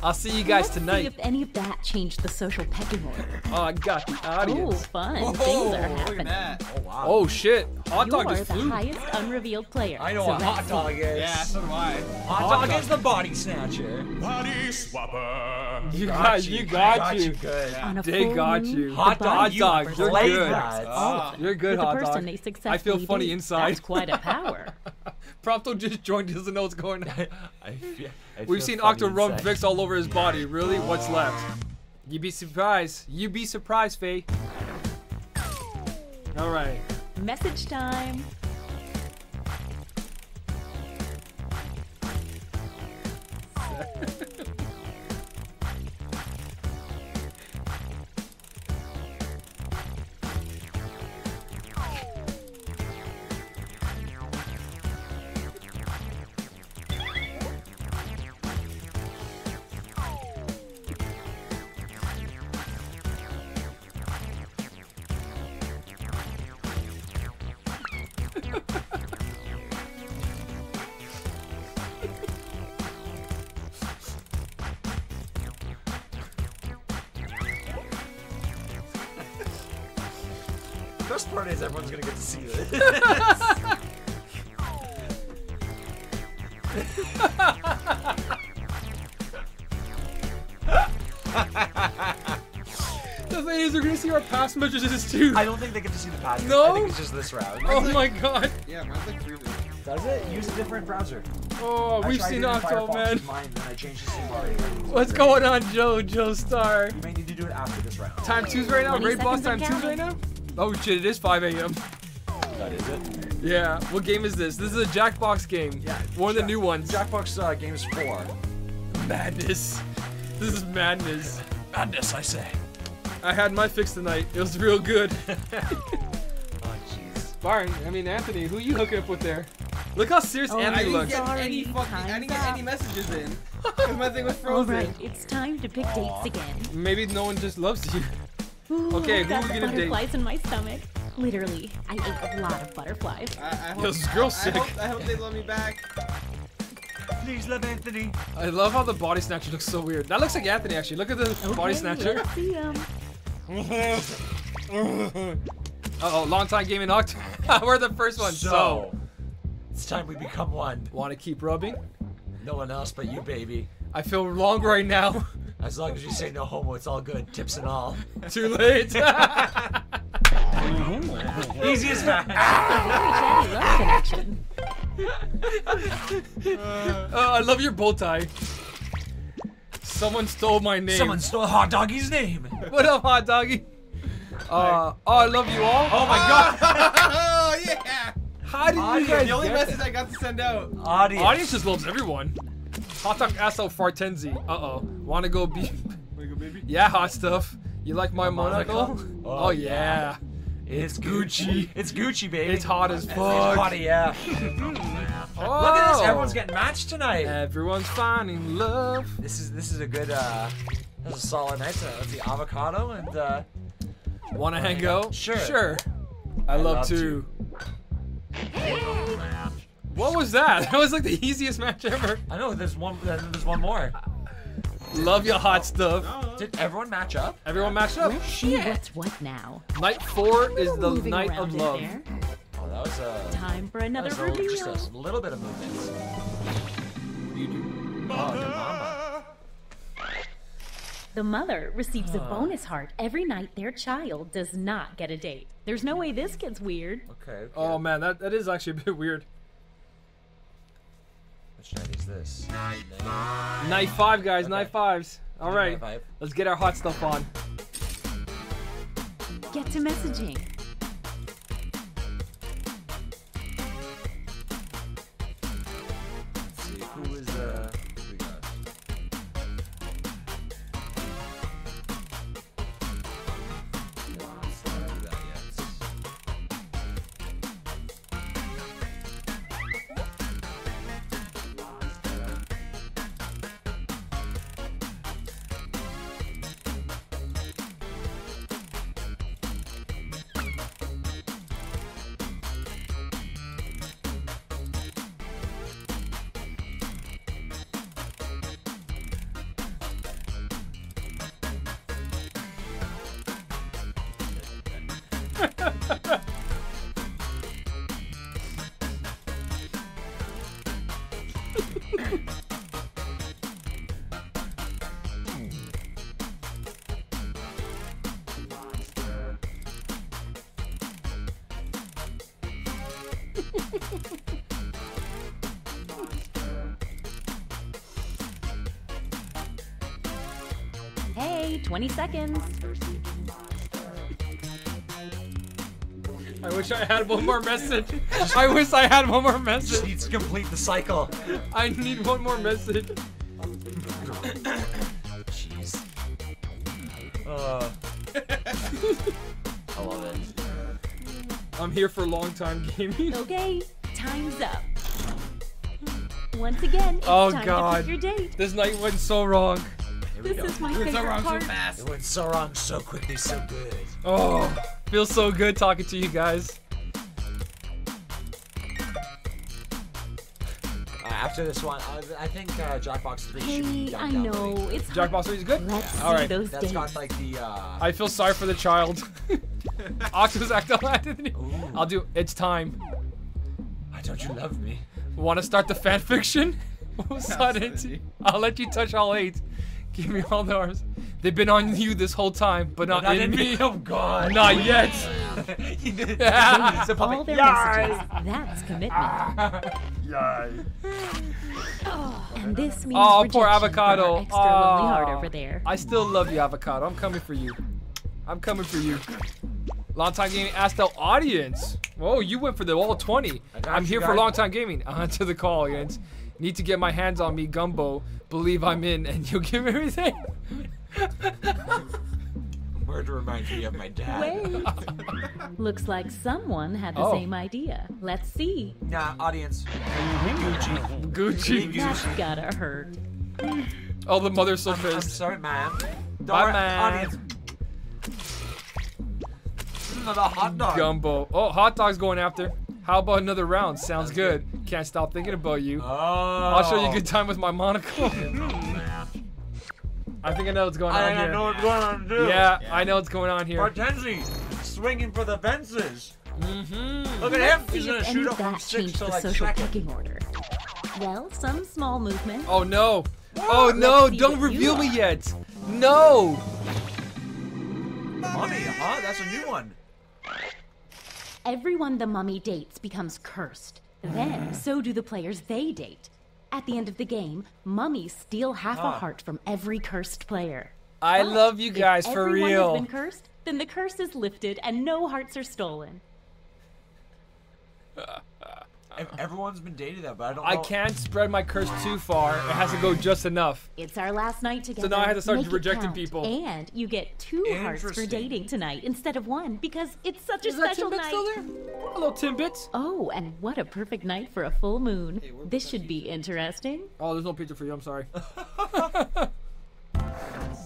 I'll see you guys Let's see tonight. if any of that changed the social pecking order. Oh, I got the Oh, fun. Oh, Things are look happening. at that. Oh wow. Oh shit! Hot You dog are just the flew. highest unrevealed player. I know so what hot dog is. Yeah, so do I. Hot, Hot dog dog. is the body snatcher. Body swapper. You got, you got you. good. On They full got you. Hot dog, you dog, you're good. that. Ah. You're good, with the hot person dog. they I feel funny date. inside. That's quite a power. Prompto just joined, doesn't know what's going on. I feel, I We've feel seen Octo run inside. Vicks all over his body. Really? What's left? You'd be surprised. You'd be surprised, Faye. All right. Message time. see our past messages too. I don't think they get to see the pattern. No? I think it's just this round. Oh my god. Yeah, mine's like freezing. Does it? Use a different browser. Oh, I we've seen Octo, man. Mine, I changed to What's going on, Joe? Joe Star. You may need to do it after this round. Time two's right now. 20 Raid boss time seconds two's right now. Oh shit! It is 5 a.m. That is it. Yeah. What game is this? This is a Jackbox game. Yeah. One of the new ones. Jackbox uh, Games 4. Madness. This is madness. Madness, I say. I had my fix tonight. It was real good. Oh, jeez. Byron, I mean Anthony, who are you hooking up with there? Look how serious Oh, I Anthony didn't looks. get any fucking. I didn't get any up. messages in. 'Cause my thing was frozen. right, it's time to pick dates again. Maybe no one just loves you. Ooh, Okay, I've who got we gonna date? butterflies in my stomach. Literally, I ate a lot of butterflies. I, I hope, Yo, this girl's I, sick. I hope, I hope they love me back. Please love Anthony. I love how the body snatcher looks so weird. That looks like Anthony actually. Look at the body snatcher. let's see 'em. uh oh, long time gaming Oct. We're the first one. So, So, it's time we become one. want to keep rubbing? No one else but you, baby. I feel wrong right now. As long as you say no homo, it's all good. Tips and all. Too late. Easiest match. Very chatty connection. Oh, I love your bow tie. Someone stole my name. Someone stole Hot Doggy's name. What up, hot doggy? Uh, oh, I love you all. Oh my god. oh yeah! How did you Audience, guys The only get message that? I got to send out. Audience. Audience just loves everyone. Hot dog asshole fartenzi. Uh oh. Wanna go be? Wanna go, baby? yeah, hot stuff. You like my monocle? monocle? Oh, Oh, yeah. It's Gucci. It's Gucci, baby. It's hot as It's fuck. hot yeah. Oh. Look at this. Everyone's getting matched tonight. Everyone's finding love. This is this is a good uh this is a solid night. So let's see avocado and uh Wanna hang out? Sure. Sure. I, love, love to. What was that? That was like the easiest match ever. I know. There's one. There's one more. Love your hot stuff. Did everyone match up? Everyone matched up. Let's see what's what now. Night four is the Moving night of love. there. Oh, that was a. Time for That another was a, little- reveal. just a little bit of movement. Oh, the mama. The mother receives a bonus heart every night their child does not get a date. There's no way this gets weird. Okay. okay. Oh man, that, that is actually a bit weird. Which night is this? Night five, guys. Okay. Night fives. All right, Night five. let's get our hot stuff on. Get to messaging. 20 seconds. I wish I had one more message. I wish I had one more Just message. needs to complete the cycle. I need one more message. Jeez. Uh. I love it. I'm here for long time gaming. Okay, time's up. Once again, it's Oh, time God. to pick your date. This night went so wrong. Here we This go. is my favorite part. It went so wrong so quickly, so good. Oh, feels so good talking to you guys. Uh, after this one, I, I think uh, Jackbox 3 should be Hey, I know, it's Jackbox 3 is good? Let's All see right. those That's dates. got like the, uh... I feel sorry for the child. Octo's acting Ooh. I'll do It's time. Why don't you love me? Want to start the fan fiction? Sudden. I'll let you touch all eight. Give me all the arms. They've been on you this whole time, but not, Not in in me. me. Oh God. Not yet. he did. Yeah. It's All puppet. their Yay! messages. That's commitment. And this means Oh, poor avocado. our extra lonely heart over there. I still love you, avocado. I'm coming for you. I'm coming for you. Long time gaming asked out audience. Whoa, you went for the all 20. I got I'm here for guys. long time gaming. Answer the call, audience. Need to get my hands on me, Gumbo. Believe I'm in, and you'll give me everything. Word reminds me of my dad. Wait. Looks like someone had the Oh. same idea. Let's see. Nah, audience. Gucci. Gucci. That's gotta hurt. Oh, the mother's so I'm pissed. sorry, ma'am. Don't Bye, ma'am. Audience. Another hot dog. Gumbo. Oh, hot dog's going after. How about another round? Sounds good. Can't stop thinking about you. Oh. I'll show you a good time with my monocle. I think I know what's going on I here. don't know what's going on, dude. Yeah, I know what's going on here. Hortensi swinging for the fences. Mm-hmm. Look at him. He's gonna shoot of up from that six changed to the like social second. pecking order. Well, some small movement. Oh no. Oh no, don't reveal me yet. No. Mummy, huh? That's a new one. Everyone the mummy dates becomes cursed. Then, so do the players they date. At the end of the game, mummies steal half a Ah. heart from every cursed player. I But love you guys for everyone real. Has been cursed, then the curse is lifted and no hearts are stolen. Ev- Everyone's been dating that, but I don't know. I can't spread my curse too far. It has to go just enough. It's our last night together. So now I have to start Make rejecting people. And you get two hearts for dating tonight instead of one because it's such a Is that special Timbit night. still there? Hello, Timbits. Oh, and what a perfect night for a full moon. this should be interesting. Oh, there's no pizza for you. I'm sorry.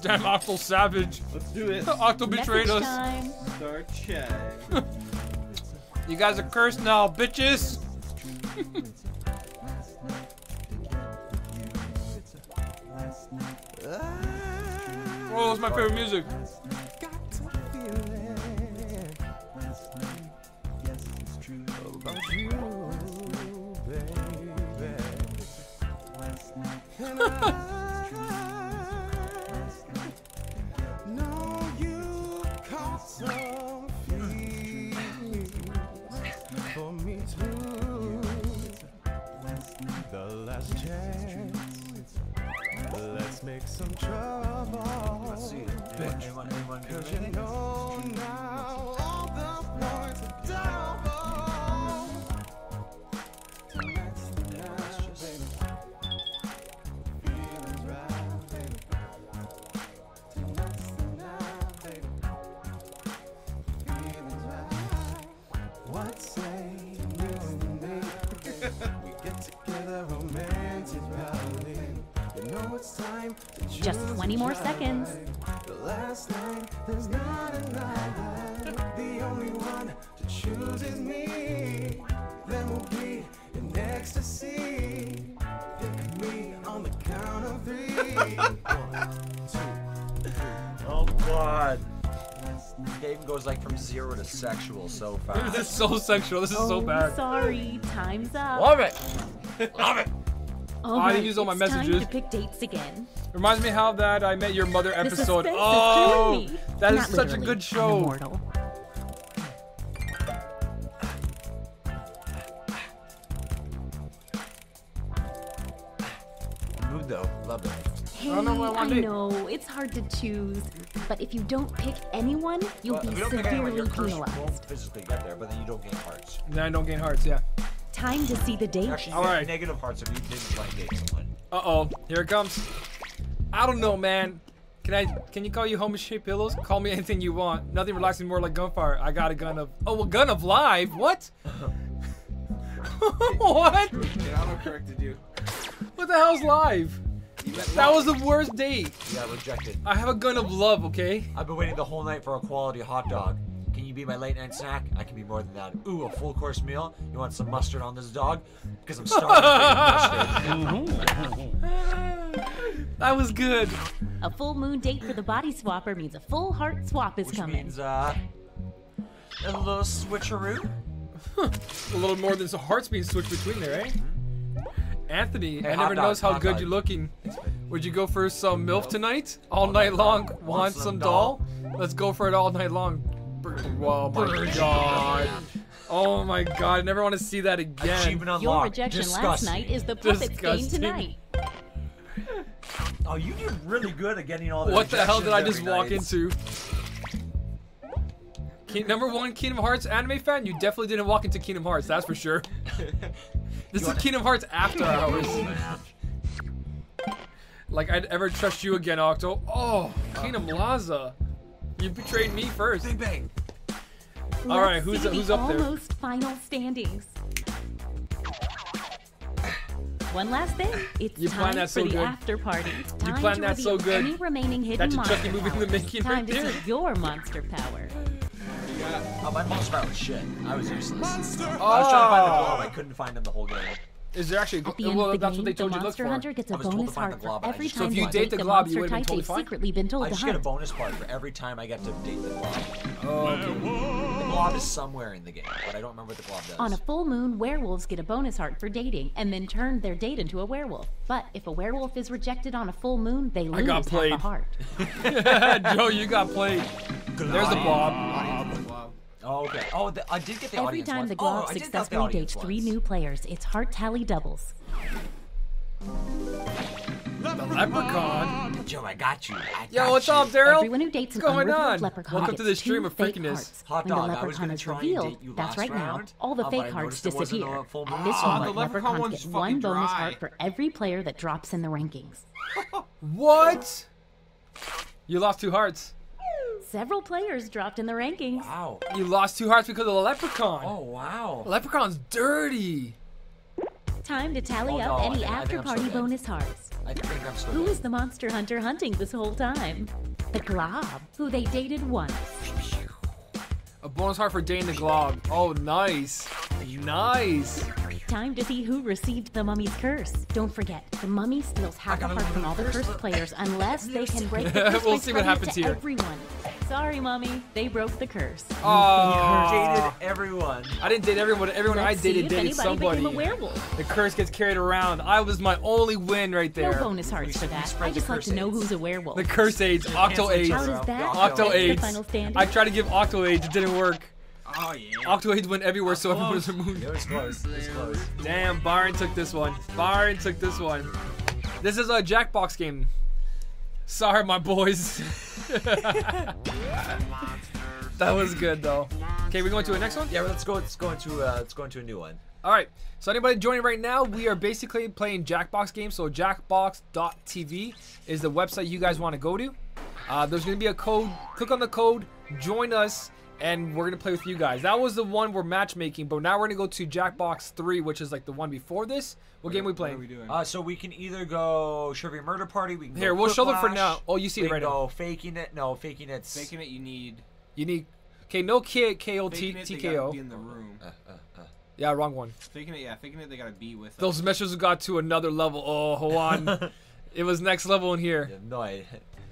Damn, Octo Savage. Let's do this. Octo betrayed Message us. time. Start chatting. You guys are cursed now, bitches. Oh, that's my favorite music. The last chance. Let's make some trouble. Let's see. Anyone do Cause you know now all the points are double. Of three. One, two, Oh god. This game goes like from zero to sexual so fast. This is so sexual. This is oh, so bad. sorry. Time's up. Love it. Love it. All I didn't right, use all my messages. Time to pick dates again. Reminds me how that I Met Your Mother episode. suspense Oh, killing me. that is Not such a good show. immortal. Mood though. Love it. Hey, don't know what I I wanna know it's hard to choose, but if you don't pick anyone, you'll Well, be you don't pick anyone, severely your curse penalized. won't physically get there, but then you don't gain hearts. Then I don't gain hearts. Yeah. Time to see the date. Actually, you All negative hearts if you didn't blind date someone. Uh oh, here it comes. I don't know, man. Can I? Can you call you home-shaped pillows? Call me anything you want. Nothing relaxing more like gunfire. I got a gun of. Oh, a gun of live. What? what? It auto corrected you. What the hell's live? That was the worst date. You got rejected. I have a gun of love. Okay. I've been waiting the whole night for a quality hot dog. Can you be my late night snack? I can be more than that. Ooh, a full course meal? You want some mustard on this dog? Because I'm starving for mustard. That was good. A full moon date for the body swapper means a full heart swap is Which coming. means, uh, a little switcheroo. A little more than some hearts being switched between there, eh? Anthony, Hey, I never dog, knows how good dog. you're looking. Would you go for some MILF tonight? All night long? Want some doll? Let's go for it all night long. Bur- Oh my god. Oh my god, I never want to see that again. Achievement unlocked. Your rejection last night is the puppet game tonight. Oh, you did really good at getting all the What the hell did I just rejections walk into? Ki- number one Kingdom Hearts anime fan, you definitely didn't walk into Kingdom Hearts, that's for sure. this is Kingdom Hearts after hours. like I'd ever trust you again, Octo. Oh, Kingdom Plaza. You betrayed me first. Bang bang. All right, Let's who's- see who's up there? Almost final standings. One last thing. It's You time that for so the good. after party. Time planned to that so reveal good. Any remaining hidden That's a monster Chucky movie in the making Time right to there. see your monster power. You got Oh, my monster power was shit. I was useless. Monster I was trying to find the glob. I Oh. couldn't find him the whole game. Is there actually? At the end well, of the that's game, what they the told you to look monster for. hunter gets a I was told to bonus heart the for every just- So time if you date date the the glob, you monster would've been totally they've fine? secretly been told I to just get a bonus heart for every time I get to date the glob. Oh, okay. The glob is somewhere in the game, but I don't remember what the glob does. On a full moon, werewolves get a bonus heart for dating and then turn their date into a werewolf. But if a werewolf is rejected on a full moon, they lose got half played. a heart. Joe, you got played. There's the blob. Audience with love. Oh, okay. Oh, the, I did get the Every time ones. the oh, glob I the successfully audience dates three ones. new players, its heart tally doubles. The leprechaun. Joe, I got you. I Yo, got what's you. up, Daryl? Everyone who dates What's going on? leprechaun Welcome to the stream of fake freakiness. hearts. Hot when dog, the I was leprechaun gonna is try and revealed, date you that's right round, now. All the uh, fake but hearts noticed it wasn't disappear. a full This moon. one, Ah, the leprechaun leprechauns one's get one fucking bonus dry. heart for every player that drops in the rankings. What? You lost two hearts. Several players dropped in the rankings. Wow. You lost two hearts because of the leprechaun. Oh, wow. Leprechaun's dirty. Time to tally Oh, up no, I any think- after-party still bonus hearts. I think I'm still Who dead. is the monster hunter hunting this whole time? The Glob, who they dated once. A bonus heart for Dane the Glob. Oh, nice. Nice. Time to see who received the mummy's curse. Don't forget, the mummy steals half a heart from all the curse. cursed players unless they can break the curse We'll see what happens here. Everyone. Sorry, mummy. They broke the curse. Oh, you Dated everyone. I didn't date everyone. Everyone Let's I see dated if dated somebody. became a werewolf. The curse gets carried around. I was my only win right there. No there. bonus hearts for that. I the just like curse to know who's a werewolf. The curse aids, Octo cancel each aids. How other does that? Octo Octo the aids. final standing? I tried to give Octo aids. It didn't work. Oh yeah. Octo aids went everywhere, so everyone was removed. It was close. It was close. Damn, Byron took this one. Byron took this one. This is a Jackbox game. Sorry, my boys. that was good though. Okay, we're going to the next one. Yeah, let's go. Let's go into. Uh, let's go into a new one. All right. So anybody joining right now, we are basically playing Jackbox games. So Jackbox.tv is the website you guys want to go to. Uh, there's going to be a code. Click on the code, join us, and we're going to play with you guys. That was the one we're matchmaking, but now we're going to go to Jackbox 3, which is like the one before this. What game we What are we playing? doing? Uh, so we can either go Trivia Murder Party. We can Here, go we'll show them for now. Oh, you see we it right can now. faking it. No, faking it. Faking it, you need. You need. Okay, no K K O T Faking it, T they K gotta be in the room. Uh, uh, uh. Yeah, wrong one. Faking it, yeah. Faking it, they gotta be with. Those us. messages got to another level. Oh, hold on. it was next level in here. You no idea.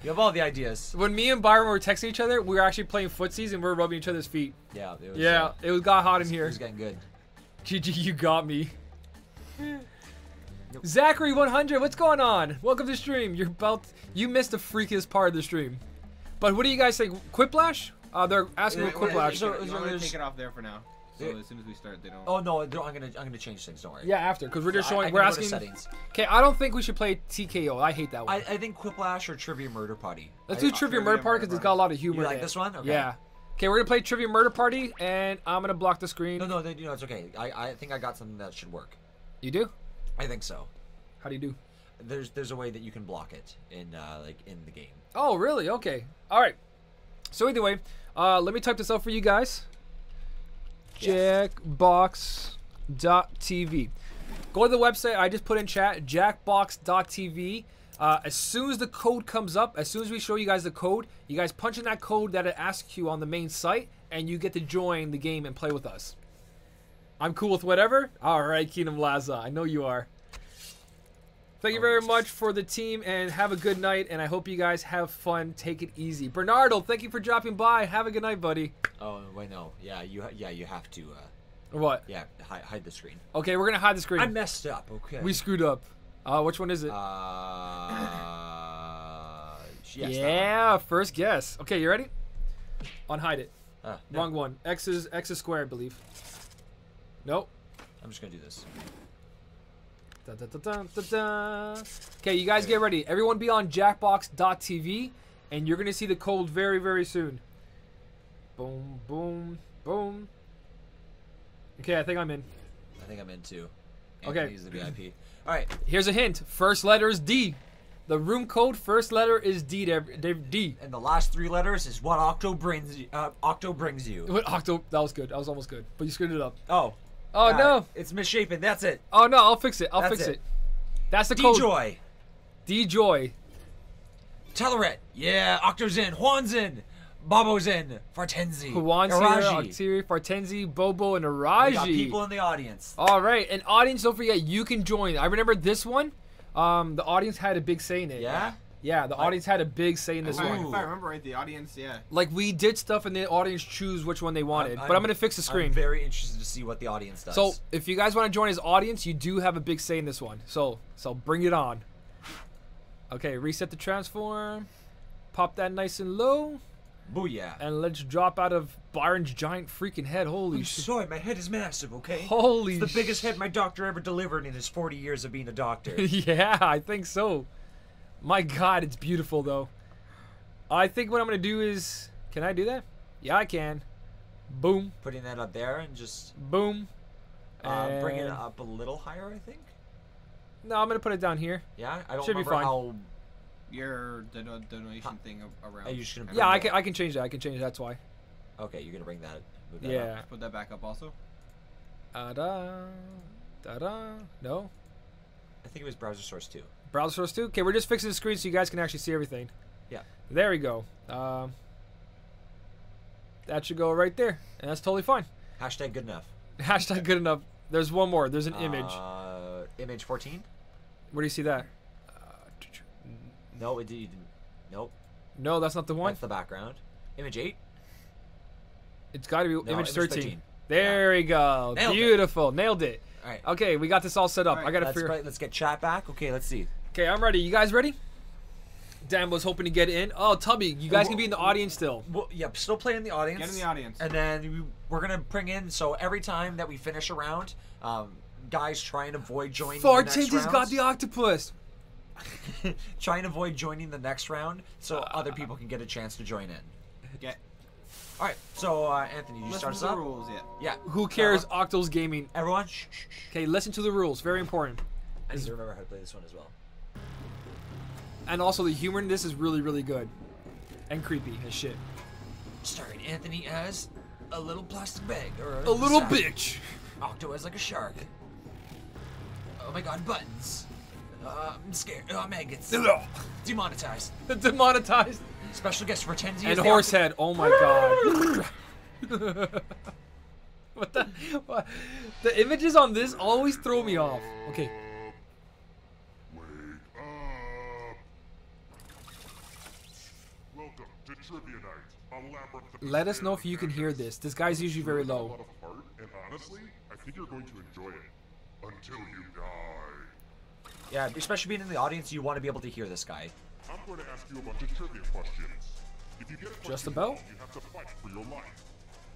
You have all the ideas. When me and Byron were texting each other, we were actually playing footsies and we were rubbing each other's feet. Yeah. It was, Yeah, uh, it was got hot in it here. was getting good. GG, you got me. Zachary 100, what's going on? Welcome to the stream. You're about you missed the freakiest part of the stream. But what do you guys think? Quiplash? Uh, they're asking Wait, what wait, Quiplash. so- You so want to there's- take it off there for now. So Yeah. as soon as we start, they don't. Oh no, don't- I'm gonna I'm gonna change things. Don't worry. yeah, after because we're just I- showing. I'm we're gonna go asking. settings. Okay, I don't think we should play TKO. I hate that one. I, I think Quiplash or Trivia Murder Party. Let's I- do Trivia Trivia Murder Party because it's got a lot of humor. You like it. this one? Okay. Yeah. Okay, we're gonna play Trivia Murder Party, and I'm gonna block the screen. No, no, then, you know it's okay. I, I think I got something that should work. You do? I think so. How do you do? There's there's a way that you can block it in uh, like in the game. Oh, really? Okay. All right. So either way, uh, let me type this out for you guys. Jackbox.tv. Go to the website. I just put in chat. Jackbox.tv. Uh, as soon as the code comes up, as soon as we show you guys the code, you guys punch in that code that it asks you on the main site, and you get to join the game and play with us. I'm cool with whatever. All right, Kingdom Laza. I know you are. Thank you very much for the team and have a good night. And I hope you guys have fun. Take it easy. Bernardo, thank you for dropping by. Have a good night, buddy. Oh wait, no. Yeah, you yeah you have to. Uh, what? yeah, hide, hide the screen. Okay, we're gonna hide the screen. I messed up. Okay. we screwed up. Uh, which one is it? Uh. yes, yeah, first guess. Okay, you ready? Unhide it. Uh, no, Wrong one. X is X is square, I believe. Nope. I'm just gonna do this. Da, da, da. Okay, you guys get ready. Everyone be on jackbox.tv, and you're gonna see the code very, very soon. Boom, boom, boom. Okay, I think I'm in. I think I'm in too. Okay. He's the VIP. All right. Here's a hint. First letter is D. The room code first letter is D. D. And the last three letters is what Octo brings. You, uh, Octo brings you. What Octo? That was good. That was almost good. But you screwed it up. Oh. Oh no. It's misshapen. That's it. Oh no. I'll fix it. I'll That's fix it. it. That's the code. Joy. D Joy. Teleret. Yeah. Octo's in. Juan's in. Babo's in. Fartenzi. Juan's here. Iraji. Octiri, Fartenzi, Bobo, and We Araji. got people in the audience. All right, and audience, don't forget you can join. I remember this one. Um, the audience had a big say in it. Yeah. Yeah, the audience had a big say in this If I, one. if I remember right, the audience, yeah. Like we did stuff, and the audience choose which one they wanted. I'm- but I'm gonna fix the I'm screen. very interested to see what the audience does. So if you guys want to join as audience, you do have a big say in this one. So so bring it on. Okay, reset the transform. Pop that nice and low, Booyah. and let's drop out of Byron's giant freaking head. Holy I'm shit! sorry, my head is massive, okay? Holy It's the biggest sh- head my doctor ever delivered in his 40 years of being a doctor. yeah, I think so. My God, it's beautiful though. I think what I'm gonna do is, can I do that? Yeah, I can. Boom, Putting that up there and just boom. uh, bring it up a little higher, I think. No, I'm gonna put it down here. Yeah, I don't Should be remember fine. how. Your dono- donation thing around. Are you just gonna Yeah, I can. I can change that. I can change. That. That's why. Okay, you're gonna bring that. move that Yeah. up. Put that back up also. Da da, da da. No. I think it was browser source too. Browser source too. Okay, we're just fixing the screen so you guys can actually see everything. Yeah. There we go. Um. That should go right there, and that's totally fine. Hashtag good enough. Hashtag good enough. There's one more. There's an image. Uh, image 14? Where do you see that? No, it didn't. Nope. No, that's not the one. That's the background. Image 8? It's got to be No, image image 13. 13. There we go. Nailed it. Beautiful. Nailed it. All right. Okay, we got this all set up. All right, I gotta Let's, figure. right, let's get chat back. Okay, let's see. Okay, I'm ready. You guys ready? Dan was hoping to get in. Oh, Tubby, you guys can be in the audience still. Well, yep, still play in the audience. Get in the audience. And then we, we're gonna bring in. So every time that we finish a round, um, guys try and avoid joining. the next Fartins has got the octopus. try and avoid joining the next round, so other people can get a chance to join in. Get. All right. So uh, Anthony, you Listen start to us the up. rules yet. Yeah. Who cares? Octo's Gaming. Everyone. Okay, listen to the rules. Very important. I need to remember how to play this one as well. And also, the humor in this is really, really good. And creepy as shit. Starring Anthony as a little plastic bag or A little sack. bitch. Octo as like a shark. Oh my god, buttons. Uh, I'm scared. Oh, maggots. Demonetized. Demonetized. Special guest Pretenzi And is the horse head. Oh my god. what the? What? The images on this always throw me off. Okay. Welcome to Trivia Night, a labyrinth of Let us know if you can hear this. This guy's usually very It's a low. lot of heart, and honestly, I think you're going to enjoy it. Until you die. Yeah, especially being in the audience, you want to be able to hear this guy. I'm going to ask you a bunch of trivia questions. If you get a Just about? wrong, you have to fight for your life.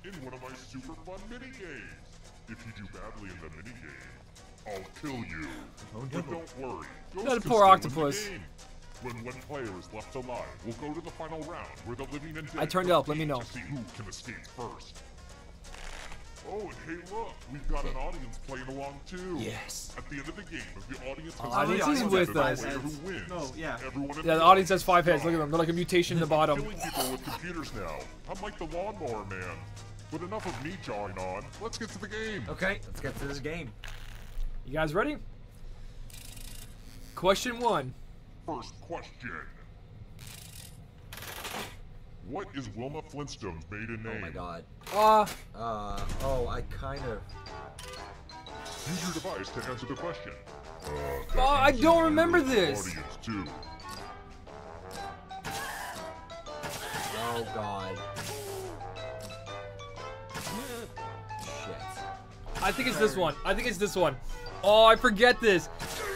In one of my super fun mini games. If you do badly in the mini game, I'll kill you. Oh, but don't worry. Ghost That can poor still win the octopus. Game. When one player is left alive, we'll go to the final round where the living and dead I turned it up, let me compete know. to see who can escape first. Oh, and hey, look, we've got an audience playing along too. Yes. At the end of the game, if the audience has Audience five is heads, with then the us. who wins. No, yeah. Everyone Yeah, the audience has five heads. Look at them. They're like a mutation in the bottom. Killing people with computers now. I'm like the lawnmower man. But enough of me jawing on. Let's get to the game. Okay, let's get to this game. You guys ready? Question one. First question. What is Wilma Flintstone's maiden name? Oh my god. Uh, Uh, oh, I kind of. Use your device to answer the question. oh, I don't remember this. Audience too. Oh god. Shit. I think it's this one. I think it's this one. Oh, I forget this.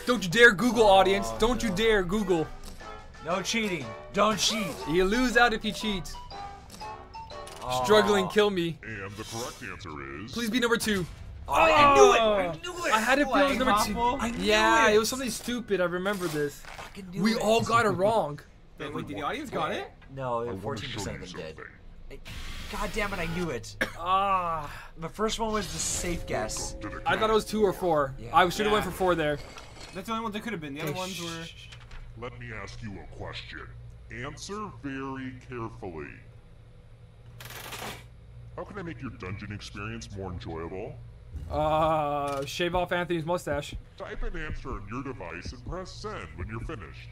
Don't you dare Google, audience. Don't you dare Google. No cheating. Don't cheat. You lose out if you cheat. Struggling, kill me. And the correct answer is. Please be number two. Oh, I knew it. I knew it. I had it feel it was number two. I knew Yeah, it. it was something stupid. I remember this. Fucking knew We it. all got it wrong. Wait, wait, did the audience got it? No, I want to 14% of them did. God damn it, I knew it. Ah, The first one was the safe guess. I thought it was two or four. Yeah. I should have went for four there. That's the only ones that could have been. The other Okay, ones were. shh, shh. Let me ask you a question. Answer very carefully. How can I make your dungeon experience more enjoyable? Uh, shave off Anthony's mustache. Type an answer on your device and press send when you're finished.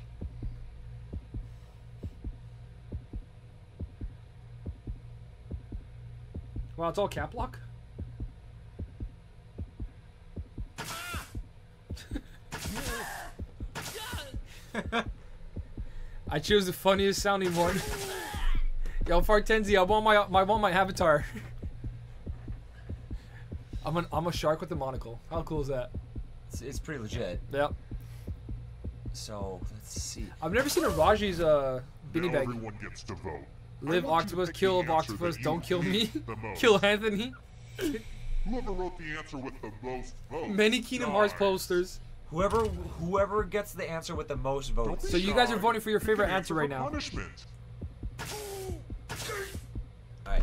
Wow, it's all cap lock. I chose the funniest sounding one. Yo, Fartenzi, I want my, my I want my avatar. I'm an I'm a shark with a monocle. How cool is that? It's, it's pretty legit. Yep. So, let's see. I've never seen a Raji's uh beanie bag. everyone gets to vote. Live I want you to octopus, kill the octopus, don't kill me. hate the most. kill Anthony. Whoever wrote the answer with the most votes. Many Kingdom Hearts posters. Whoever whoever gets the answer with the most votes. So you guys are voting for your favorite answer right now. Punishment. Alright.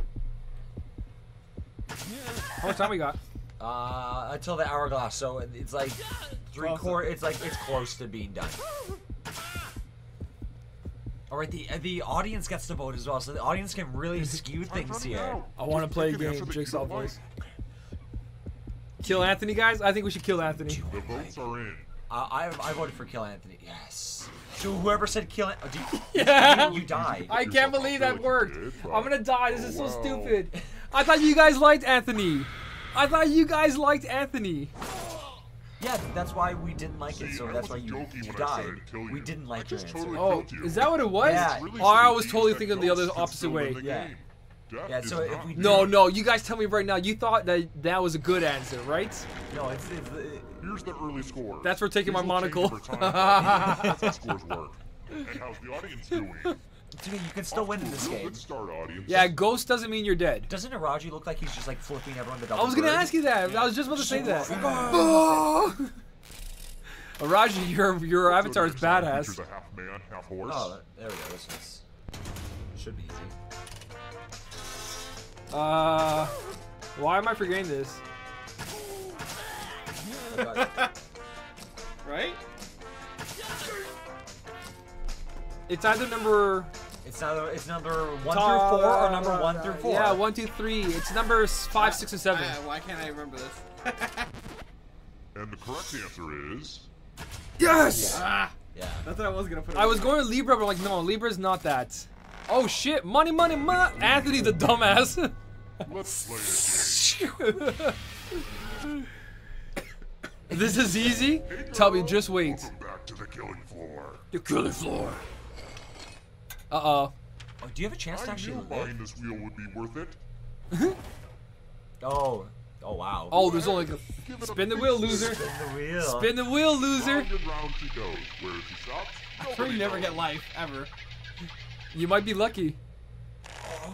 How much time we got? Uh, until the hourglass. So it's like three Well, quarter. It's like it's close to being done. All right, the the audience gets to vote as well, so the audience can really skew things here. I want to play a pick an answer game. that Jigsaw don't voice. Kill Anthony, guys. I think we should kill Anthony. The votes are in. Uh, I I voted for Kill Anthony. Yes. So whoever said kill it, oh, you, Yeah. you, you die. I can't believe that worked. I'm gonna die. This is so stupid. I thought you guys liked Anthony. I thought you guys liked Anthony. Yeah, that's why we didn't like it. So I that's why you, you when I said died. I'd We didn't like your just answer. totally Oh, you. is that what it was? Yeah. Really Oh, I was totally thinking the other opposite way. the Yeah. game. Death Yeah, is so if not. we- No, no. You guys tell me right now. You thought that that was a good answer, right? No, it's, it's it, Here's the early score. That's for taking my These will monocle. time. That's how scores work. And how's the audience doing? to me, you can still win in this game. Good start, audience. Yeah, ghost doesn't mean you're dead. Doesn't Iraji look like he's just like flipping everyone to I was gonna bird? ask you that. I was just about to say that. Oh. Raji, your your So avatar is badass. Features a half man, half horse. Oh, there we go. This is should be easy. Uh, why am I forgetting this? Right? It's either number It's either it's number one through four or number one through four. Yeah, one, two, three. It's numbers five, six, and seven. I- why can't I remember this? And the correct answer is. Yes. ah, Yeah. that's what I was gonna put. I was there. going to Libra, but I'm like, no, Libra's not that. Oh shit! Money, money, money! Anthony, the dumbass. Let's play a game. this is easy. Hey, Tell me, just wait. Welcome back to the killing floor. The killing floor. Uh oh. Oh, do you have a chance to actually knew buying this wheel would be worth it. Oh. Oh wow. Oh, there's only. Give a Spin the wheel, loser. Spin the wheel. Spin the wheel, loser. Round and round she goes. Where she stops, Sure nobody you never knows. get life ever. You might be lucky.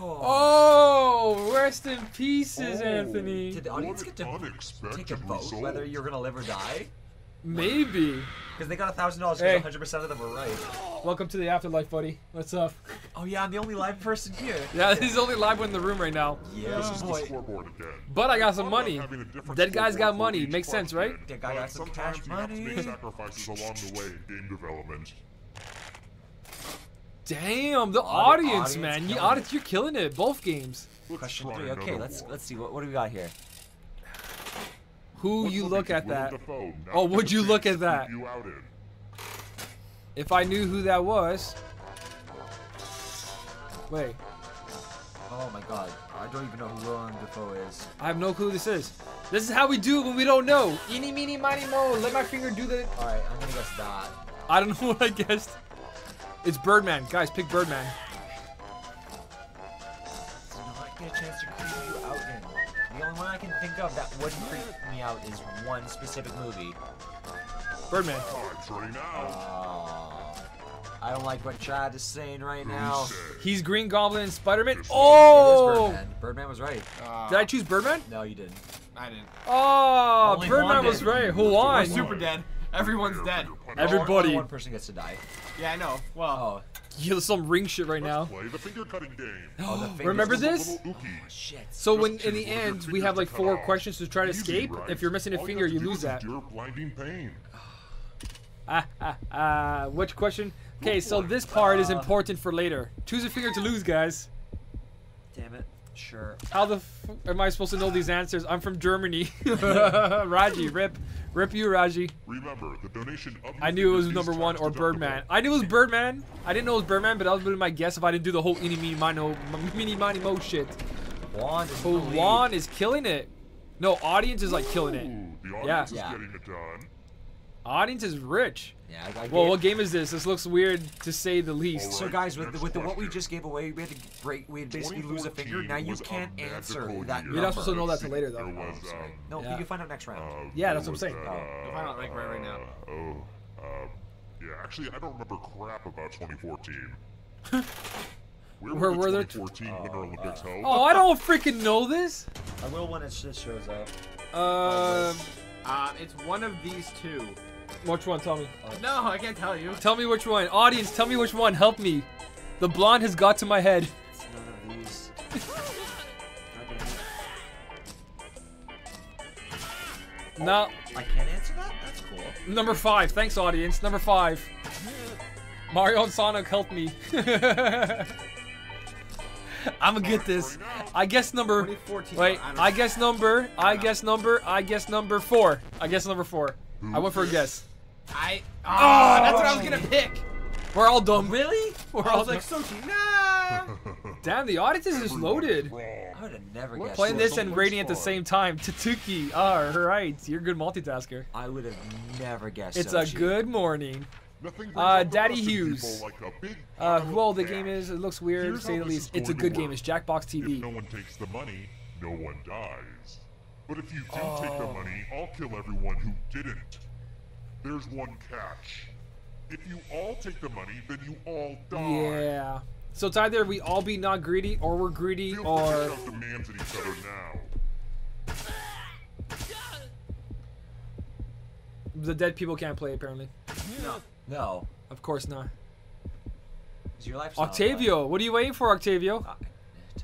Oh. Oh, rest in pieces, Oh. Anthony. Did the audience get to take a vote result. whether you're gonna live or die? Maybe. Because they got a thousand dollars Hey. because 100% of them were right. Welcome to the afterlife, buddy. What's up? Oh yeah, I'm the only live person here. Yeah, he's the only live one in the room right now. Yeah, This is the boy. scoreboard again. But I got some money. having a different Dead guys got money. Makes sense, right? Dead guy got But some sometimes cash you have to make money. sacrifices along the way in game development. Damn, the audience, audience man. You, audience, you're killing it. Both games. Question try three. Okay, let's one. let's see what what do we got here. Who What you oh, look at that? Oh, would you look at that? You out in? If I knew who that was. Wait, Oh my god, I don't even know who Willem Dafoe is. I have no clue who this is. This is how we do it when we don't know. Eeny, meeny, miny, mo. Let my finger do the. All right, I'm gonna guess that. I don't know what I guessed. It's Birdman. Guys, pick Birdman. So now I get a chance to creep you out in. The only one I can think of that wouldn't creep me out is one specific movie. Birdman. Time's running out. Oh, I don't like what Chad is saying right now. He's Green Goblin and Spider-Man. It is It is Oh! Birdman. Birdman was right. Uh, Did I choose Birdman? No, you didn't. I didn't. Oh, Only Birdman one was right. Who We're won? super dead. Everyone's dead. Everybody. One person gets to die. Yeah, I know. Well, Oh, You're some ring shit right now. Play the finger cutting game. oh the Remember this? little ookie. Shit. So Just when in the one of your end we have like four off. questions to try to Easy, escape. right? If you're missing a All finger, have you lose is that. endure blinding pain. Ah ah ah. Which question? Okay, so this part is Uh. important for later. Choose a finger to lose, guys. Damn it. Sure. How the f- am I supposed to know these answers? I'm from Germany. Raji, rip, rip you, Raji. Remember, the donation of I knew it was number one or. Birdman. I knew it was Birdman. I didn't know it was Birdman, but that was really my guess if I didn't do the whole eeny meeny miny mo, mini miny mo shit. Juan is Oh, in the oh, lead. Juan is killing it. No, audience is like killing it. Ooh, the audience Yeah. is Yeah. Getting it done. Audience is rich. Yeah, I, I Well, gave- what game is this? This looks weird to say the least. So guys, with the, with the, what we just gave away, we had to break, we had basically lose a finger. Now you can't answer magical that. year. You're not supposed to know that See, till later, though. Was, sorry. um, No, Yeah. you can find out next round. uh, Yeah, that's what I'm saying. that, Oh. uh, You'll find out, like, right- right now. uh, Oh, um, yeah. Actually, I don't remember crap about 2014. Where Where were were the there- 2014 Winter Olympics held? Oh, I don't freaking know this. I will when it just shows up. Um, uh, it's one of these two. Which one? Tell me. No, I can't tell you. Tell me which one. Audience, tell me which one. Help me. The blonde has got to my head. It's none of these. No, I can't answer that. That's cool. number five. Thanks, audience. Number five. Mario and Sonic, help me. I'm gonna get this. I guess number. Wait, I don't I know. guess number. I guess number. I guess number four. I guess number four. I went for a guess. I. Ah, that's what I was gonna pick. We're all dumb. Really? We're I all was like, Sochi, nah. Damn, the audience is just loaded. I would have never Let's guessed. Playing this and rating at the same time. Tatuki. All right, you're a good multitasker. I would have never guessed. It's a good morning. Uh, Daddy Hughes. people like Uh, pile who of the game is? It looks weird, to say the least. It's a going to good game. It's Jackbox If TV. no one takes the money, no one dies. But if you do take the Oh. money, I'll kill everyone who didn't. There's one catch. If you all take the money, then you all die. Yeah. So it's either we all be not greedy, or we're greedy, Feel free to or shout demands at each other now. the dead people can't play. Apparently, No. No. of course not. Is your life? not Octavio, what are you waiting for, Octavio?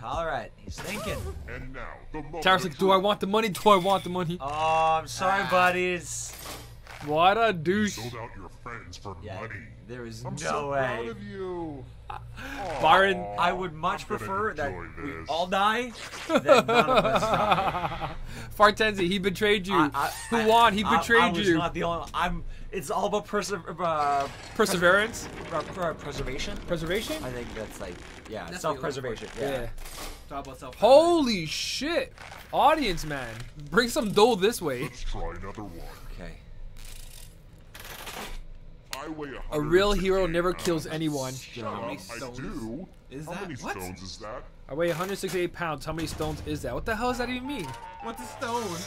On? Tolerate. He's thinking. And now, the Tara's like, do I want the money? Do I want the money? Oh, I'm sorry, ah. buddies. What a douche. Sold out your friends for Yeah. money. There is I'm no so way. proud of you. Byron, Aw, I would much I'm prefer that enjoy we all die than none of us die. Fartenzi, he betrayed you. I- I- Who won? He I- betrayed I, was you. not the only. I'm. It's all about perse- uh, Perseverance, pres- uh, preservation. preservation. I think that's like yeah, That's what you look self-preservation. Yeah. Yeah. It's all about self. Holy shit, audience man, bring some dough this way. Let's try another one. Okay. I weigh A real hero 168 never kills anyone. Shut How many up, I stones do. is How that? many What? stones is that? I weigh 168 pounds. How many stones is that? What the hell does that even mean? What's a stone?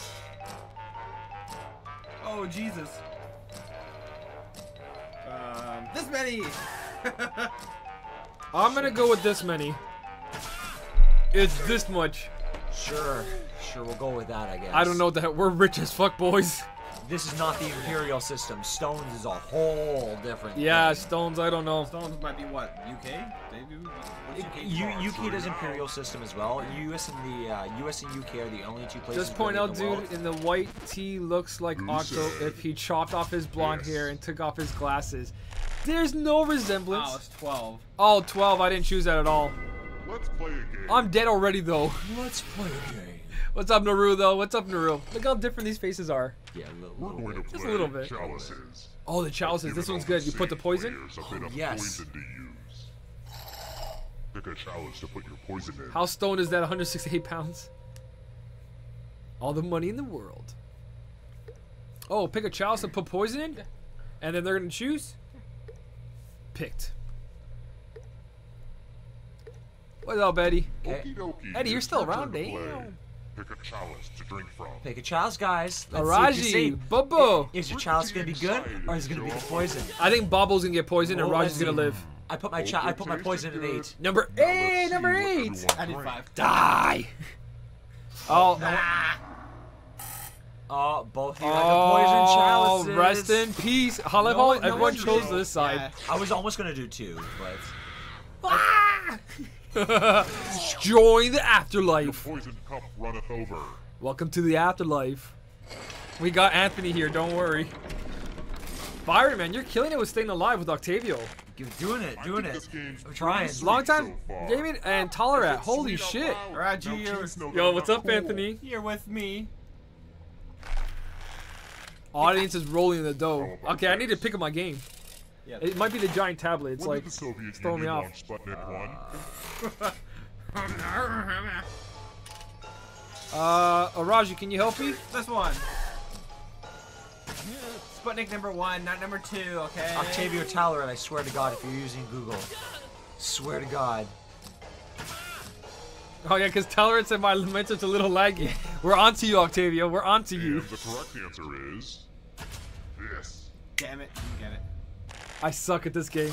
Oh Jesus. Um, this many. I'm gonna go with this many. It's this much. Sure. Sure, we'll go with that. I guess. I don't know that. We're rich as fuck, boys. This is not the imperial system. Stones is a whole different. Yeah, thing. stones. I don't know. Stones might be what? UK? They do. UK? U- UK does imperial system as well. US and the uh, US and UK are the only two places. Just point out, in the world. dude, in the white tee looks like Octo if he chopped off his blonde Yes. hair and took off his glasses. There's no resemblance. Oh, it's 12. Oh, 12. I didn't choose that at all. Let's play a game. I'm dead already, though. Let's play a game. What's up, Naru, though? What's up, Naru? Look how different these faces are. Yeah, a little, We're little going to bit. play Just a little bit. chalices. Oh, the chalices. This one's good. You put the poison? Players a bit of yes. to use. Pick a chalice to put your poison in. How stoned is that? 168 pounds. All the money in the world. Oh, pick a chalice and put poison in, and then they're gonna choose. Picked. What's up, Eddie? Okay. Okie. Eddie, you're still around, to damn. Pick a chalice to drink from. Pick a chalice, guys. Let's see what you Araji. Bubbo. Is your chalice gonna be good, or is it gonna be the poison? I think Bobble's gonna get poisoned and Well, Raj is let's gonna live. I put my cha- I put my poison at eight. Number eight, number eight. I did five. Die. Oh, Oh, both of you have the oh, poison oh, chalices. rest in peace. How No how no everyone chose this side. Yeah. I was almost gonna do two, but ah! Join the Your afterlife. poison cup runneth over. Welcome to the afterlife. We got Anthony here, don't worry. Byron, man, you're killing it with staying alive with Octavio. you're doing it, doing it. I'm trying. Long time, so far. And Tolerat. Holy shit. loud. Alright, Now Gio. Yo, what's up, cool. Anthony? Here with me. Audience is rolling the dough. Okay, I need to pick up my game. Yeah. It might be the giant tablet. It's When like did the Soviet it's throwing me off. launch Sputnik 1? Uh, Araji, can you help me? This one. Sputnik number one, not number two, okay? Octavio Tolerant, I swear to God, if you're using Google, swear to God. Oh yeah, because Tolerant said my mentor's a little laggy. We're onto you, Octavio. We're onto you. And the correct answer is this. Damn it, you get it. I suck at this game.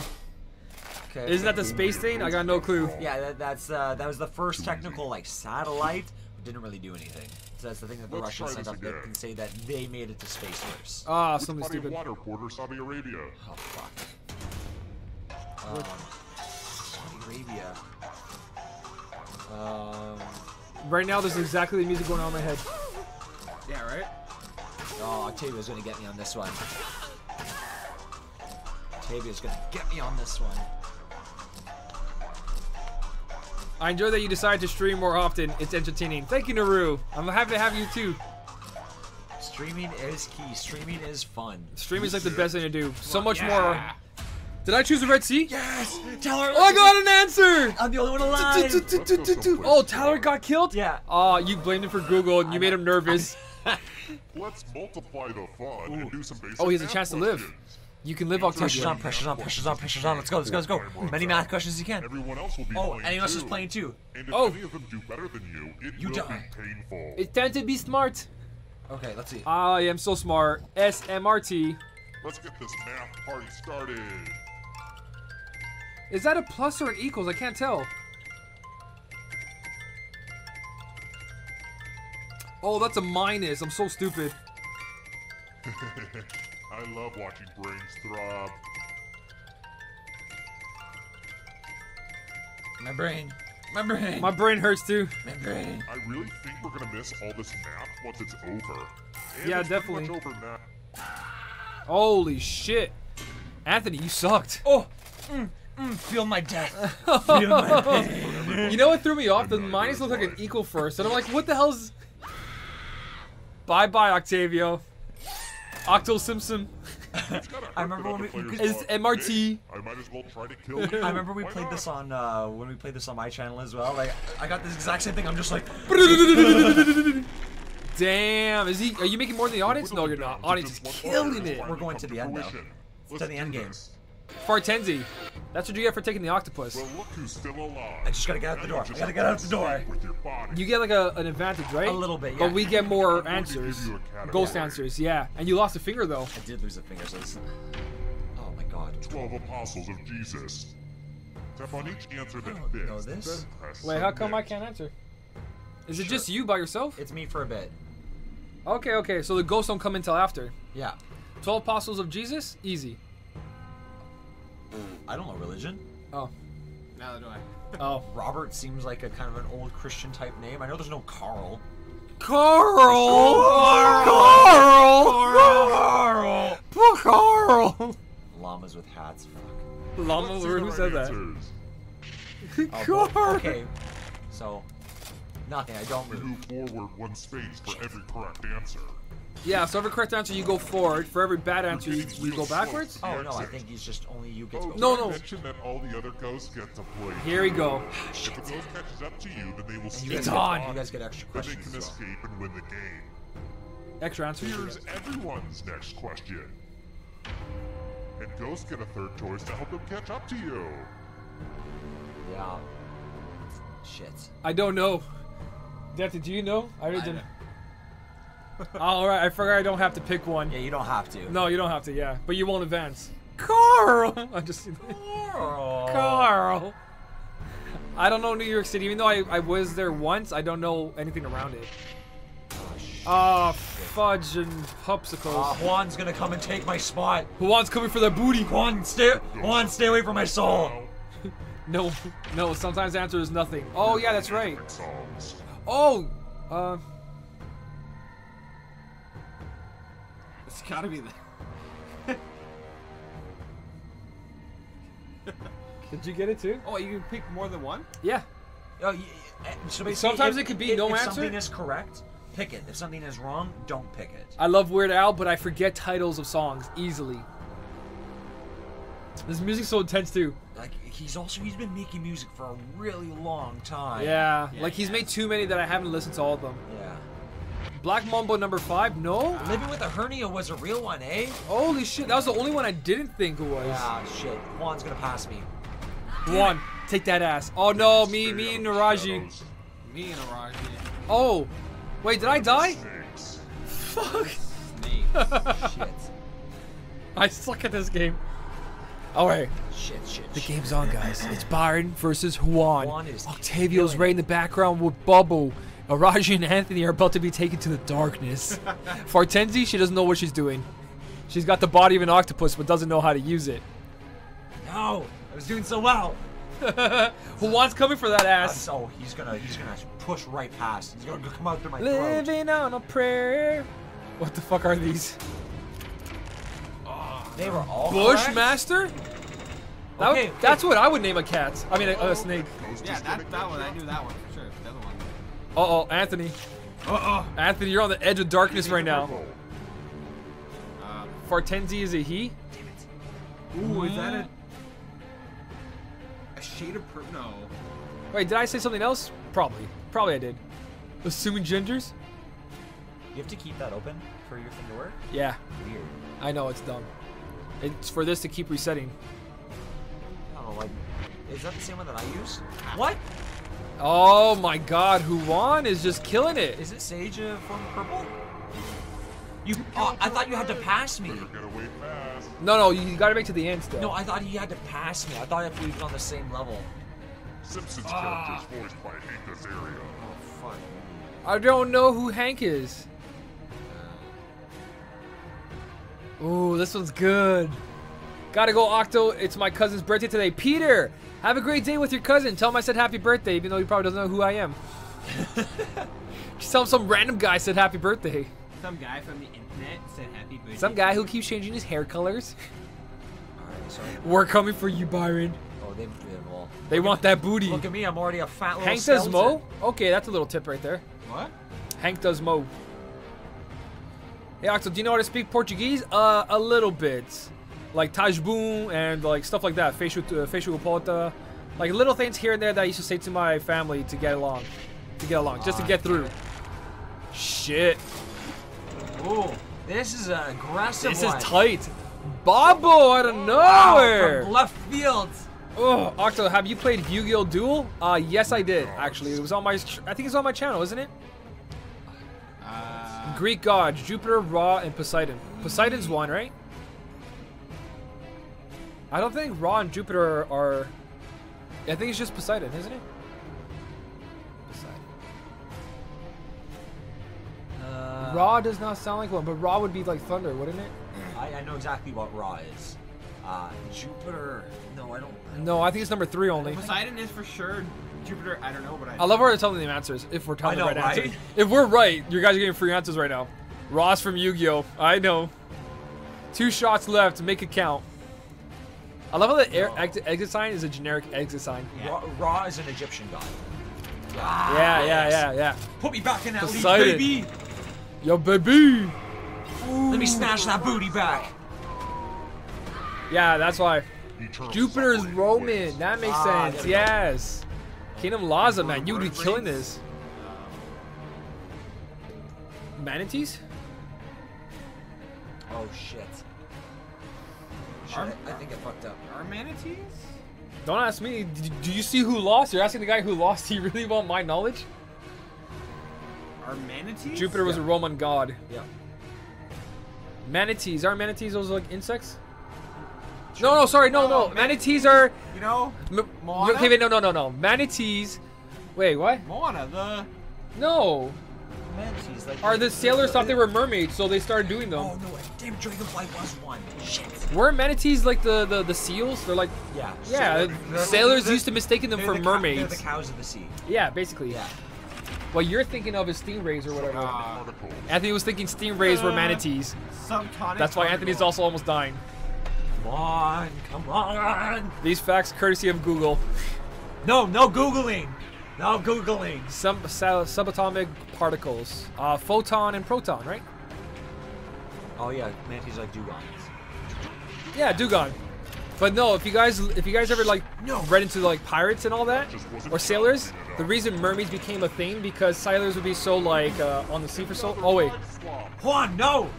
Okay. Isn't that the space thing? I got no clue. Yeah, that, that's uh, that was the first technical like satellite. Didn't really do anything. So that's the thing that the Let's Russians try sent up that again. can say that they made it to space first. Ah, Which something body of stupid. water borders Saudi Arabia? Oh fuck. Um, Saudi Arabia. Um, Right now, there's exactly the music going on in my head. Yeah, right? oh, Octavio's gonna get me on this one. Octavio's gonna get me on this one. I enjoy that you decide to stream more often. It's entertaining. Thank you, Naru. I'm happy to have you too. Streaming is key. Streaming is fun. Streaming is like the best thing to do. So much Yeah. more. Did I choose the Red Sea? Yes! Tell her. Oh, I got an answer! I'm the only one alive. Oh, Tyler got killed? Yeah. Oh, you blamed him for Google and you made him nervous. Let's multiply the fun and do some basic Oh, he has a chance to live. Questions. You can live Pressure's on, pressure's on, pressure's on, pressure's on. Let's go, let's go, let's go. Many math questions as you can. Everyone else will be Oh, playing anyone else is playing too. And if Oh. any of them do better than you, it You will die. be painful. It's time to be smart. Okay, let's see. I am so smart. SMRT. Let's get this math party started. Is that a plus or an equals? I can't tell. Oh, that's a minus. I'm so stupid. I love watching brains throb. My brain. My brain. My brain hurts too. My brain. I really think we're gonna miss all this math once it's over. And Yeah, it's definitely. Much over now. Holy shit. Anthony, you sucked. Oh, mm, mm, feel my death. feel my pain. You know what threw me off? The minus looked like an equal first, and I'm like, what the hell's? Bye bye, Octavio. Octo Simpson. I remember when we- other players MRT. I might as well try to kill you. I remember we Why played not?" this on uh, when we played this on my channel as well. Like I got this exact same thing. I'm just like, Damn, is he? Are you making more than the audience? No, you're not. Audience is killing it. We're going to the end, though. To the end game. This. Fartenzi. That's what you get for taking the octopus. Well, look who's still alive. I just gotta get out the door. I just gotta get out the door. With your body. You get like a, an advantage, right? A little bit, yeah. But we get more I'm going to give answers. you a category. Ghost answers, yeah. And you lost a finger though. I did lose a finger, so this. Oh my god. Twelve apostles of Jesus. Tap on each answer that don't fits. know this. Wait, how come I can't answer? Is it just you by yourself? It's me for a bit. Okay, okay. So the ghosts don't come until after. Yeah. Twelve apostles of Jesus, easy. I don't know religion. Oh, Neither do I. Oh. oh. Robert seems like a kind of an old Christian type name. I know there's no Carl. Carl! Carl! Carl! Poor Carl! Llamas with hats. Fuck. Llama, who said right that? answers. Oh, okay. So, nothing. I don't You move. move forward one space for every correct answer. Yeah, so every correct answer you go forward. For every bad answer you, you go backwards. Oh no, I think he's just only you get to Oh, go. No, did no. mention that all the other ghosts get to play. Here we go. If a ghost catches up to you, then they will You stay It's get, on. You guys get extra Then they questions. can as escape and win the game. Extra answers. Here's everyone's next question. And ghosts get a third choice to help them catch up to you. Yeah. Shit. I don't know. Delta, do you know? I really didn't. All right, I forgot I don't have to pick one. Yeah, you don't have to. No, you don't have to. Yeah, but you won't advance. Carl. I just. Carl. Carl. I don't know New York City, even though I, I was there once. I don't know anything around it. Ah, fudge and popsicles. Uh, Juan's gonna come and take my spot. Who wants coming for the booty? Juan, stay. Juan, stay away from my soul. No, no. Sometimes the answer is nothing. Oh yeah, that's right. Oh, uh, It's gotta be the. did you get it too? Oh, you can pick more than one? Yeah. Oh, y- y- so basically, Sometimes if- it could be if, no if answer. something is correct, pick it. If something is wrong, don't pick it. I love Weird Al, but I forget titles of songs easily. This music's so intense too. Like he's also he's been making music for a really long time. Yeah, Yeah, like he's he made too many that I haven't listened to all of them. Yeah. Black Mambo number five? No. Living with a hernia was a real one, eh? Holy shit, that was the only one I didn't think it was. Ah, shit. Juan's gonna pass me. Juan, take that ass. Oh no, me, me and Naraji. Me and Araji. Oh, wait, did I die? Snakes. Fuck. Snake. Shit. I suck at this game. All right, Shit, shit. the shit. game's on, guys. It's Byron versus Juan. Juan is Octavio's killing right in the background with Bubble. Araji and Anthony are about to be taken to the darkness. Fartenzi, she doesn't know what she's doing. She's got the body of an octopus, but doesn't know how to use it. No, I was doing so well. Juan's coming for that ass. Oh, he's gonna he's gonna push right past. He's gonna come out through my throat. Living on a prayer. What the fuck are these? They were all? Bushmaster? That would- Okay, that's what I would name a cat. I mean, a, a snake. Yeah, that, that one, I knew that one one. Uh oh, Anthony. Uh oh. Anthony, you're on the edge of darkness right now. oh. Uh, Fartenzi is a he? ooh, is that a. A shade of purple. No. Wait, did I say something else? Probably. Probably I did. Assuming genders? You have to keep that open for your thing to work. Yeah, Weird. I know it's dumb. It's for this to keep resetting. I don't like, is that the same one that I use? What? Oh my god, Juan is just killing it. Is it Sage uh, form of purple? You? Oh, I thought you had to pass me. Get away fast. No, no, you gotta make to the end still. No, I thought he had to pass me. I thought if we were on the same level. Simpsons Ah. characters voiced by Hank Azaria. Oh fuck. I don't know who Hank is. Ooh, this one's good. Gotta go, Octo. It's my cousin's birthday today. Peter, have a great day with your cousin. Tell him I said happy birthday, even though he probably doesn't know who I am. Just tell him some random guy said happy birthday. Some guy from the internet said happy birthday. Some guy who keeps changing his hair colors. We're coming for you, Byron. Oh, well. They want that booty. Look at me, I'm already a fat little Hank does. Mo? Okay, that's a little tip right there. What? Hank does Mo. Hey, Octo, do you know how to speak Portuguese? Uh, a little bit. Like Tajboom and like stuff like that. Fecho, uh, fecho porta. Like little things here and there that I used to say to my family to get along. To get along. Just to get through. Shit. Ooh, this is an aggressive This one. is tight. Bobo out of Wow, nowhere. from left field. Oh, Octo, have you played Yu-Gi-Oh! Duel? Uh, yes, I did. Actually, it was on my. I think it's on my channel, isn't it? Uh, Greek gods: Jupiter, Ra, and Poseidon. Poseidon's one, right? I don't think Ra and Jupiter are. I think it's just Poseidon, isn't it? Poseidon. Uh, Ra does not sound like one, but Ra would be like thunder, wouldn't it? I, I know exactly what Raw is. Uh, Jupiter. No, I don't. I don't No, I think it's number three only. Poseidon is for sure. Jupiter, I don't know, but I. I love how they're telling the answers. If we're telling know, the right, right? answer. If we're right, you guys are getting free answers right now. Ross from Yu-Gi-Oh! I know. Two shots left. Make it count. I love how the air No. exit, exit sign is a generic exit sign. Ra, Ra is an Egyptian god. Yeah, yeah, yeah, yeah. Put me back in that league, Poseidon. baby. Yo, baby. Let me smash that booty back. Yeah, that's why. Eternal Jupiter's suffering Roman. awaits. That makes Ah, sense. we go. Yes. Kingdom Laza, man. You would be killing this. Manatees? Oh shit. Shit, Are- I think I fucked up. Are manatees? Don't ask me. D- Do you see who lost? You're asking the guy who lost. Do you really want my knowledge? Are manatees? Jupiter was a Roman god. Yeah. Manatees. Aren't manatees those like insects? No, no, sorry, no, no. No, Manatees are. You know, M- Moana? okay, wait, no, no, no, no. Manatees. Wait, what? Moana, the. No. Manatees, like. Are the sailors thought they were mermaids, so they started doing them? Oh no! Damn, Dragonfly was one. Shit. Weren't manatees like the, the the seals? They're like Yeah. yeah. They're- sailors they're- used to mistaking them for the cow- mermaids. They're the cows of the sea. yeah, basically. Yeah. What you're thinking of is stingrays or whatever. Uh, Anthony was thinking stingrays were Uh, manatees. subtonic. That's why Anthony's also almost dying. Come on, come on. These facts courtesy of Google. No, no googling. No googling. Some sa- subatomic particles, uh, photon and proton, right? Oh yeah, manatees like dugongs. Yeah, Dugong. But no, if you guys if you guys ever like No. read into like pirates and all that or sailors, the reason mermaids became a thing because sailors would be so like uh, on the sea for so. Oh wait. Juan, no.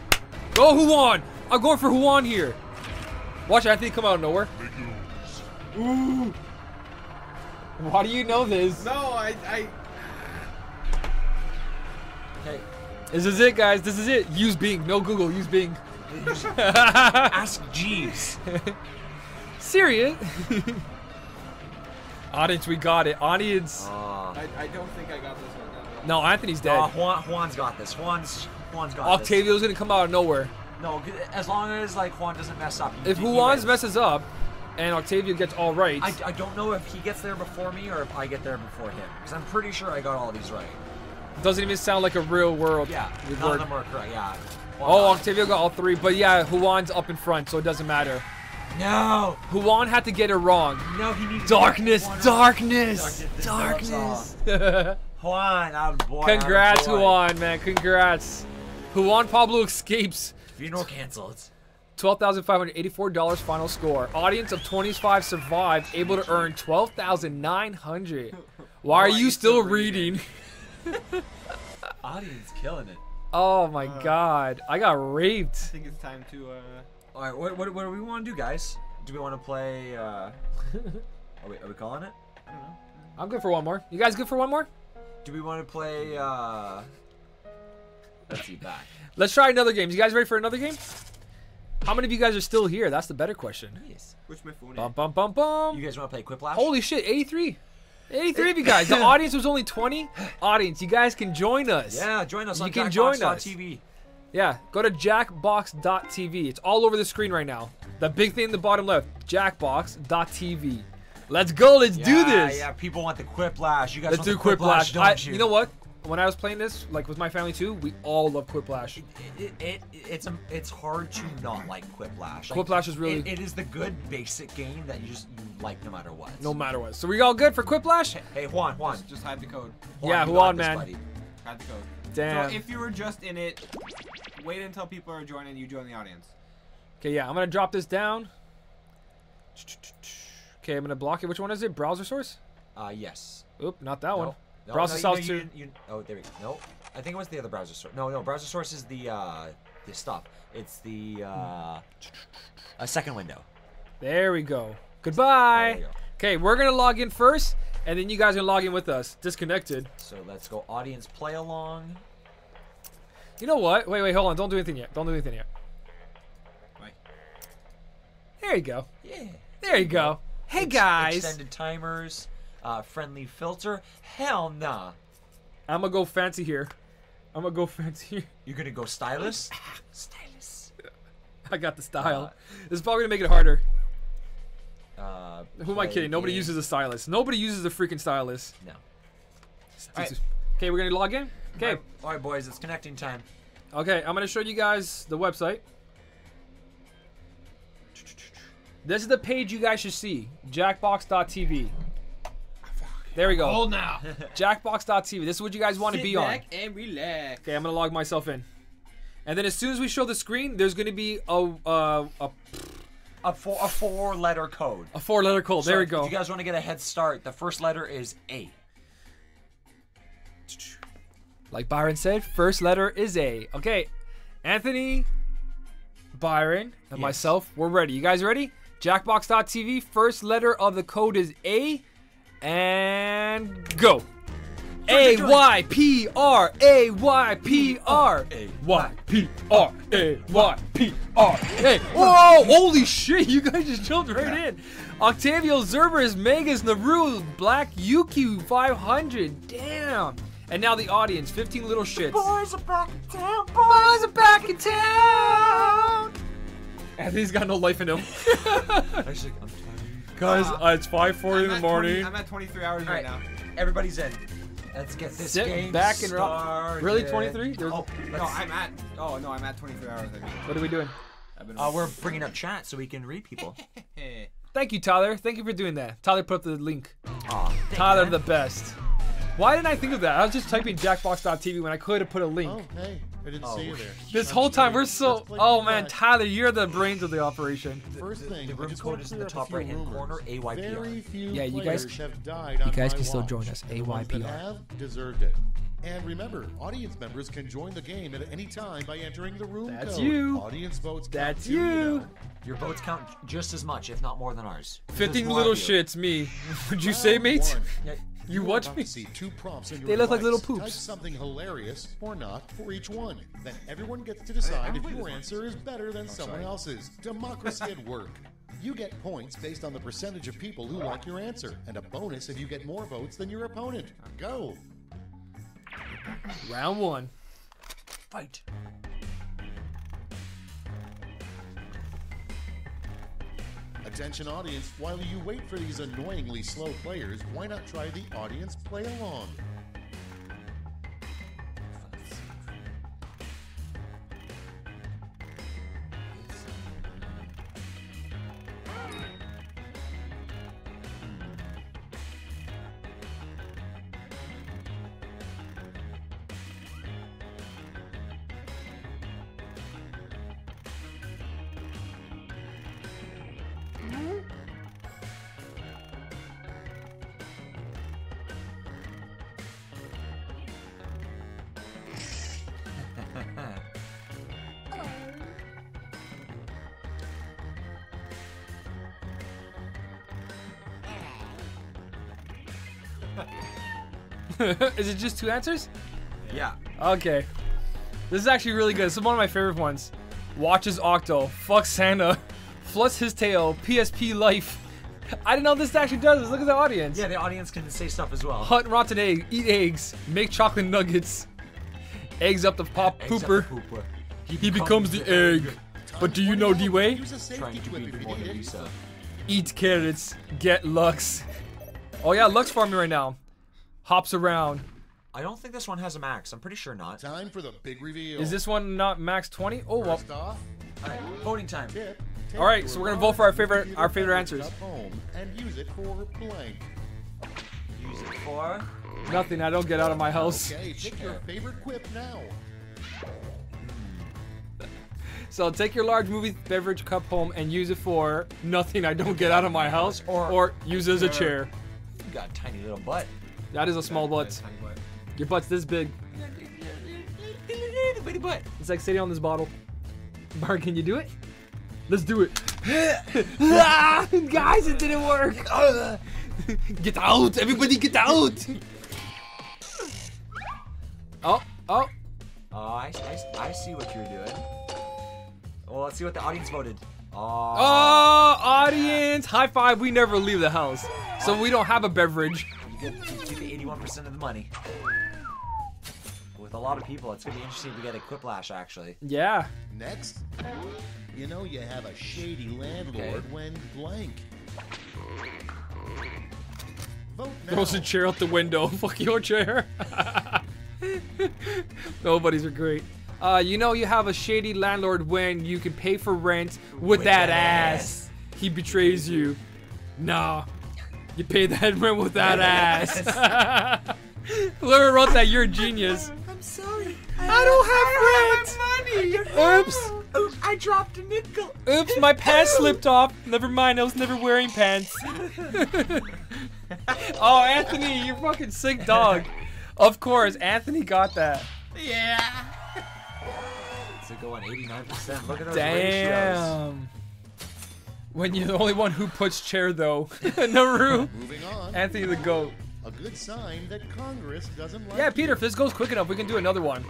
go Juan! I'm going for Juan here. Watch Anthony come out of nowhere. Legumes. Why do you know this? No, I. I Okay. This is it, guys. This is it. Use Bing. No Google. Use Bing. Ask Jeeves. Serious? Audience, we got it. Audience. Uh, I, I don't think I got this one down. No, Anthony's dead. uh, Juan, Juan's got this. Juan's Juan's got Octavio's gonna come out of nowhere. No, as long as like Juan doesn't mess up. If he- he Juan's messes up and Octavio gets all right, I, I don't know if he gets there before me or if I get there before him. Because I'm pretty sure I got all these right. doesn't even sound like a real world. Yeah, none of them are correct. Yeah. Juan Oh, uh, got it. Octavio got all three, but yeah, Juan's up in front, so it doesn't matter. No, Juan had to get it wrong. no, he needs Darkness, darkness, Darkness. darkness. Juan, out boy. Congrats, boy. Juan, man. Congrats. Juan Pablo escapes. Funeral canceled. $12,584 final score. Audience of 25 survived, able to earn 12,900. Why are you still reading? Audience killing it. Oh my god. I got raped. I think it's time to. Uh, All right, what, what, what do we want to do, guys? Do we want to play? Uh, are, we, are we calling it? I don't know. I'm good for one more. You guys good for one more? Do we want to play? Uh, let's see, back. Let's try another game. You guys ready for another game? How many of you guys are still here? That's the better question. Yes. which my phone Bum is. bum bum bum. You guys want to play Quiplash? Holy shit, 83. 83 of you guys. The audience was only 20. Audience, you guys can join us. Yeah, join us You on can join us. TV. Yeah, go to jackbox.tv. It's all over the screen right now. The big thing in the bottom left, jackbox.tv. Let's go. Let's do this. Yeah, people want the Quiplash. You guys Let's want do the Quiplash, Quiplash. don't I, you? you know what? When I was playing this, like with my family too, we all love Quiplash. It, it, it's a, it's hard to not like Quiplash. Like, Quiplash is really- It, it is the good basic game that you just you like no matter what. No matter what. So we all good for Quiplash? Hey Juan, Juan. Just hide the code. Juan, Yeah, Juan, this, man. buddy. Hide the code. Damn. So if you were just in it, wait until people are joining. You join the audience. Okay, yeah, I'm gonna drop this down. Okay, I'm gonna block it. Which one is it? Browser source? Uh, yes. Oop, not that one. No, browser no, source you, you, oh, there we go. No, I think it was the other browser source. No, no, browser source is the uh, the stuff. It's the uh, a second window. There we go. Goodbye. we go. Okay, we're gonna log in first, and then you guys are gonna log in with us. Disconnected. So let's go audience play along. You know what? Wait, wait, hold on. Don't do anything yet. Don't do anything yet. Why? There you go. Yeah. There you go. Hey Ex- guys. Extended timers, uh, friendly filter. Hell nah. I'm gonna go fancy here. I'm gonna go fancy here. You're gonna go stylus? stylus. I got the style. Uh, this is probably gonna make it harder. Uh, Who am I play kidding? Nobody game. uses a stylus. Nobody uses a freaking stylus. No. Alright. Okay, we're gonna log in. Okay. Alright, all right, boys. It's connecting time. Okay, I'm gonna show you guys the website. This is the page you guys should see. Jackbox.tv. There we go. Hold now. Jackbox.tv. This is what you guys want to Sit be on. back and relax. Okay, I'm gonna log myself in. And then as soon as we show the screen, there's gonna be a uh, a, a, A four a four letter code. a four letter code. So there we if go. you guys want to get a head start, the first letter is A. Like Byron said, first letter is A. Okay, Anthony, Byron, and Yes. myself, we're ready. You guys ready? Jackbox.tv, first letter of the code is A, and go. A Y P R A Y P R A Y P R A Y P R A. Whoa! Holy shit! You guys just jumped right in. Octavio Zerber's Megas Naru Black Yuki 500. Damn. And now the audience, 15 little shits. Boys are back in town. Boys are back in town. Anthony's got no life in him. Actually, I'm. Guys, uh, it's 5:40 in the I'm 20 morning. I'm at 23 hours All right, right, now. everybody's in. Let's get this Sit game back and rock. started. Really, 23? Oh, No, I'm at. Oh no, I'm at 23 hours. I mean, What are we doing? I've uh, we're bringing up chat so we can read people. Hey. Thank you, Tyler. Thank you for doing that. Tyler put up the link. Aw, Tyler, you, the best. Why didn't I think of that? I was just typing jackbox.tv when I could have put a link. Oh, hey, I didn't Oh, see you there. This whole time we're so. Oh Quiplash. man, Tyler, you're the brains of the operation. First thing, the I room code is in the top right-hand corner, AYPR. Yeah, you guys- players have died on guys my can still join us, The AYPR. have deserved it. And remember, audience members can join the game at any time by entering the room That's code. you. Audience votes. That's too, you. know. Your votes count just as much, if not more than ours. There's 15 little shits, me. Would you say, mate? Yeah, You are watch me? to see two prompts in your They look like little poops. Type something hilarious or not for each one. Then everyone gets to decide if your answer is better than someone else's. Democracy at work. You get points based on the percentage of people who like your answer, and a bonus if you get more votes than your opponent. Go. Round one. fight. Attention audience, while you wait for these annoyingly slow players, why not try the audience play along? is it just two answers? Yeah. Okay. This is actually really good. This is one of my favorite ones. Watches Octo. Fuck Santa. Fluts his tail. PSP life. I didn't know this actually does this. Look at the audience. Yeah, the audience can say stuff as well. Hunt rotten egg. Eat eggs. Make chocolate nuggets. Eggs up the pop Eggs up the pooper. pooper. He becomes the egg. But do you know D-Way? Use a Trying safety to quip beat if the you Mona need it. Lisa. Eat carrots. Get Lux. Oh yeah, Lux farming right now. Hops around. I don't think this one has a max. I'm pretty sure not. Time for the big reveal. Is this one not max 20? Oh well. First off, Alright, voting time. tip. All right, so we're gonna vote for our favorite- computer our favorite answers. cup Home and use it for blank. Use it for. Nothing. I don't get out of my house. Okay, pick your favorite quip now. So take your large movie beverage cup home and use it for nothing. I don't get out of my house, or or use it as a chair. You got a tiny little butt. That is a small butt. Your butt's this big. Butt. It's like sitting on this bottle. Bar, can you do it? Let's do it. Ah, Guys, it didn't work. Get out! Everybody, get out! oh, oh. Oh, I, I, I see what you're doing. Well, let's see what the audience voted. Oh, Oh, audience! High five. We never leave the house, so we don't have a beverage. You get you keep 81% of the money. With a lot of people, it's gonna be interesting to get a quiplash actually. Yeah. Next, you know you have a shady landlord Okay. when blank. Vote now. Throws a chair out the window. Fuck your chair. Nobody's are great. Uh, you know you have a shady landlord when you can pay for rent with, that, that ass. He betrays you. Nah. You pay that rent with that ass. Whoever wrote that, you're a genius. I'm sorry. I don't have rent. Oops. I dropped a nickel. Oops, my pants slipped off. Never mind, I was never wearing pants. oh, Anthony, you're fucking sick dog. Of course, Anthony got that. Yeah. It's a go on 89%. Look at those ratios. Damn. When you're the only one who puts chair though. Naru. Moving on. Anthony the goat. a good sign that Congress doesn't like Yeah, Peter, if this goes quick enough, we can do another one.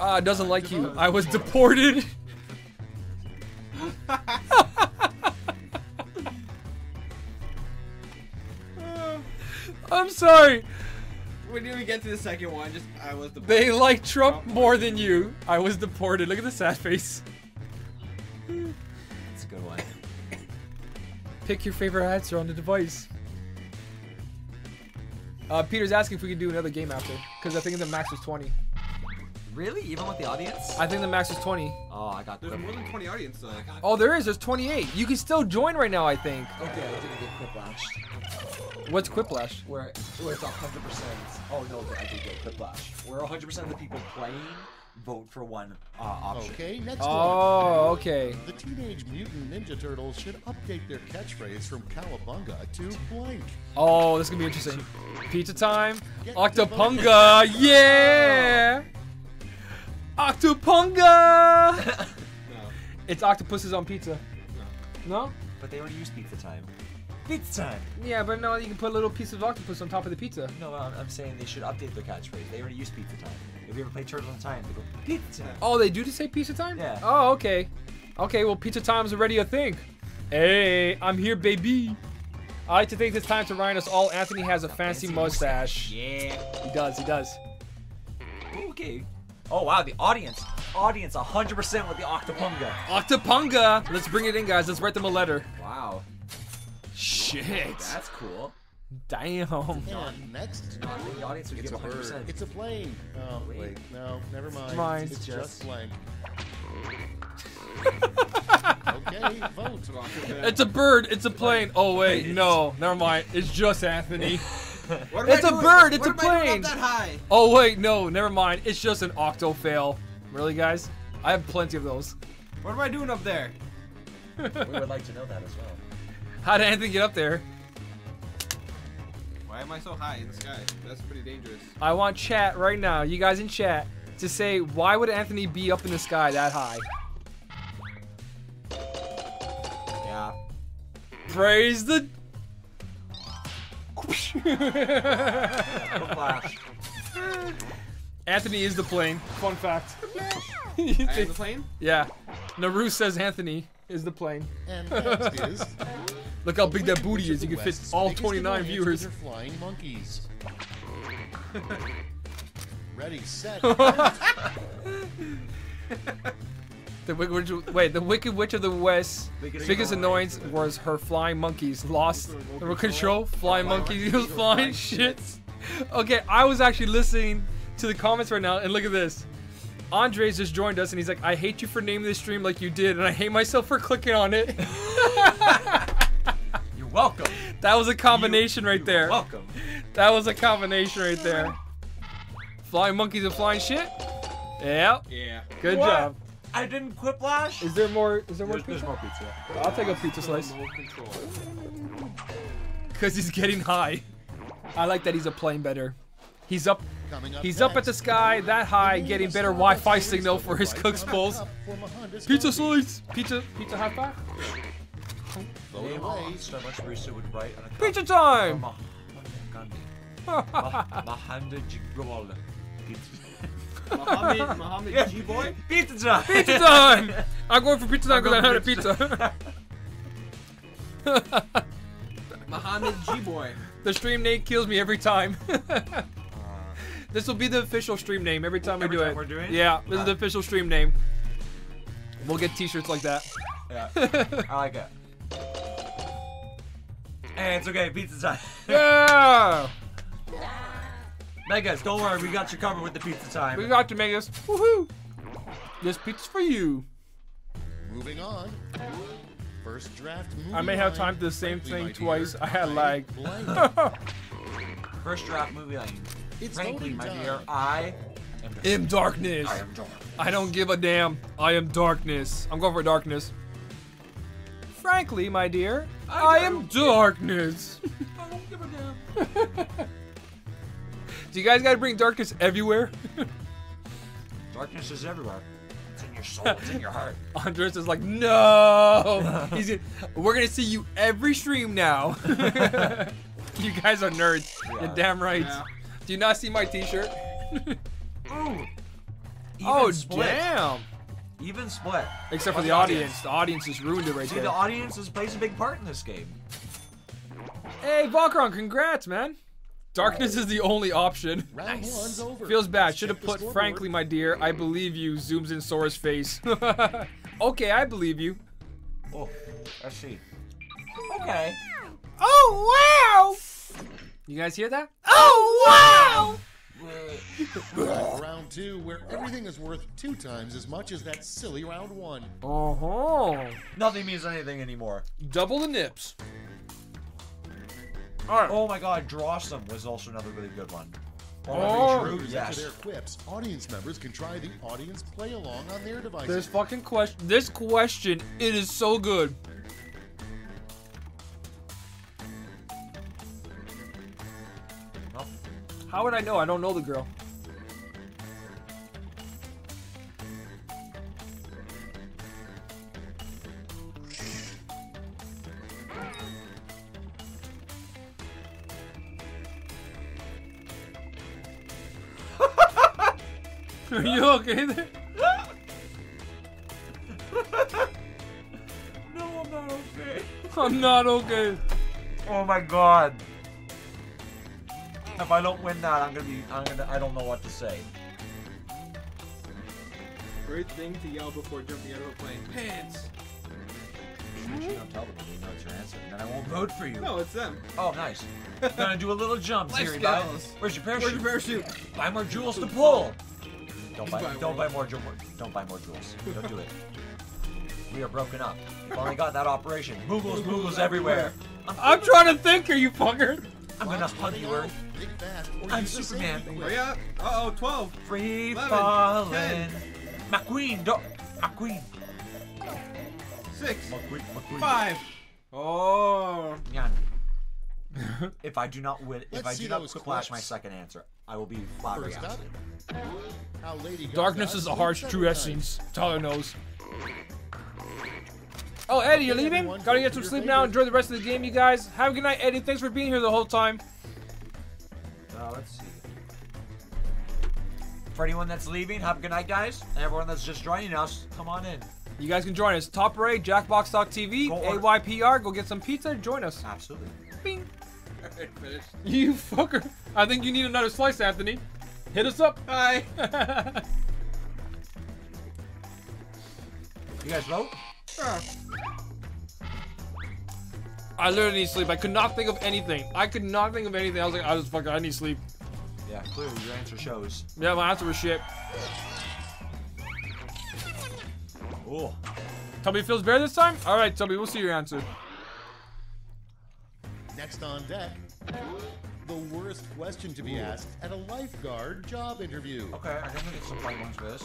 Ah, doesn't like you. I was deported. I'm sorry. When did we get to the second one. Just I was the. They like Trump more than you. I was deported. Look at the sad face. It's a good one. Pick your favorite answer on the device. Uh, Peter's asking if we can do another game after, because I think the max was 20. Really? Even with the audience? I think the max was 20. Oh, I got There's more than 20 audience though. Oh, there is. There's 28. You can still join right now, I think. Okay, I didn't get quiplash. What's Quiplash? Where, where it's 100%. Oh, no, I did get quiplash. Where 100% of the people playing vote for one uh, option. Okay, next one. Oh, okay. The Teenage Mutant Ninja Turtles should update their catchphrase from Cowabunga to blank. Oh, this is gonna be interesting. Pizza time. Octopunga. Yeah. Octopunga. No. It's octopuses on pizza. No? But they already use pizza time. Pizza time! Yeah, but no, you can put a little piece of octopus on top of the pizza. No, I'm, I'm saying they should update their catchphrase. They already use pizza time. If you ever played Turtles in Time, they go, pizza time. Oh, they do just say pizza time? Yeah. Oh, okay. Okay, well, pizza time's already a thing. Hey, I'm here, baby. I like to think this time to remind us all Anthony has a fancy, fancy mustache. Yeah. He does, he does. Okay. Oh, wow, the audience. Audience 100% with the Octopunga. Octopunga! Let's bring it in, guys. Let's write them a letter. Wow. Shit. That's cool. Damn. And next, The audience would it's give a 100%. bird. It's a plane. Oh, Wait. wait. No, never mind. Mine. It's It's just just- blank. okay, vote. It's a bird. It's a plane. Oh, wait. No. Never mind. It's just Anthony. What am It's I a doing? bird, it's What a I doing plane. up that high. Oh, wait. No. Never mind. It's just an octo fail. Really, guys? I have plenty of those. What am I doing up there? we would like to know that as well. How did Anthony get up there? Why am I so high in the sky? That's pretty dangerous. I want chat right now, you guys in chat, to say why would Anthony be up in the sky that high? Yeah. Praise the Flash. Anthony is the plane. Fun fact. I am the plane. yeah. Naru says Anthony is the plane. And next is. Look how big that booty is. You can fit all 29 viewers. with their flying monkeys. Ready, set. The wicked witch, wait, the wicked witch of the west. Biggest Biggest annoyance was her flying monkeys. Lost remote control. Flying monkeys. He flying shit. Okay, I was actually listening to the comments right now, and look at this. Andres just joined us, and he's like, "I hate you for naming this stream like you did, and I hate myself for clicking on it." You're welcome. that was a combination right there. Welcome. That was a combination right there. Flying monkeys and flying shit. Yep. Yeah. Good What? job. I didn't quiplash. Is there more? Is there more There's, there's pizza? more pizza. I'll take a pizza slice. Cause he's getting high. I like that he's a plane better. He's up. Up He's up at the sky that high, the getting better Wi-Fi signal for his Right cook's Up bowls. Pizza slice. Pizza. Pizza high five. Blow it Name away. on Starbucks barista would write on a cup Pizza time. from Mahatma Gandhi. Mahatma Jigbal. Muhammad, Muhammad G boy. Pizza time. Pizza time. I'm going for pizza time because I I'm had a pizza. Muhammad G boy. the stream name kills me every time. this will be the official stream name every time we do time it. we're doing it? Yeah, this is the official stream name. We'll get T-shirts like that. Yeah, I like it. Hey, it's okay. Pizza time. Yeah. Megas, don't worry. We got you covered with the pizza time. We got to make this. Woohoo! This pizza's for you. Moving on. First draft movie I may have line. time to do the same thing twice. I had I lag. First draft movie line. It's Frankly, my time. dear, I am. In darkness. I am dark. I don't give a damn. I am darkness. I'm going for darkness. Frankly, my dear, I, am darkness. I don't give a damn. Do you guys gotta bring darkness everywhere? Darkness is everywhere. It's in your soul. It's in your heart. Andres is like, no. He's gonna, we're gonna see you every stream now. you guys are nerds. We You're are. damn right. Yeah. Do you not see my T-shirt? Ooh. Even oh split. damn! Even split. Except for the audience. The audience just ruined it right See, there. the audience is, plays a big part in this game. Hey, Volcron, congrats, man. Darkness is the only option. Over. Feels bad. Should have put frankly, my dear. I believe you. Zooms in Sora's face. okay, I believe you. Oh, let's see. Okay. Oh wow! You guys hear that? Oh wow! Round two, where everything is worth two times as much as that silly round one. wow! Uh huh. Nothing means anything anymore. Double the nips. All right. Oh my god, Drawsome was also another really good one. Oh. true, Present yes. to their quips, audience members can try the audience play along on their devices. This fucking question. This question. It is so good. How would I know? I don't know the girl. Are you okay there? No, I'm not okay. I'm not okay. Oh my god. If I don't win that, I'm gonna be. I'm gonna. I don't know what to say. Great thing to yell before jumping out of a plane. Pants. Make you don't tell them you know it's your answer, and then I won't vote for you. No, it's them. Oh, nice. gonna do a little jump, Siri. Bye. Where's your parachute? Where's your parachute? Buy more jewels to pull. Don't buy. Buy Don't more. buy more jewels. Don't buy more jewels. Don't do it. We are broken up. We've only got that operation. Moogles, moogles everywhere. I'm, I'm trying to think. Are you fucker? I'm gonna hug you, Earth. Think fast, or I'm Superman. safety Oh wheel. yeah. Uh oh, 12. Free Eleven, falling. ten. McQueen, do McQueen. 6. McQueen, McQueen. 5. Oh. Yeah. if I do not win, if Let's I do not those flash my second answer, I will be First flabbergasted. up, how Lady Gaga Darkness is the harsh true essence. Tyler knows. Oh, Eddie, you're leaving? Gotta get some sleep now. Enjoy the rest of the game, you guys. Have a good night, Eddie. Thanks for being here the whole time. Uh, let's see. For anyone that's leaving, have a good night, guys. And everyone that's just joining us, come on in. You guys can join us. Top Ray, Jackbox.tv, Go order- AYPR. Go get some pizza. Join us. Absolutely. Bing. Alright, finished. You fucker. I think you need another slice, Anthony. Hit us up. Hi. You guys vote? I literally need sleep. I could not think of anything. I could not think of anything. I was like, I was fucking, I need sleep. Yeah, clearly your answer shows. Yeah, my answer was shit. Oh. Tubby feels better this time? Alright, Tubby, we'll see your answer. Next on deck, the worst question to be asked at a lifeguard job interview. Okay, I'm gonna get some fun ones for this.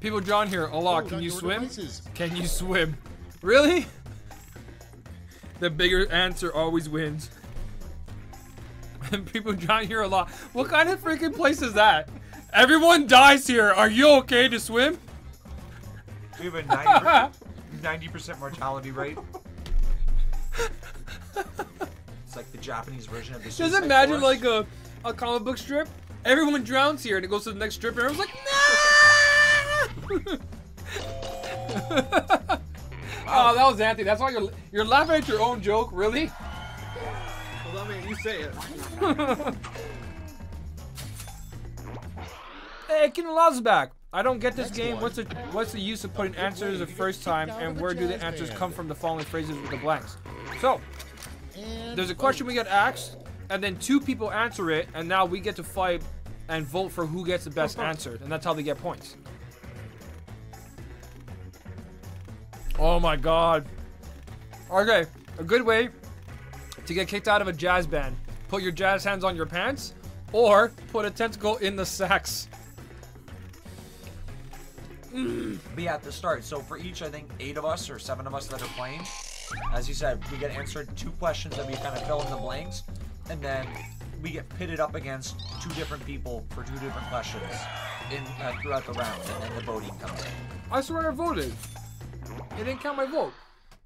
People John here, Allah, oh, Hold can you swim? devices. Can you swim? Really? The bigger answer always wins. And people John here a lot. What kind of freaking place is that? Everyone dies here. Are you okay to swim? We have a 90 percent mortality rate. It's like the Japanese version of the. Just imagine Forrest. like a, a comic book strip. Everyone drowns here and it goes to the next strip and everyone's like, no! oh, that was Anthony. That's why you're you're laughing at your own joke, really? Well, let me, you say it. Hey, Kinala's back. I don't get this Next game. one. What's the what's the use of putting answers the first time, and where do the answers come from? The following phrases with the blanks. So And there's a question we get asked, and then two people answer it, and now we get to fight and vote for who gets the best uh-huh. answer, and that's how they get points. Oh my god. Okay, a good way to get kicked out of a jazz band. Put your jazz hands on your pants, or put a tentacle in the sax. be at the start. So for each, I think eight of us or seven of us that are playing, as you said, we get answered two questions and we kind of fill in the blanks, and then we get pitted up against two different people for two different questions in uh, throughout the round, and then the voting comes in. I swear I voted. It didn't count my vote.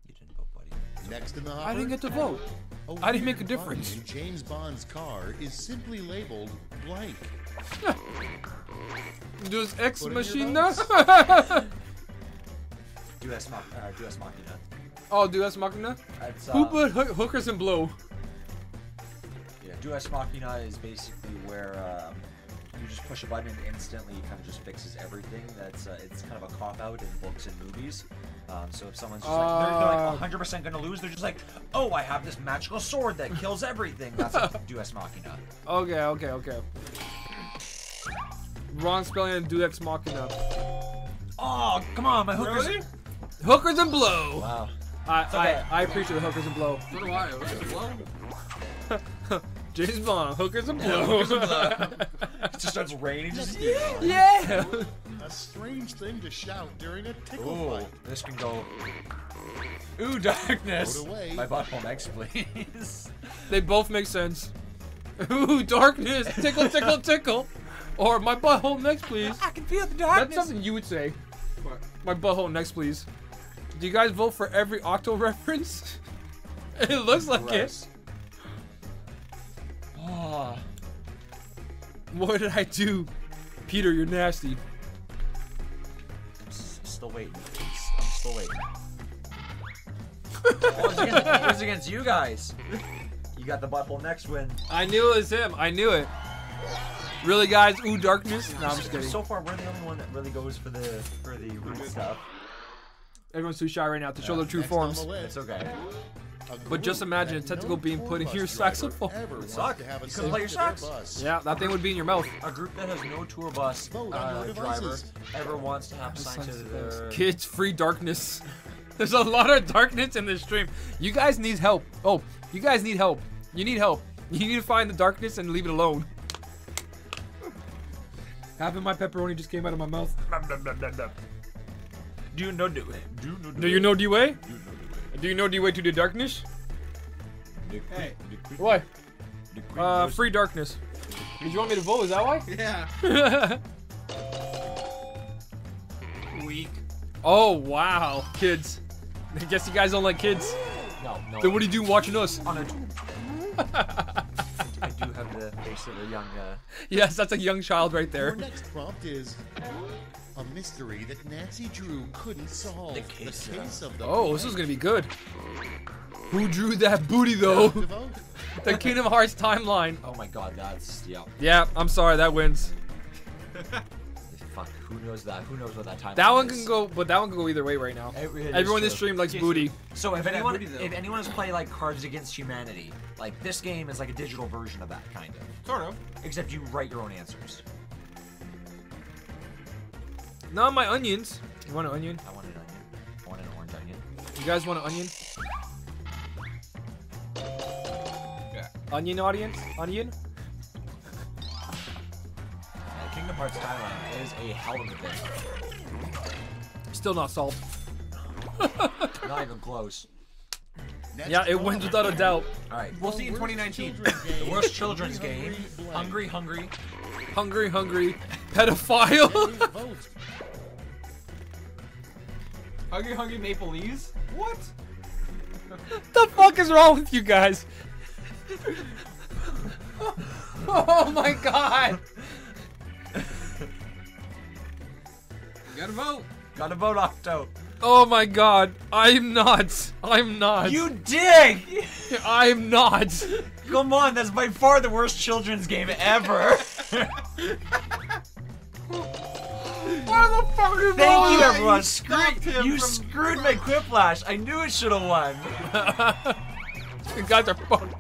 You didn't vote, buddy. next in the hopper, I didn't get to vote. a I didn't make a difference. in James Bond's car is simply labeled blank. Does Ex Put it in your Machina? Duas, Mach- uh, Duas Machina. Oh, Deus Machina? That's, uh, Who put hoo- hookers and blow? Yeah, Duas Machina is basically where um, you just push a button and instantly kind of just fixes everything. That's uh, it's kind of a cop out in books and movies. Um, so if someone's just like they're, they're like 100 percent gonna lose, they're just like, oh, I have this magical sword that kills everything. That's like Duas Machina. Okay, okay, okay. Wrong spelling of Deus Machina. Oh, come on, my hookers. Really? Hookers and blow. Wow. I, okay. I I appreciate the hookers and blow. So do I. Okay, blow? James Bond, hookers and blow. It just starts raining. Just yeah. A strange thing to shout during a tickle Ooh, fight. this can go. Ooh, darkness. Vote away. My butthole next, please. They both make sense. Ooh, darkness. Tickle, tickle, tickle. Or my butthole next, please. I can feel the darkness. That's something you would say. what? My butthole next, please. Do you guys vote for every Octo reference? it looks like Gross. it. Oh. What did I do? Peter, you're nasty. S- Still waiting. I'm still waiting. oh, it's against, it's against you guys. You got the butthole next win. I knew it was him. I knew it. Really, guys? Ooh, darkness. No, I'm just kidding. So far, we're the only one that really goes for the for the root stuff. Everyone's too shy right now to show their true forms. the It's okay. But just imagine a tentacle being put in bus your driver saxophone. ever wants suck. have You couldn't play your seat sax. Yeah, that thing would be in your mouth. A group that has no tour bus uh, driver ever wants to have assigned to their Kids, free darkness. There's a lot of darkness in this stream. You guys need help. Oh, you guys need help. You need help. You need to find the darkness and leave it alone. Half of my pepperoni just came out of my mouth. Do you know do it? Do you know Do you know the way? Do you know the way to the darkness? Hey. Why? Uh, free darkness. Did you want me to vote? Is that why? Yeah. Weak. oh wow, kids. I guess you guys don't like kids. No, no. Then what do you do watching us? on a I do have the face of a young. Uh, yes, that's a young child right Your there. next prompt is a mystery that Nancy Drew couldn't solve. The case, uh, case of the Oh, this is gonna be good. Who drew that booty though? The Kingdom Hearts timeline. oh my god, that's yeah. Yeah, I'm sorry, that wins. Fuck, who knows that? Who knows what that time? That one is? can go, but that one can go either way right now. It- it is Everyone in this stream likes Okay, booty. So if anyone, booty, though. if anyone has played like Cards Against Humanity, like this game is like a digital version of that kind of. Sort of. Except you write your own answers. Not my onions. You want an onion? I want an onion. I want an orange onion. You guys want an onion? Yeah. Onion audience? Onion? Kingdom Hearts Thailand is a hell of a thing. Still not solved. Not even close. Next Yeah, it wins without a doubt. All right. We'll see in 2019. The worst children's game. Hungry, hungry. Hungry, hungry, pedophile. Please vote. Hungry Hungry Maple Leaves? What? the fuck is wrong with you guys? oh my god. Gotta vote. Gotta vote Octo. Oh my god. I'm not. I'm not. You dig! I'm not. Come on, that's by far the worst children's game ever. Why the fuck is Thank you, you everyone. stopped Screwed, him you from- screwed my quiplash. I knew it should have won. You guys are fucked.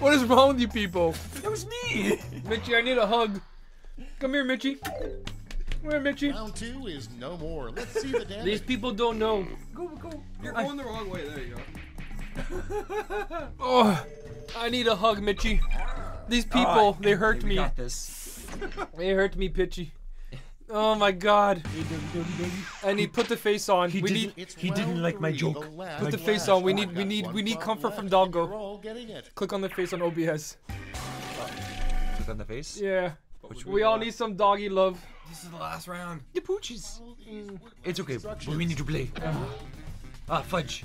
What is wrong with you people? It was me. Mitchie, I need a hug. Come here, Mitchie. Come here, Mitchie. Round two is no more. Let's see the damage. These people don't know. Go, go. You're going the wrong way. There you go. Oh, I need a hug, Mitchy. These people, they hurt we me. got this. They hurt me, Pitchy. Oh my god. I need put the face on. we need It's He didn't like my joke. the last Put the one. face on. We need- we need- we need prompt comfort from left, Doggo. and You're all getting it. click on the face on OBS. Click on the face. Yeah. Which We all need some doggy love. This is the last round. The pooches. It's okay. Instructions. We need to play. Ah, fudge.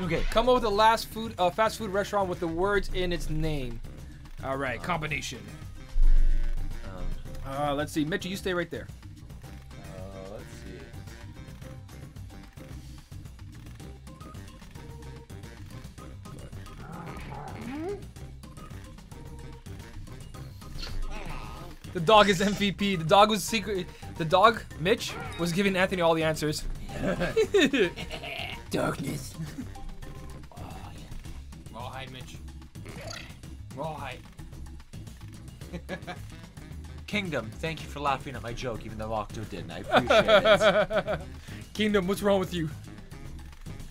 Okay. Come up with the last food, uh, fast food restaurant with the words in its name. All right, combination. Um, Uh, let's see, Mitchie, you stay right there. uh, let's see. The dog is MVP. The dog was secret. The dog, Mitch, was giving Anthony all the answers. Darkness. oh, yeah. Roll Rawhide, Mitch. Rawhide. Kingdom, thank you for laughing at my joke, even though Octo didn't. I appreciate it. Kingdom, what's wrong with you?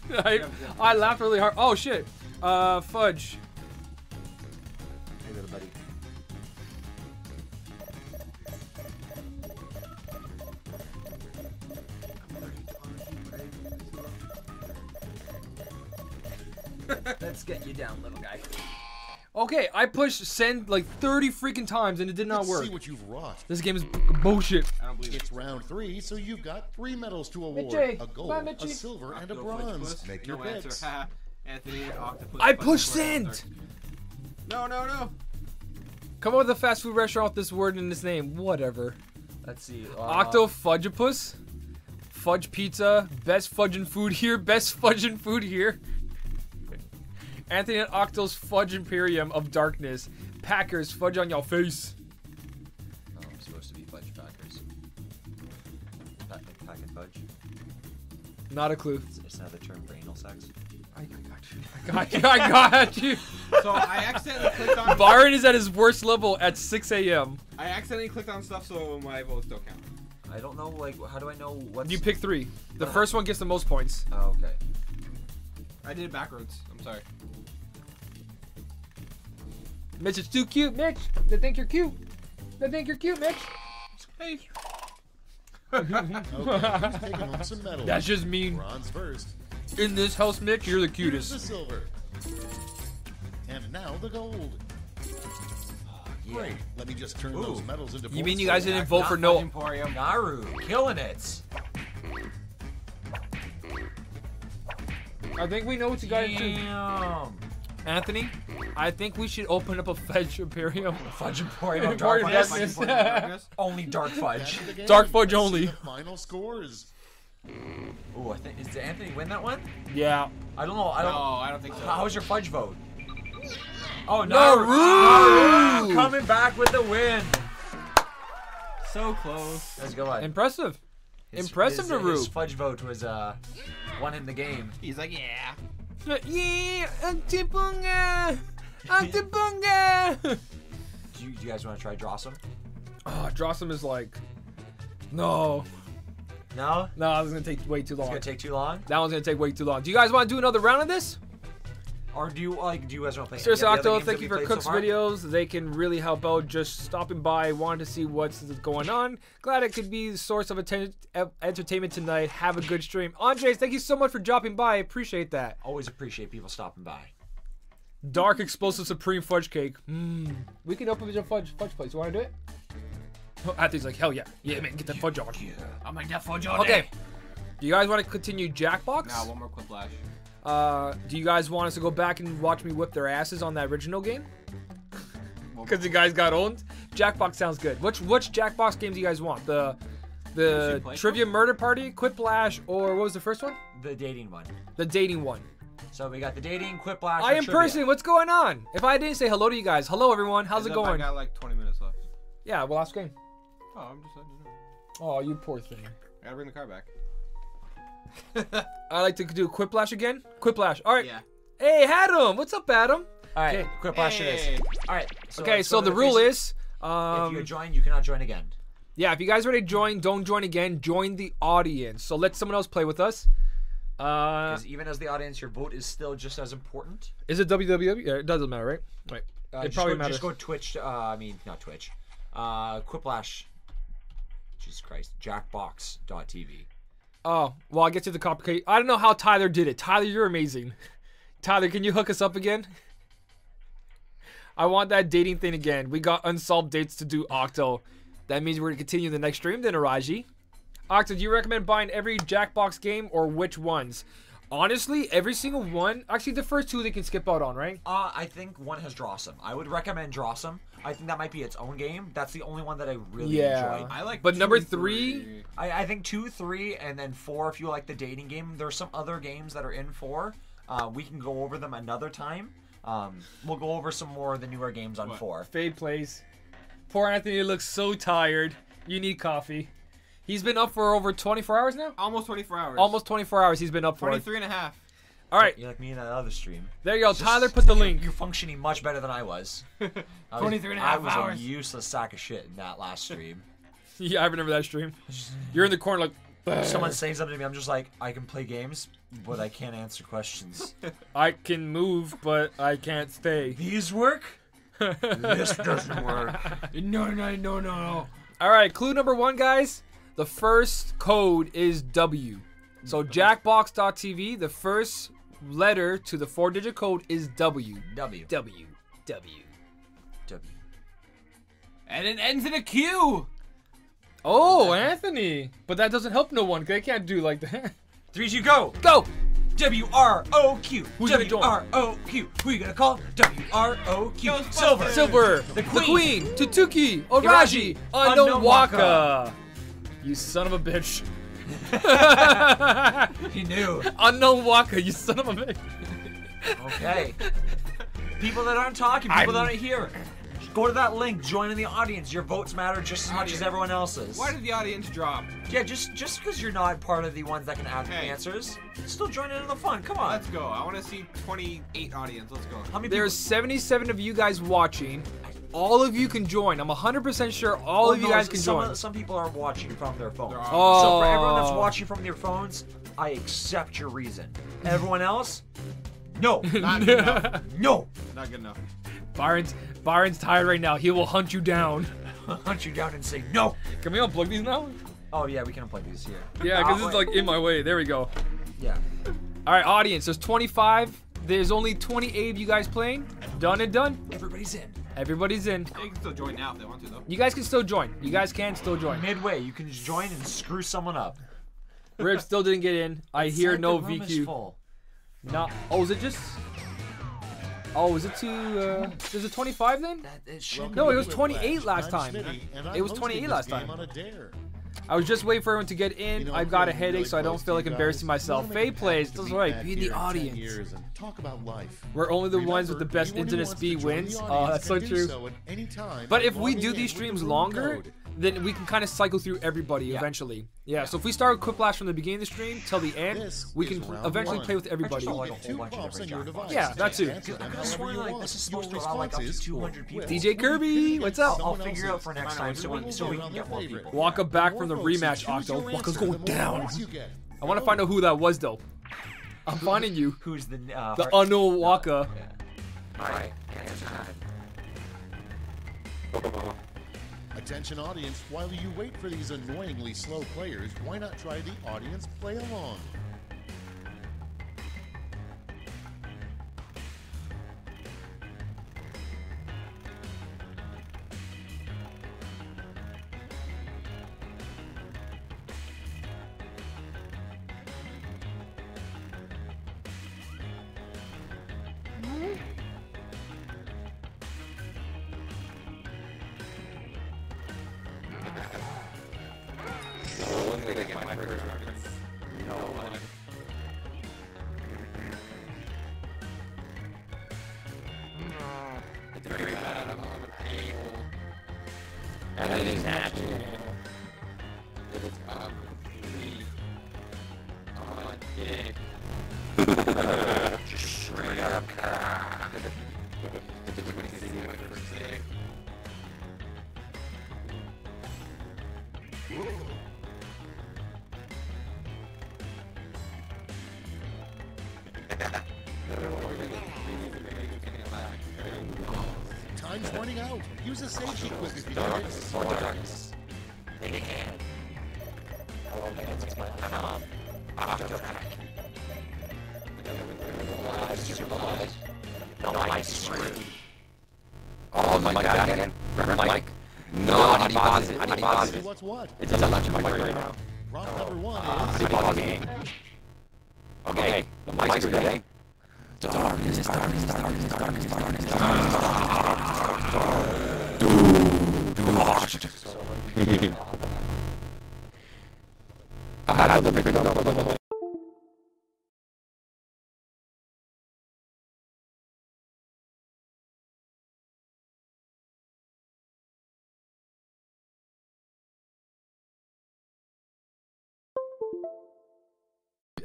I, I laughed really hard. Oh shit. Uh, fudge. Let's get you down, little guy. Okay, I pushed send like 30 freaking times and it did not Let's work. see what you've wrought. This game is bullshit. I don't believe it. It's round three, so you've got three medals to award: Mitchie, a gold, bye, a Mitchie. silver, and a bronze. Fudge Make your no picks. Anthony, octopus. I Fudge pushed send. No, no, no. Come up with a fast food restaurant with this word in its name. Whatever. Let's see. Uh, Octo Fudgeopus. Fudge pizza. Best fudging food here. Best fudging food here. Anthony and Octo's Fudge Imperium of Darkness. Packers, fudge on your face. Oh, I'm supposed to be fudge packers. Pack, pack and fudge. Not a clue. It's, it's the term for anal sex. I, I got you. I got you. I got you. So I accidentally clicked on. Byron is at his worst level at 6 a.m. I accidentally clicked on stuff, so my votes don't count. I don't know, like, how do I know what's... You pick three. The first one gets the most points. Oh, okay. I did it backwards. I'm sorry. Mitch, it's too cute, Mitch. They think you're cute. They think you're cute, Mitch. Hey. Okay, who's taking home some medals? That's just mean. Bronze first. In this house, Mitch, you're the Here's the cutest. silver. And now the gold. Ah, Great. Let me just turn those medals into You mean you guys didn't vote for Fudge no? Emporium. Naru, killing it. I think we know what you guys do. Damn. Anthony, I think we should open up a fudge emporium. Fudge Emporium. Emporium Dark Darkness. fudge. Darkness. Only dark fudge. of the game. Dark fudge Let's only. The final scores. Ooh, I think did Anthony win that one? Yeah. I don't know. I No, don't. I don't think so. How was your fudge vote? Oh, Naru! Naru! Coming back with the win. So close. Let's go on. Impressive. His- impressive, his, Naru. His fudge vote was uh, one in the game. He's like, yeah. Yeah, Antibunga! Antibunga! Do you, do you guys want to try Drawful? oh, ah, Drawful is like, no. No? No, this is gonna take way too It's long. gonna take too long. that one's gonna take way too long. Do you guys want to do another round of this? Or do you like? Do you guys want to play? Seriously, any of the other Octo, thank you we for played so videos. They can really help out just stopping by, wanting to see what's going on. Glad it could be the source of atten- of entertainment tonight. Have a good stream. Andres, thank you so much for dropping by. I appreciate that. Always appreciate people stopping by. Dark Explosive Supreme Fudge Cake. Mmm. We can open the fudge fudge place. You want to do it? Oh, Anthony's like, hell yeah. Yeah, man, get that fudge on. I'm like that fudge all Okay. Do you guys want to continue Jackbox? Nah, one more quick flash. Uh, do you guys want us to go back and watch me whip their asses on that original game? Because you guys got owned. Jackbox sounds good. Which which Jackbox games do you guys want? The the Should play Trivia Murder Party, Quiplash, or what was the first one? The dating one. The dating one. So we got the dating, Quiplash. I am trivia. person. What's going on? If I didn't say hello to you guys, hello everyone. How's Heads it up, I got like 20 minutes left. Yeah, well, last game. Oh, I'm just letting you know. Oh, you poor thing. I gotta bring the car back. I like to do Quiplash again. Quiplash. All right. Yeah. Hey, Adam. What's up, Adam? All right, Okay. Quiplash it Hey. is. All right. So okay, so go to the rule face- is, if um, you join, you cannot join again. yeah, if you guys already joined, don't join again. Join the audience. So let someone else play with us. Uh, Because even as the audience, your vote is still just as important. is it WWE? Yeah, it doesn't matter, right? Right. Uh, it probably go, matters. Just go Twitch. Uh, I mean, not Twitch. Uh, Quiplash. Jesus Christ. Jackbox.tv. Oh, well, I get to the copycat. I don't know how Tyler did it. Tyler, you're amazing. Tyler, can you hook us up again? I want that dating thing again. We got unsolved dates to do Octo. That means we're gonna continue the next stream then, Araji. Octo, do you recommend buying every Jackbox game or which ones? Honestly, every single one. Actually, the first two they can skip out on, right? Uh, I think one has Drawful. I would recommend Drawful. I think that might be its own game. That's the only one that I really Yeah. enjoyed. I like. But two number and three- I, I think two, three, and then four if you like the dating game. There's some other games that are in four. Uh, we can go over them another time. Um, we'll go over some more of the newer games on four. Fade plays. Poor Anthony looks so tired. You need coffee. He's been up for over 24 hours now? Almost 24 hours. Almost 24 hours he's been up for. 23 and a half. All right, You're like me in that other stream. there you go. Just- Tyler put the link. You're functioning much better than I was. I was 23 and a half hours. I was hours. a useless sack of shit in that last stream. Yeah, I remember that stream. You're in the corner like, Someone saying something to me, I'm just like, I can play games, but I can't answer questions. I can move, but I can't stay. These work? this doesn't work. No, no, no, no, no. All right, clue number one, guys. The first code is W. So Jackbox.tv, the first letter to the four-digit code is W. W. W. W. W. And it ends in a Q. Oh, Anthony. But that doesn't help no one. 'cause They can't do like that. Three, two, go! Go. W R O Q. Who's? W R O Q. Who you gonna call? W R O Q. Silver. Silver, The the Queen. Queen, Tutuki, Oraji, Unknown Waka. You son of a bitch. He knew. Unknown Waka, you son of a bitch. Okay. People that aren't talking, people that I'm- aren't here. Go to that link, join in the audience. Your votes matter just as much as everyone else's. Why did the audience drop? Yeah, just just because you're not part of the ones that can add Hey. answers, still join in on the fun. Come on. Let's go. I want to see 28 audience. Let's go. How many There's people? 77 of you guys watching. All of you can join. I'm 100% sure all Oh, of you no, guys can some, join. Some people are watching from their phones. Oh. So for everyone that's watching from their phones, I accept your reason. Everyone else, no, Not good enough. no. Not good enough. Byron's Byron's tired right now. He will hunt you down. Hunt you down and say no. Can we unplug these now? Oh yeah, we can unplug these here. Yeah, because it's like in my way. There we go. Yeah. All right, audience. There's 25. There's only 28 of you guys playing. Done and done. Everybody's in. Everybody's in. They can still join now if they want to, though. You guys can still join. You guys can still join. Midway, you can just join and screw someone up. Rip still didn't get in. I hear Said no the room is VQ. full. Not. Oh, is it just? Oh, was it to? Uh, there's a 25 then? That, it No, it was 28 last time. Smitty, It was 28 last game time. On a dare. I was just waiting for everyone to get in. You know, I've got a headache, really so I don't feel like embarrassing myself. Faye plays. That's be right. Be in the here in 10 audience. talk about life. We're only the ones with the best internet speed wins. Oh, that's so true. so at any time But if we do these streams longer, code. Then we can kind of cycle through everybody Yeah. eventually. Yeah, So if we start with Quiplash from the beginning of the stream till the end, This we can eventually one. play with everybody. Like a two bunch of prompts on different your jackpots. device. Yeah, that too. Answer them I could've however sworn you like this is supposed to allow like up to 200 people. DJ Kirby, what's up? I'll Someone figure out for next time so we, so we can get more people. Waka back from the rematch, choose Octo. your Waka's going down. points you get. I want to find out who that was though. I'm finding you. Who's the uh, The unknown Waka. Alright, answer time. Attention audience, while you wait for these annoyingly slow players, why not try the audience play along? Time's pause it? How do you pause what's what. It doesn't let you mic right now. Prompt number one How is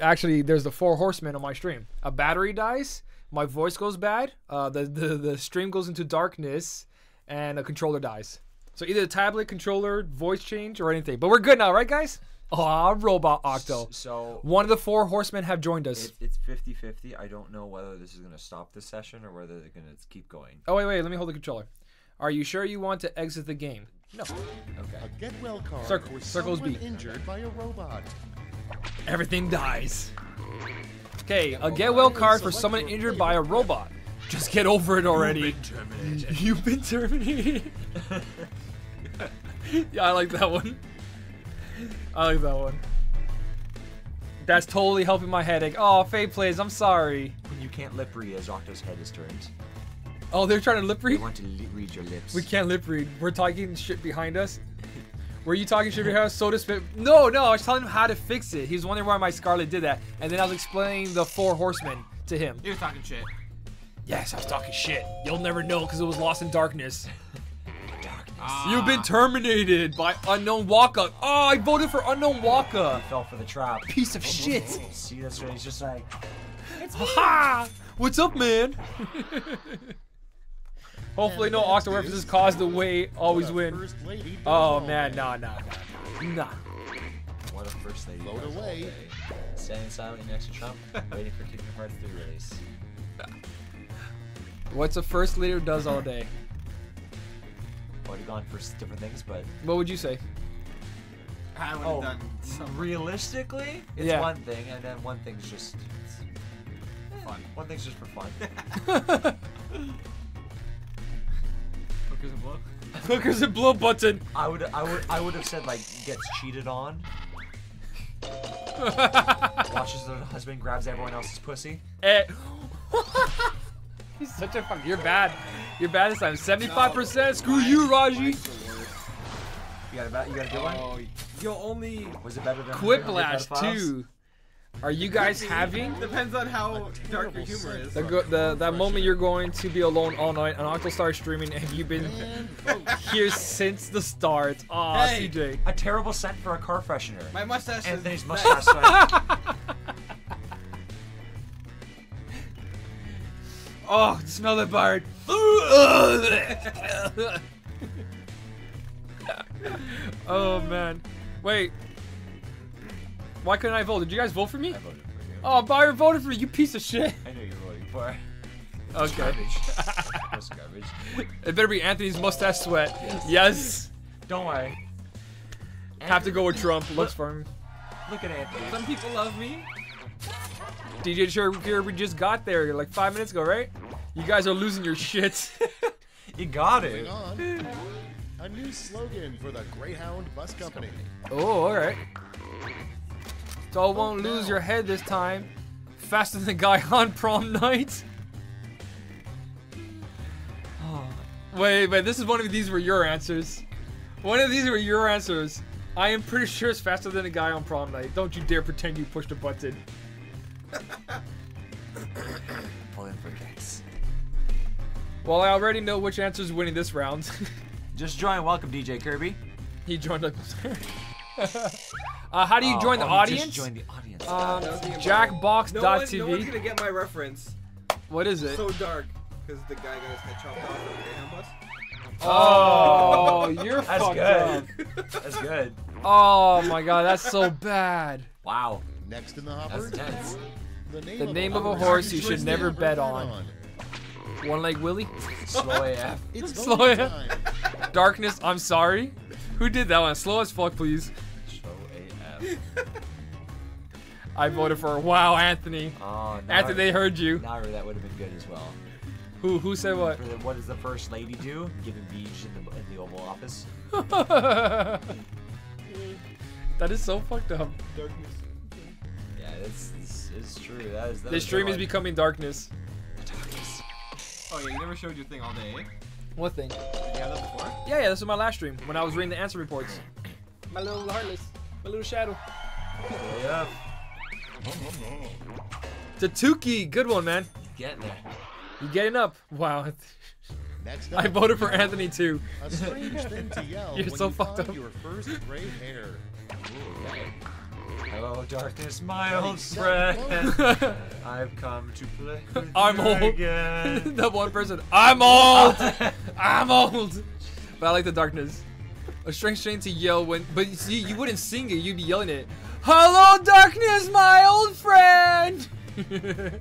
Actually, there's the four horsemen on my stream. A battery dies, my voice goes bad, uh, the, the the stream goes into darkness, and a controller dies. So either the tablet, controller, voice change, or anything. But we're good now, right, guys? Oh, robot Octo. So One of the four horsemen have joined us. it, it's 50-50. I don't know whether this is gonna stop the session or whether they're gonna keep going. Oh wait, wait. Let me hold the controller. Are you sure you want to exit the game? No. Okay. a get well card Circle- for circles someone B. injured by a robot. Everything dies. Okay, a get well card for someone injured by a robot. Just get over it already. You've been terminated. yeah, I like that one. I like that one. That's totally helping my headache. Oh, Faye plays. I'm sorry. You can't lip read as Octo's head is turned. Oh, they're trying to lip They read. want to read your lips. We can't lip read. We're talking shit behind us. Were you talking shit behind us? So to speak. No, no. I was telling him how to fix it. He was wondering why my Scarlett did that, and then I was explaining the four horsemen to him. You were talking shit. Yes, I was talking shit. You'll never know because it was lost in darkness. Ah. You've been terminated by Unknown Waka. Oh, I voted for Unknown Waka. fell for the trap. Piece of shit. See, that's right. He's just like, Ha! What's up, man? Hopefully, no Octo references cause the way always win. First lady does Oh man, nah, nah, nah, nah. what a first lady. Load does all away. day. Standing silently next to Trump, waiting for Kingdom Hearts 3 release. What's a first leader does all day? Would have gone for different things, but What would you say? I would have oh, done some realistically, it's Yeah. one thing, and then one thing's just fun. Eh, one thing's just for fun. Hookers and blow. Hookers and blow button. I would, I would, I would have said like gets cheated on. Watches the husband grabs everyone else's pussy. Eh. He's such a fuck. You're bad. You're bad this time. 75%. Screw you, Raji. Mine's the worst. You got a ba- you got a good one? Oh, you'll only Was it better than Quiplash 100 pedophiles? 2. Are you guys having depends on how dark your humor is. the, go- the that moment you're going to be alone all night on Octostar streaming and you've been here since the start? Aw, Hey. CJ. A terrible scent for a car freshener. My mustache Anthony's is mustache scent. Oh, smell that bird. oh man. Wait. Why couldn't I vote? Did you guys vote for me? I voted for you. Oh, Byron voted for me. You piece of shit. I know you're voting for. Okay. Garbage. That's garbage. It better be Anthony's mustache sweat. Yes. Don't worry. Have to go with Trump. Looks for him. Look at Anthony. Some people love me. DJ Sure we just got there like five minutes ago, right? You guys are losing your shit. You got it. on. A new slogan for the Greyhound Bus Company. oh, alright. So I won't lose your head this time. Faster than the guy on prom night. Oh. Wait, wait, this is one of these were your answers. One of these were your answers. I am pretty sure it's faster than a guy on prom night. Don't you dare pretend you pushed a button. Pull in for kicks. Well, I already know which answer is winning this round. Just join. Welcome, DJ Kirby. he joined us. uh, how do you Oh, join the oh, audience? Just joined the audience. Um, No one, no one's gonna get my reference. what is it? So dark, because the guy got his head chopped off on the Greyhound bus. Oh, you're That's fucked good. up. That's good. Oh my god, that's so bad. Wow. Next in the That's hopper, intense. the name, The of, name a of a horse horse you you should should never bet bet on. One leg Willie. Slow AF. It's Slow voting it. time. Darkness, I'm sorry. Who did that one? Slow as fuck, please. Slow AF. I voted for Wow Anthony. Oh, now Anthony, they heard you. Now that would have been good as well. Who who said what? For the, what does the first lady do? Give him beach in the in the Oval Office. that is so fucked up. Darkness. Yeah, it's it's, it's true. That is. That This is stream is good. becoming darkness. Darkness. Oh yeah, you never showed your thing all day. eh? What thing? Did you have that before? Yeah, yeah, this was my last stream when I was reading the answer reports. My little heartless, my little shadow. Yeah. Tatuki, good one, man. Getting there. You getting up? Wow. Next up, I voted for Anthony too. a strange thing to yell You're so you fucked up. your first gray hair. Hello, darkness, my old friend. I've come to play. with I'm old. Again. the one person. I'm old. I'm old. But I like the darkness. A strange thing to yell when, but you see, you wouldn't sing it. You'd be yelling it. Hello, darkness, my old friend.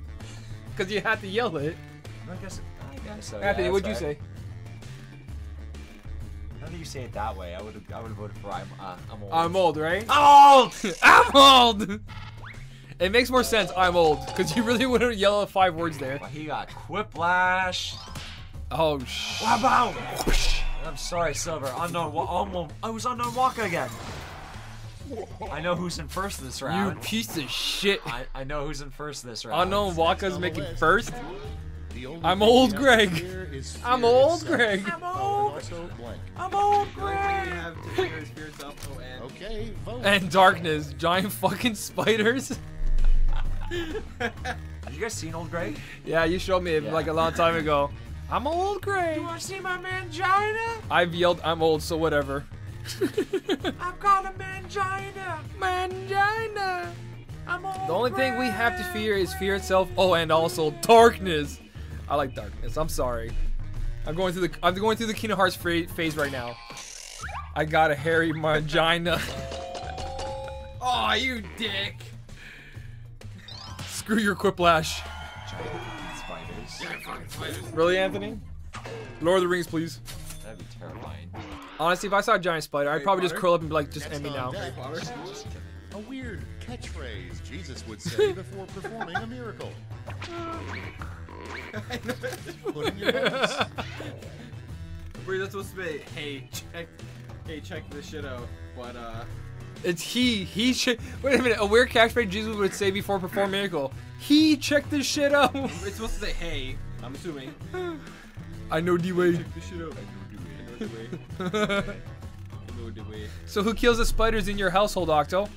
Because you had to yell it. I guess. I guess so. Anthony, yeah, what'd you that's say? Now that you say it that way, I would have. I would have voted for I'm. Uh, I'm old. I'm old, right? I'm old. I'm old. It makes more sense. I'm old because you really wouldn't yell five words there. Well, he got quiplash. Oh sh. Wow. I'm sorry, Silver. Unknown. Wa- um, almost. I was unknown Waka again. I know who's in first this round. You piece of shit. I, I know who's in first this round. Unknown Waka's on making list. first. I'm old Greg. to fear is I'm old. Greg. Oh, I'm Oh, old. and also blank. I'm old, The only thing you Greg. have to fear is fear itself. Oh, and Okay, vote. And darkness, giant fucking spiders. Have you guys seen Old Greg? Yeah, you showed me Yeah. like a long time ago. I'm old gray. You want to see my mangina? I've yelled I'm old, so whatever. I've got a mangina. Mangina. I'm old. The only thing we have to fear is fear itself. Oh, and also darkness. I like darkness. I'm sorry. I'm going through the I'm going through the Kingdom Hearts phase right now. I got a hairy mangina. oh, you dick! Screw your quiplash. Spiders. Really, Anthony? Lord of the Rings, please. That'd be terrifying. Honestly, if I saw a giant spider, I'd Harry probably just curl up and be like, just Next end me now. a weird catchphrase Jesus would say before performing a miracle. Put in your votes. We're supposed to be, hey, check, hey, check this shit out. But uh, It's he. He should. Wait a minute. A weird catchphrase Jesus would say before perform miracle. He checked this shit out. it's supposed to say, hey, I'm assuming. I know D-Wade. Check this shit out. I know the way. I know the way. I know the way. So who kills the spiders in your household, Octo?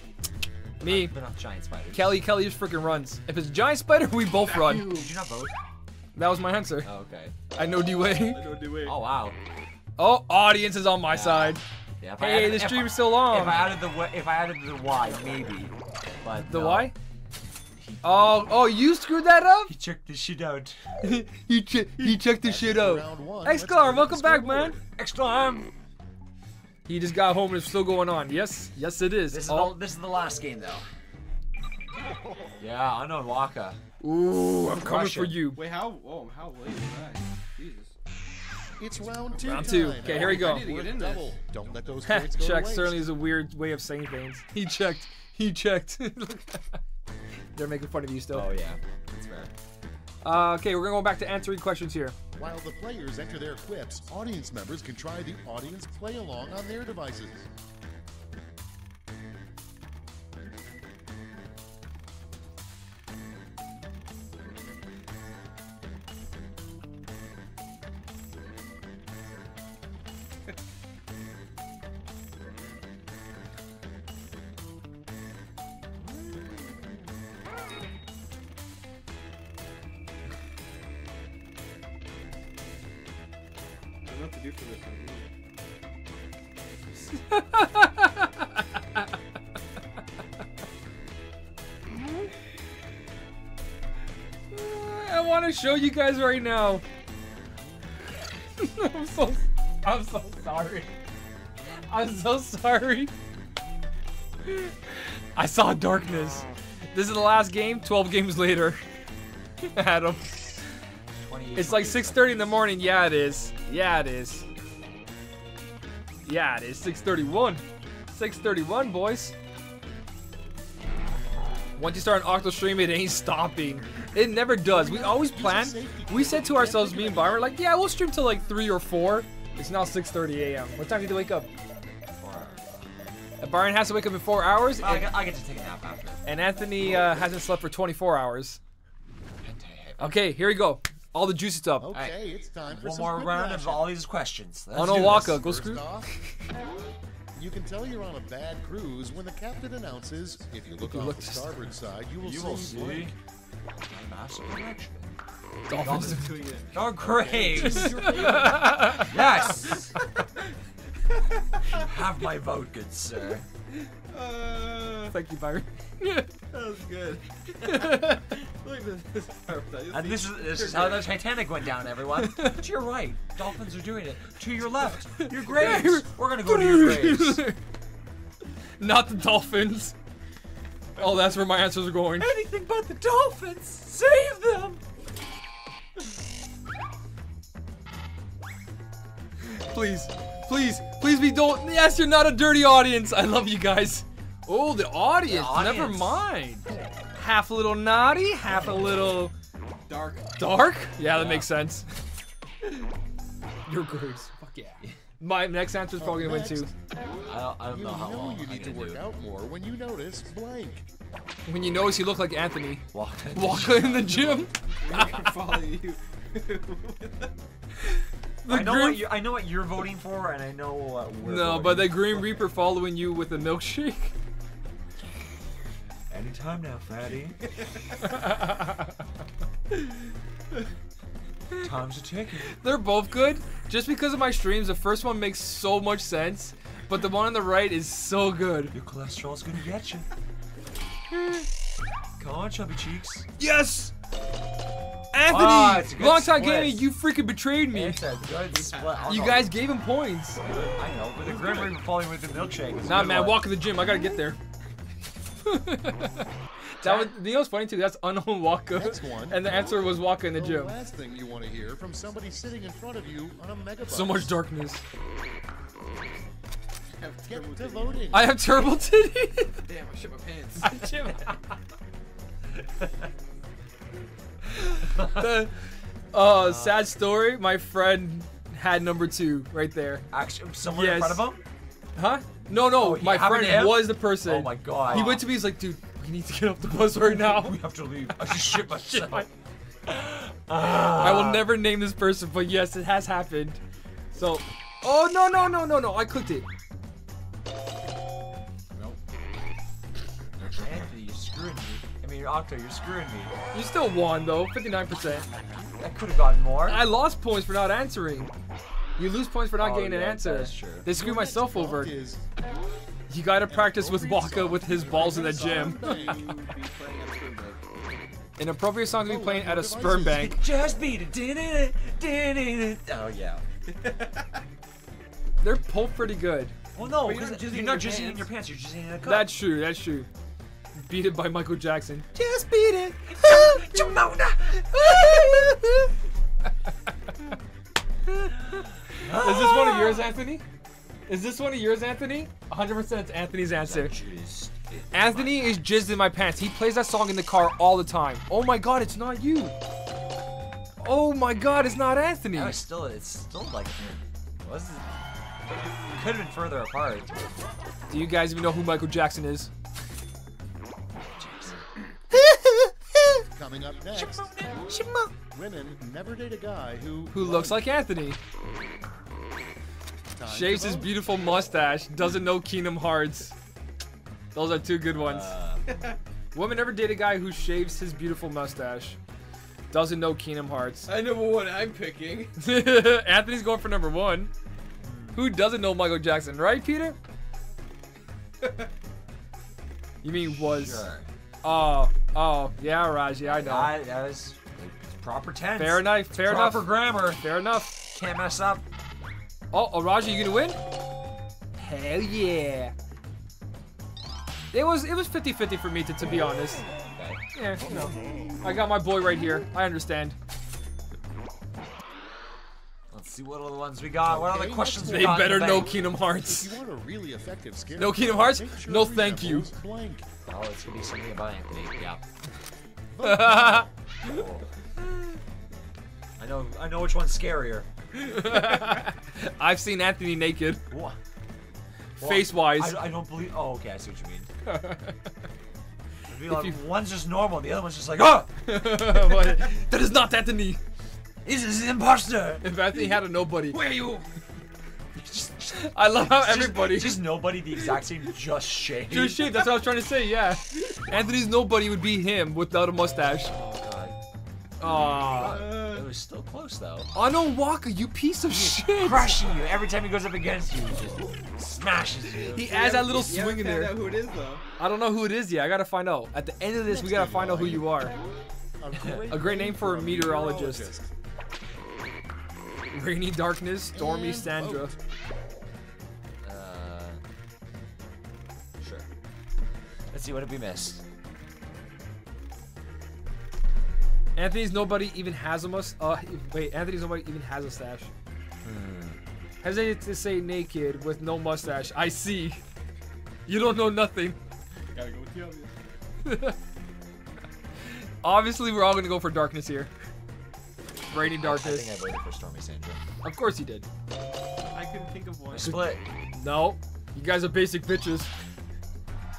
Me. They're not giant spiders. Kelly, Kelly just freaking runs. If it's a giant spider, we both run. Did you not vote? That was my answer. Oh, okay. I know D-Wade. I know the way. Oh wow. Oh, audience is on my side. Yeah, Hey, added- the if I- stream's still on. If I added the w- if I added the Y, maybe. But The no. why? Oh, oh, you screwed that up? He checked this shit out. he che- he checked this shit out. Round one. let's Exclarm, look at welcome back, scoreboard. man. Exclam! He just got home and it's still going on. Yes, yes, it is. This is Oh, the, this is the last game though. Yeah, I unknown Waka. Ooh, I'm coming for you. Wait, how? Oh, how late is that? Jesus. It's round two. Round two. time. Okay, here we go. I need to get in this. Don't let those points go Check certainly is a weird way of saying things. He checked. He checked. They're making fun of you still. Oh yeah, that's fair. Uh, okay, we're gonna go back to answering questions here. While the players enter their quips, audience members can try the audience play along on their devices. Do for this one. I want to show you guys right now. I'm so, I'm so sorry. I'm so sorry. I saw darkness. Oh. This is the last game. 12 games later. Adam. 28 It's like 6:30 in the morning. Yeah, it is. Yeah, it is. Yeah, it is. 6:31. 6:31, boys. Once you start an Octo stream, it ain't stopping. It never does. We always plan. We said to ourselves, me and Byron, like, yeah, we'll stream till like three or four. It's now 6:30 a.m. What time do you wake up? Byron has to wake up in four hours, I get, I get to take a nap after. and Anthony uh, hasn't slept for 24 hours. Okay, here we go. All the juice is up. Okay, it's time for One some more round action. of all these questions. Let's do no, this. Go screw. you can tell you're on a bad cruise when the captain announces, if you look you off look the to- starboard side, you will You see, will see. blank. Massive connection. Dolphins. Oh, Graves! yes! Have my vote, good sir. Uh, Thank you, Byron. that was good. Look at this. And this is this is how the Titanic went down, everyone. to your right, dolphins are doing it. To your left, your graves. We're gonna go to your graves. Not the Dolphins. Oh, that's where my answers are going. Anything but the dolphins. Save them. Please, please, please be don't. Yes, you're not a dirty audience. I love you guys. Oh, the audience. Never audience. mind. Half a little naughty, half a little Dark. dark. Yeah, that makes sense. Your graves. Fuck yeah. My next answer is oh, probably gonna win too. I don't, I don't You know how long you I'm need to work out more when you notice blank. When you notice you look like Anthony. Walk. Walking in the gym. follow you. The I know Grim- what you, I know what you're voting for, and I know what we're. No, but the for. Green Reaper following you with a milkshake. Anytime now, fatty. Time's a ticking. They're both good. Just because of my streams, the first one makes so much sense, but the one on the right is so good. Your cholesterol's gonna get you. Come on, chubby cheeks. Yes! Anthony! Ah, it's long time split. gaming, you freaking betrayed me. It's a good split. I'll You go. guys gave him points. I know, but the Grim Reaper falling with the milkshake. is a Nah, man, one. walk to the gym. I gotta get there. that was, you know what's funny too? That's unknown Waka. Next one. And the answer was Waka in the The gym. last thing you want to hear from somebody sitting in front of you on a megabus. So much darkness. Get to voting. I have turbo titty. Damn, I shit my pants. I shit the, uh, sad story. My friend had number two right there. Actually, someone in front of him? Huh? No, no. Oh, my friend was the person. Oh my god. He went to me. He's like, dude, we need to get off the bus right now. We have to leave. I just shit myself. I will never name this person, but yes, it has happened. So, oh no no no no no! I clicked it. I mean, Octo, you're screwing me. You still won though, 59%. I could have gotten more. I lost points for not answering. You lose points for not Oh, getting an answer. that's true. They screwed myself over. is You gotta practice with Waka with his balls in the gym. Be playing at a swim bank. An appropriate song to be playing at a sperm bank. Just beat it. Did it. Did it. Oh yeah. They're both pretty good. Well, no, you're not you're, in not your jizzing in pants. your pants. You're jizzing in a cup. That's true. That's true. Beat it by Michael Jackson. Just beat it. Jamona. Is this one of yours, Anthony? Is this one of yours, Anthony? 100% it's Anthony's answer. Anthony is jizzed in my pants. He plays that song in the car all the time. Oh my god, it's not you. Oh my god, it's not Anthony. No, it's still, it's still like, was could have been further apart. Do you guys even know who Michael Jackson is? coming up next. Women never date a guy who Who looks like Anthony. Time Shaves his beautiful mustache. Doesn't know Kingdom Hearts. Those are two good ones. Uh. Woman never date a guy who shaves his beautiful mustache. Doesn't know Kingdom Hearts. I know what I'm picking. Anthony's going for number one. Hmm. Who doesn't know Michael Jackson, right, Peter? you mean was? Sure. Oh, oh, yeah, Raji, I know. That, that was proper tense. Fair enough. Fair proper enough. grammar. Fair enough. Can't mess up. Oh, oh, Raji, you gonna win? Hell yeah. It was it was 50-50 for me to, to be honest. Yeah, you know. I got my boy right here. I understand. Let's see what other ones we got. What other Okay, questions we They got? in better the know? Kingdom Hearts. If you want a really effective scare, No Kingdom Hearts? sure No thank you. Blank. Oh, it's gonna be something about Anthony. Yeah. I know. I know which one's scarier. I've seen Anthony naked, What? face wise. I, I don't believe. Oh, okay. I see what you mean. It'd be like, you- one's just normal, the other one's just like, oh, that is not Anthony. this is an imposter. If Anthony had a nobody. Where are you? I love how Just- everybody. just nobody, the exact same, just shade. Just shit, that's what I was trying to say, yeah. Anthony's nobody would be him without a mustache. Oh god. Aww. It was still close though. Unknown Waka, you piece of shit. Crushing you every time he goes up against you. He just smashes you. He adds that little You swing in haven't found there. out who it is though. I don't know who it is yet. I gotta find out. At the end of this, we gotta find out who you are. A great name for a meteorologist. Rainy darkness, stormy And Sandra. vote. Uh, sure. Let's see what did we miss. Anthony's nobody even has a mus. Uh, wait, Anthony's nobody even has a stash. Hesitate to say naked with no mustache. I see. You don't know nothing. Gotta go with the obvious. Obviously, we're all gonna go for darkness here. Rainy I darkness. think I voted for Stormy Sandra. Of course you did. I couldn't think of one. Split. No, you guys are basic bitches.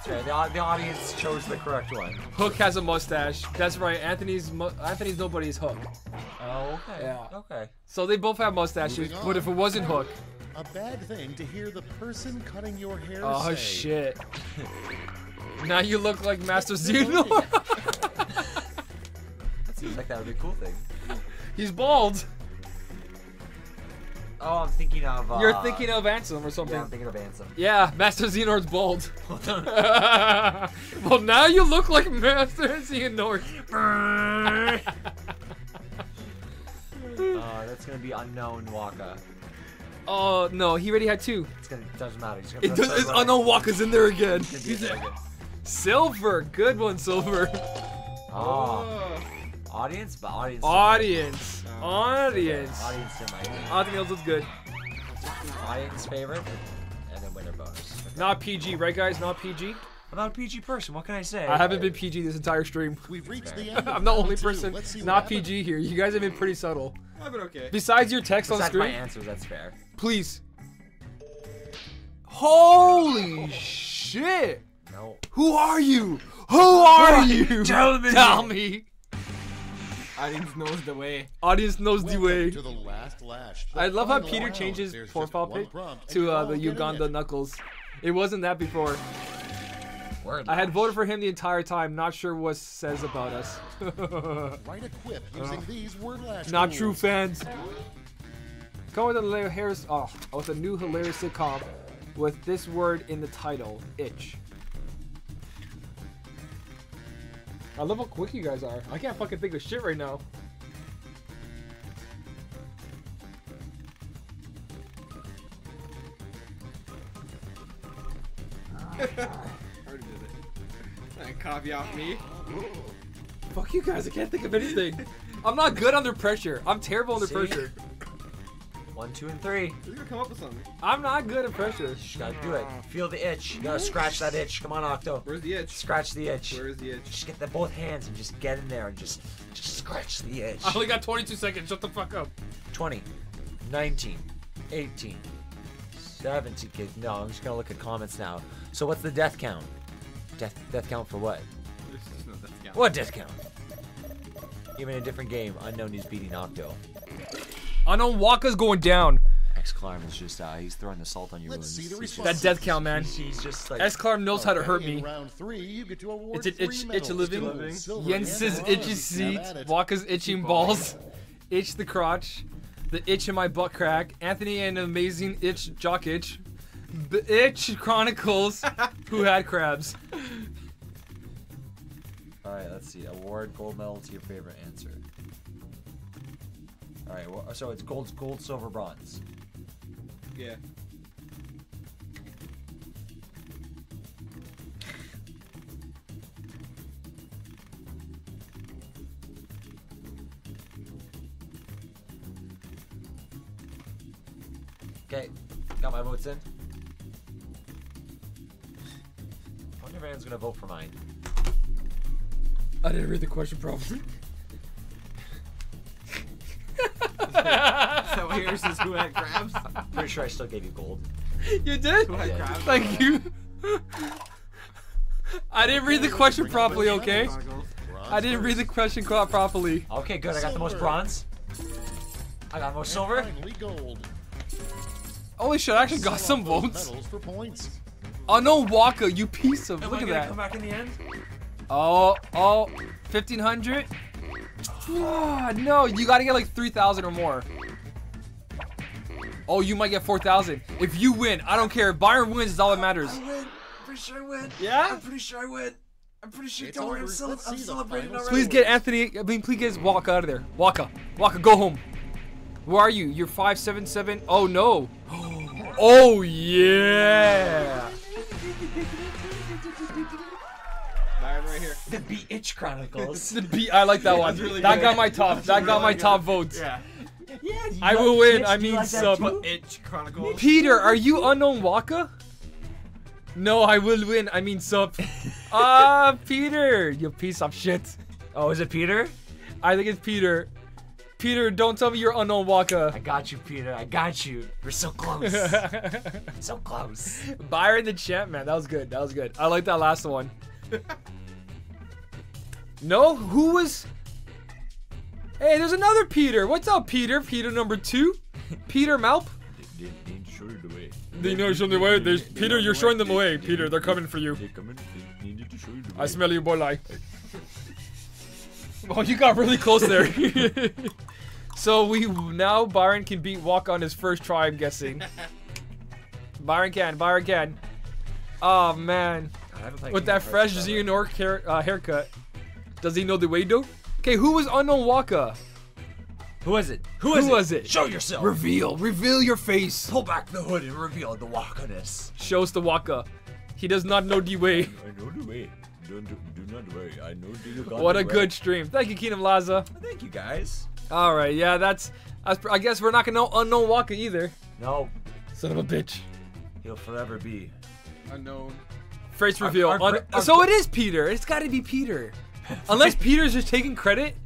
Sorry, the, the audience chose the correct one. Hook has a mustache. That's right. Anthony's mu- Anthony's nobody is Hook. Oh, okay. Yeah. Okay. So they both have mustaches. But if it wasn't Hook, A bad thing to hear the person cutting your hair oh say. shit. now you look like Master Xehanort. That seems like that would be a cool thing. He's bald. Oh, I'm thinking of. Uh, You're thinking of Ansem or something. Yeah, I'm thinking of Ansem. Yeah, Master Xehanort's bald. well, now you look like Master Xehanort. Uh, that's gonna be unknown Waka. Oh no, he already had two. It's gonna doesn't matter. He's gonna It does, it's unknown Waka's in there again. He's there again. Silver, good one, Silver. Oh, audience, but audience. Audience, audience. Audience in my opinion. Audience else is good. Audience favorite, and then winner bonus. Not PG, right, guys? Not PG. I'm not a PG person. What can I say? I haven't been PG this entire stream. We've reached the end. I'm the only person Let's see not happens. PG here. You guys have been pretty subtle. I've been okay. Besides your text on Besides my screen, answers, that's fair. please. Holy shit! No. Who are you? Who are you? Tell me. Tell me. I Audience knows the way. Audience knows the way. to the last lash. the I love how Peter round. changes There's just profile pic to uh, the Uganda it. Knuckles. It wasn't that before. Word I had lash. voted for him the entire time. Not sure what says about us. Write a quip using these word lash Not rules. true fans. Come with a hilarious, oh, with a new hilarious sitcom with this word in the title, itch. I love how quick you guys are. I can't fucking think of shit right now. Already did it. And copy off me. Fuck you guys, I can't think of anything. I'm not good under pressure. I'm terrible under See? pressure. One, two, and three. He's gonna come up with something. I'm not good at pressure. You gotta do it. Feel the itch. You gotta scratch that itch. Come on, Octo. Where's the itch? Scratch the itch. Where is the itch? Just get the both hands and just get in there and just just scratch the itch. I only got 22 seconds. Shut the fuck up. 20, 19, 18, 17. Okay, no, I'm just gonna look at comments now. So what's the death count? Death death count for what? There's no death count. What death count? Even in a different game, Unknown is beating Octo. I know Waka's going down. X Clarm is just uh, he's throwing the salt on your Let's wounds. see the He's just- response. That death count, man. He's, he's just like S. Clarm knows how to hurt me. In round three, you get to award It's an itch, medals. itch a living. Gold, silver, Jens's and itchy seat. Have. Waka's itching balls. Itch the crotch. The itch in my butt crack. Anthony and amazing itch jock itch. The itch chronicles who had crabs. All right, let's see. Award gold medal to your favorite answer. All right, well, so it's gold, gold, silver, bronze. Yeah. Okay, got my votes in. I wonder if anyone's gonna vote for mine. I didn't read the question properly. So here's his who had crabs. Pretty sure I still gave you gold. You did? Who had Yeah. crabs? Thank you. I didn't read the question properly, okay? I didn't read the question co- properly. Okay, good. I got the most bronze. I got the most silver. Finally, gold. Holy shit, I actually got some votes. For points. Oh no, Waka, you piece of. Am Look I at that. come back in the end? Oh, oh, 1500? No, you gotta get like 3000 or more. Oh, you might get 4000. If you win, I don't care. If Byron wins is all that matters. I win. Pretty sure I win. Yeah? I'm pretty sure I win. I'm pretty sure. It's don't worry, I'm, over. I'm celebrating already. Please get Anthony, I mean, please get Waka out of there. Waka, Waka, go home. Where are you? You're 577? Oh no. Oh yeah. Byron right here. The Beat Itch Chronicles. The beat, I like that one. really that good. got my top. That got my really top votes. Yeah. yeah. I will win. Itch? I mean like sub. Itch Chronicles. Peter, are you unknown Waka? No, I will win. I mean sub. Ah, Peter, you piece of shit. Oh, is it Peter? I think it's Peter. Peter, don't tell me you're unknown Waka. I got you, Peter. I got you. We're so close. so close. Byron the champ, man. That was good. That was good. I like that last one. No, who was? Hey, there's another Peter. What's up, Peter? Peter number two. Peter Malp. They know you're showing the way. There's Peter. You're showing them away. Peter, they're coming for you. I smell you, boy. Lie. Oh, you got really close there. so we now Byron can beat Walk on his first try. I'm guessing. Byron can. Byron can. Oh man, with that fresh Xehanort hair, uh, haircut, does he know the way though? Okay, who was unknown Waka? Who is it? Who Who is it? was it? Show yourself. Reveal, reveal your face. Pull back the hood and reveal the Waka-ness. Show us the Waka. He does not know the way. I know the way. Don't do, do not worry. I know the What a good stream. Thank you, Keenum Laza. Thank you guys. All right, yeah, that's. that's I guess we're not gonna know unknown Waka either. No, Son of a bitch. he'll forever be. Unknown. Face reveal. our Un- gra- our so it is Peter. It's got to be Peter. Unless Peter's just taking credit.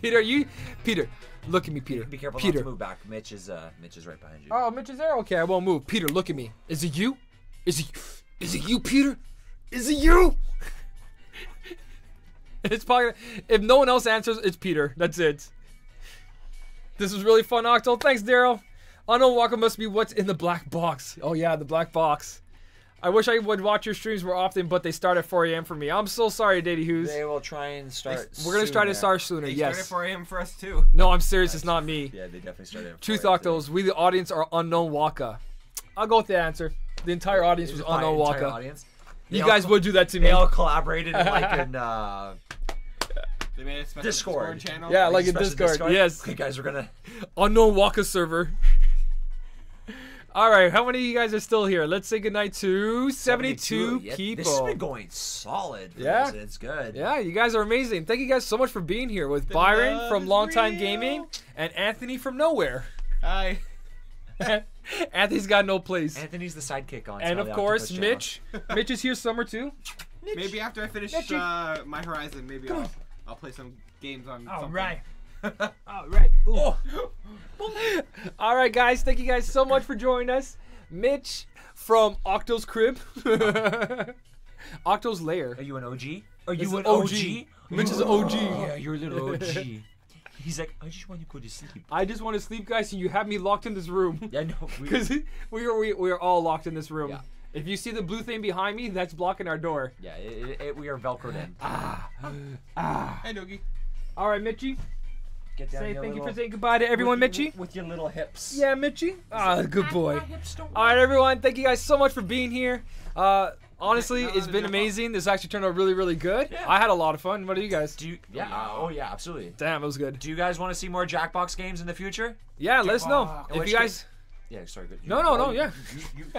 Peter, are you. Peter, look at me, Peter. Be careful Peter. not to move back. Mitch is uh Mitch is right behind you. Oh, Mitch is there. Okay, I won't move. Peter, look at me. Is it you? Is it? Is it you, Peter? Is it you? It's probably if no one else answers, it's Peter. That's it. This was really fun, Octo. Thanks, Daryl. Unknown Waka must be what's in the black box. Oh yeah, the black box. I wish I would watch your streams more often, but they start at 4 a.m. for me. I'm so sorry, Daddy Who's. They will try and start. We're gonna try to sooner. start sooner. They yes. at 4 a.m. for us too. No, I'm serious. It's not me. Yeah, they definitely started. at Truth 4 a.m. Octos, we the audience are unknown Waka. I'll go with the answer. The entire audience was My unknown entire Waka. audience. You They all guys co- would do that to me. They all collaborated in like an uh, They made a special Discord. Discord channel. Yeah, like a special Discord. Yes. Okay, guys, we're gonna. Unknown Waka server. All right, how many of you guys are still here? Let's say goodnight to 72, Yeah, people. This has been going solid. for Yeah. this, it's good. Yeah, you guys are amazing. Thank you guys so much for being here with The Byron from is Long Time real. Gaming and Anthony from Nowhere. Hi. Anthony's got no place. Anthony's the sidekick on. And of course, Octopus. Mitch. Mitch is here summer too. Maybe after I finish uh, my Horizon, maybe I'll, I'll play some games on. All something. right. All right. Oh, All right, guys. Thank you guys so much for joining us. Mitch from Octo's crib. Octo's lair. are you an OG? Are you an an OG. OG? Mitch is an OG. Yeah, you're a little OG. He's like, I just want to go to sleep. I just want to sleep, guys, and you have me locked in this room. Yeah, no. Because we are we, we are all locked in this room. Yeah. If you see the blue thing behind me, that's blocking our door. yeah, it, it, it, we are velcroed in. Ah. Hey, Doogie. All right, Mitchie. Get down Say your thank you for saying goodbye to everyone, with your- Mitchie. With your little hips. Yeah, Mitchie. Ah, good boy. All right, everyone. Thank you guys so much for being here. Uh, honestly, Yeah, it's no, been no, no. amazing. This actually turned out really, really good. I had a lot of fun. What do you guys? Do you, yeah. uh, oh yeah, absolutely. Damn, it was good. Do you guys want to see more Jackbox games in the future? Yeah, let us know In if you guys. Yeah, sorry. Good. No, no, no, yeah. You, you, you, you,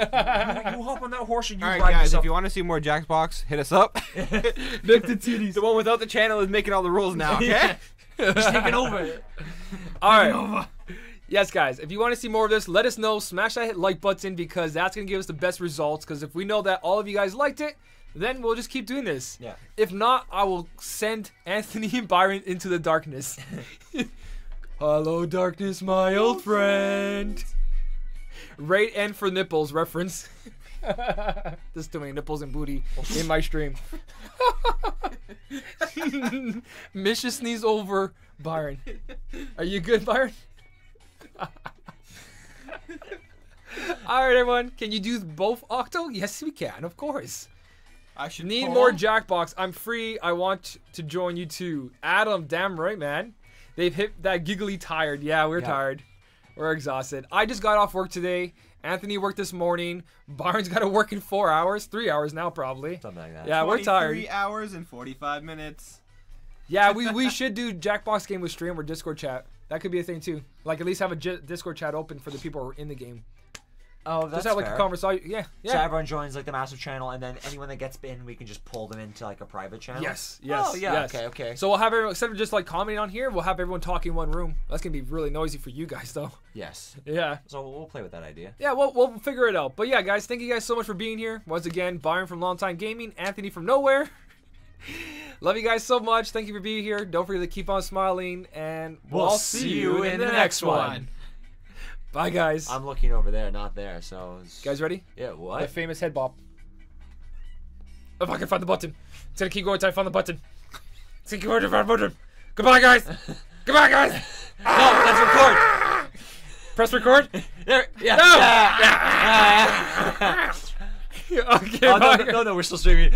you hop on that horse and you All right, ride guys. yourself. If you want to see more Jackbox, hit us up. Nick the titties. the one without the channel is making all the rules now. Okay. He's taking over. All right. Yes, guys. If you want to see more of this, let us know. Smash that like button because that's gonna give us the best results. Because if we know that all of you guys liked it, then we'll just keep doing this. Yeah. If not, I will send Anthony and Byron into the darkness. Hello, darkness, my old friend. Rate N for nipples reference. There's too many nipples and booty in my stream. Misha sneeze over Byron. Are you good, Byron? All right, everyone. Can you do both Octo? Yes, we can. Of course. I should Need pull. more Jackbox. I'm free. I want to join you too. Adam, damn right, man. They've hit that giggly tired. Yeah, we're Yeah. tired. We're exhausted. I just got off work today. Anthony worked this morning. Byron's got to work in four hours, three hours now, probably. Something like that. Yeah, we're tired. Three hours and 45 minutes. Yeah, we, we should do Jackbox game with stream or Discord chat. That could be a thing too. Like at least have a J- Discord chat open for the people who are in the game. Oh, that's Just have like fair. a conversation. Yeah, So yeah. everyone joins like the massive channel, and then anyone that gets in, we can just pull them into like a private channel. Yes, oh, yes. Oh yeah. yes. Okay. Okay. So we'll have everyone instead of just like commenting on here, we'll have everyone talking in one room. That's gonna be really noisy for you guys though. yes. Yeah. So we'll we'll play with that idea. Yeah, we'll, we'll figure it out. But yeah, guys, thank you guys so much for being here. Once again, Byron from Long Time Gaming, Anthony from Nowhere. Love you guys so much. Thank you for being here. Don't forget to keep on smiling, and we'll, We'll see you in the next one. one. Bye, guys. I'm looking over there, not there. So. it's- guys ready? Yeah. What? The famous head bop. If I can find the button. It's gonna keep going until I find the button. It's gonna keep going until I find the button. Goodbye, guys. Goodbye, guys. no, let's record. Press record. There. Yeah. No. yeah. okay, Oh, no, no, no, no, we're still streaming.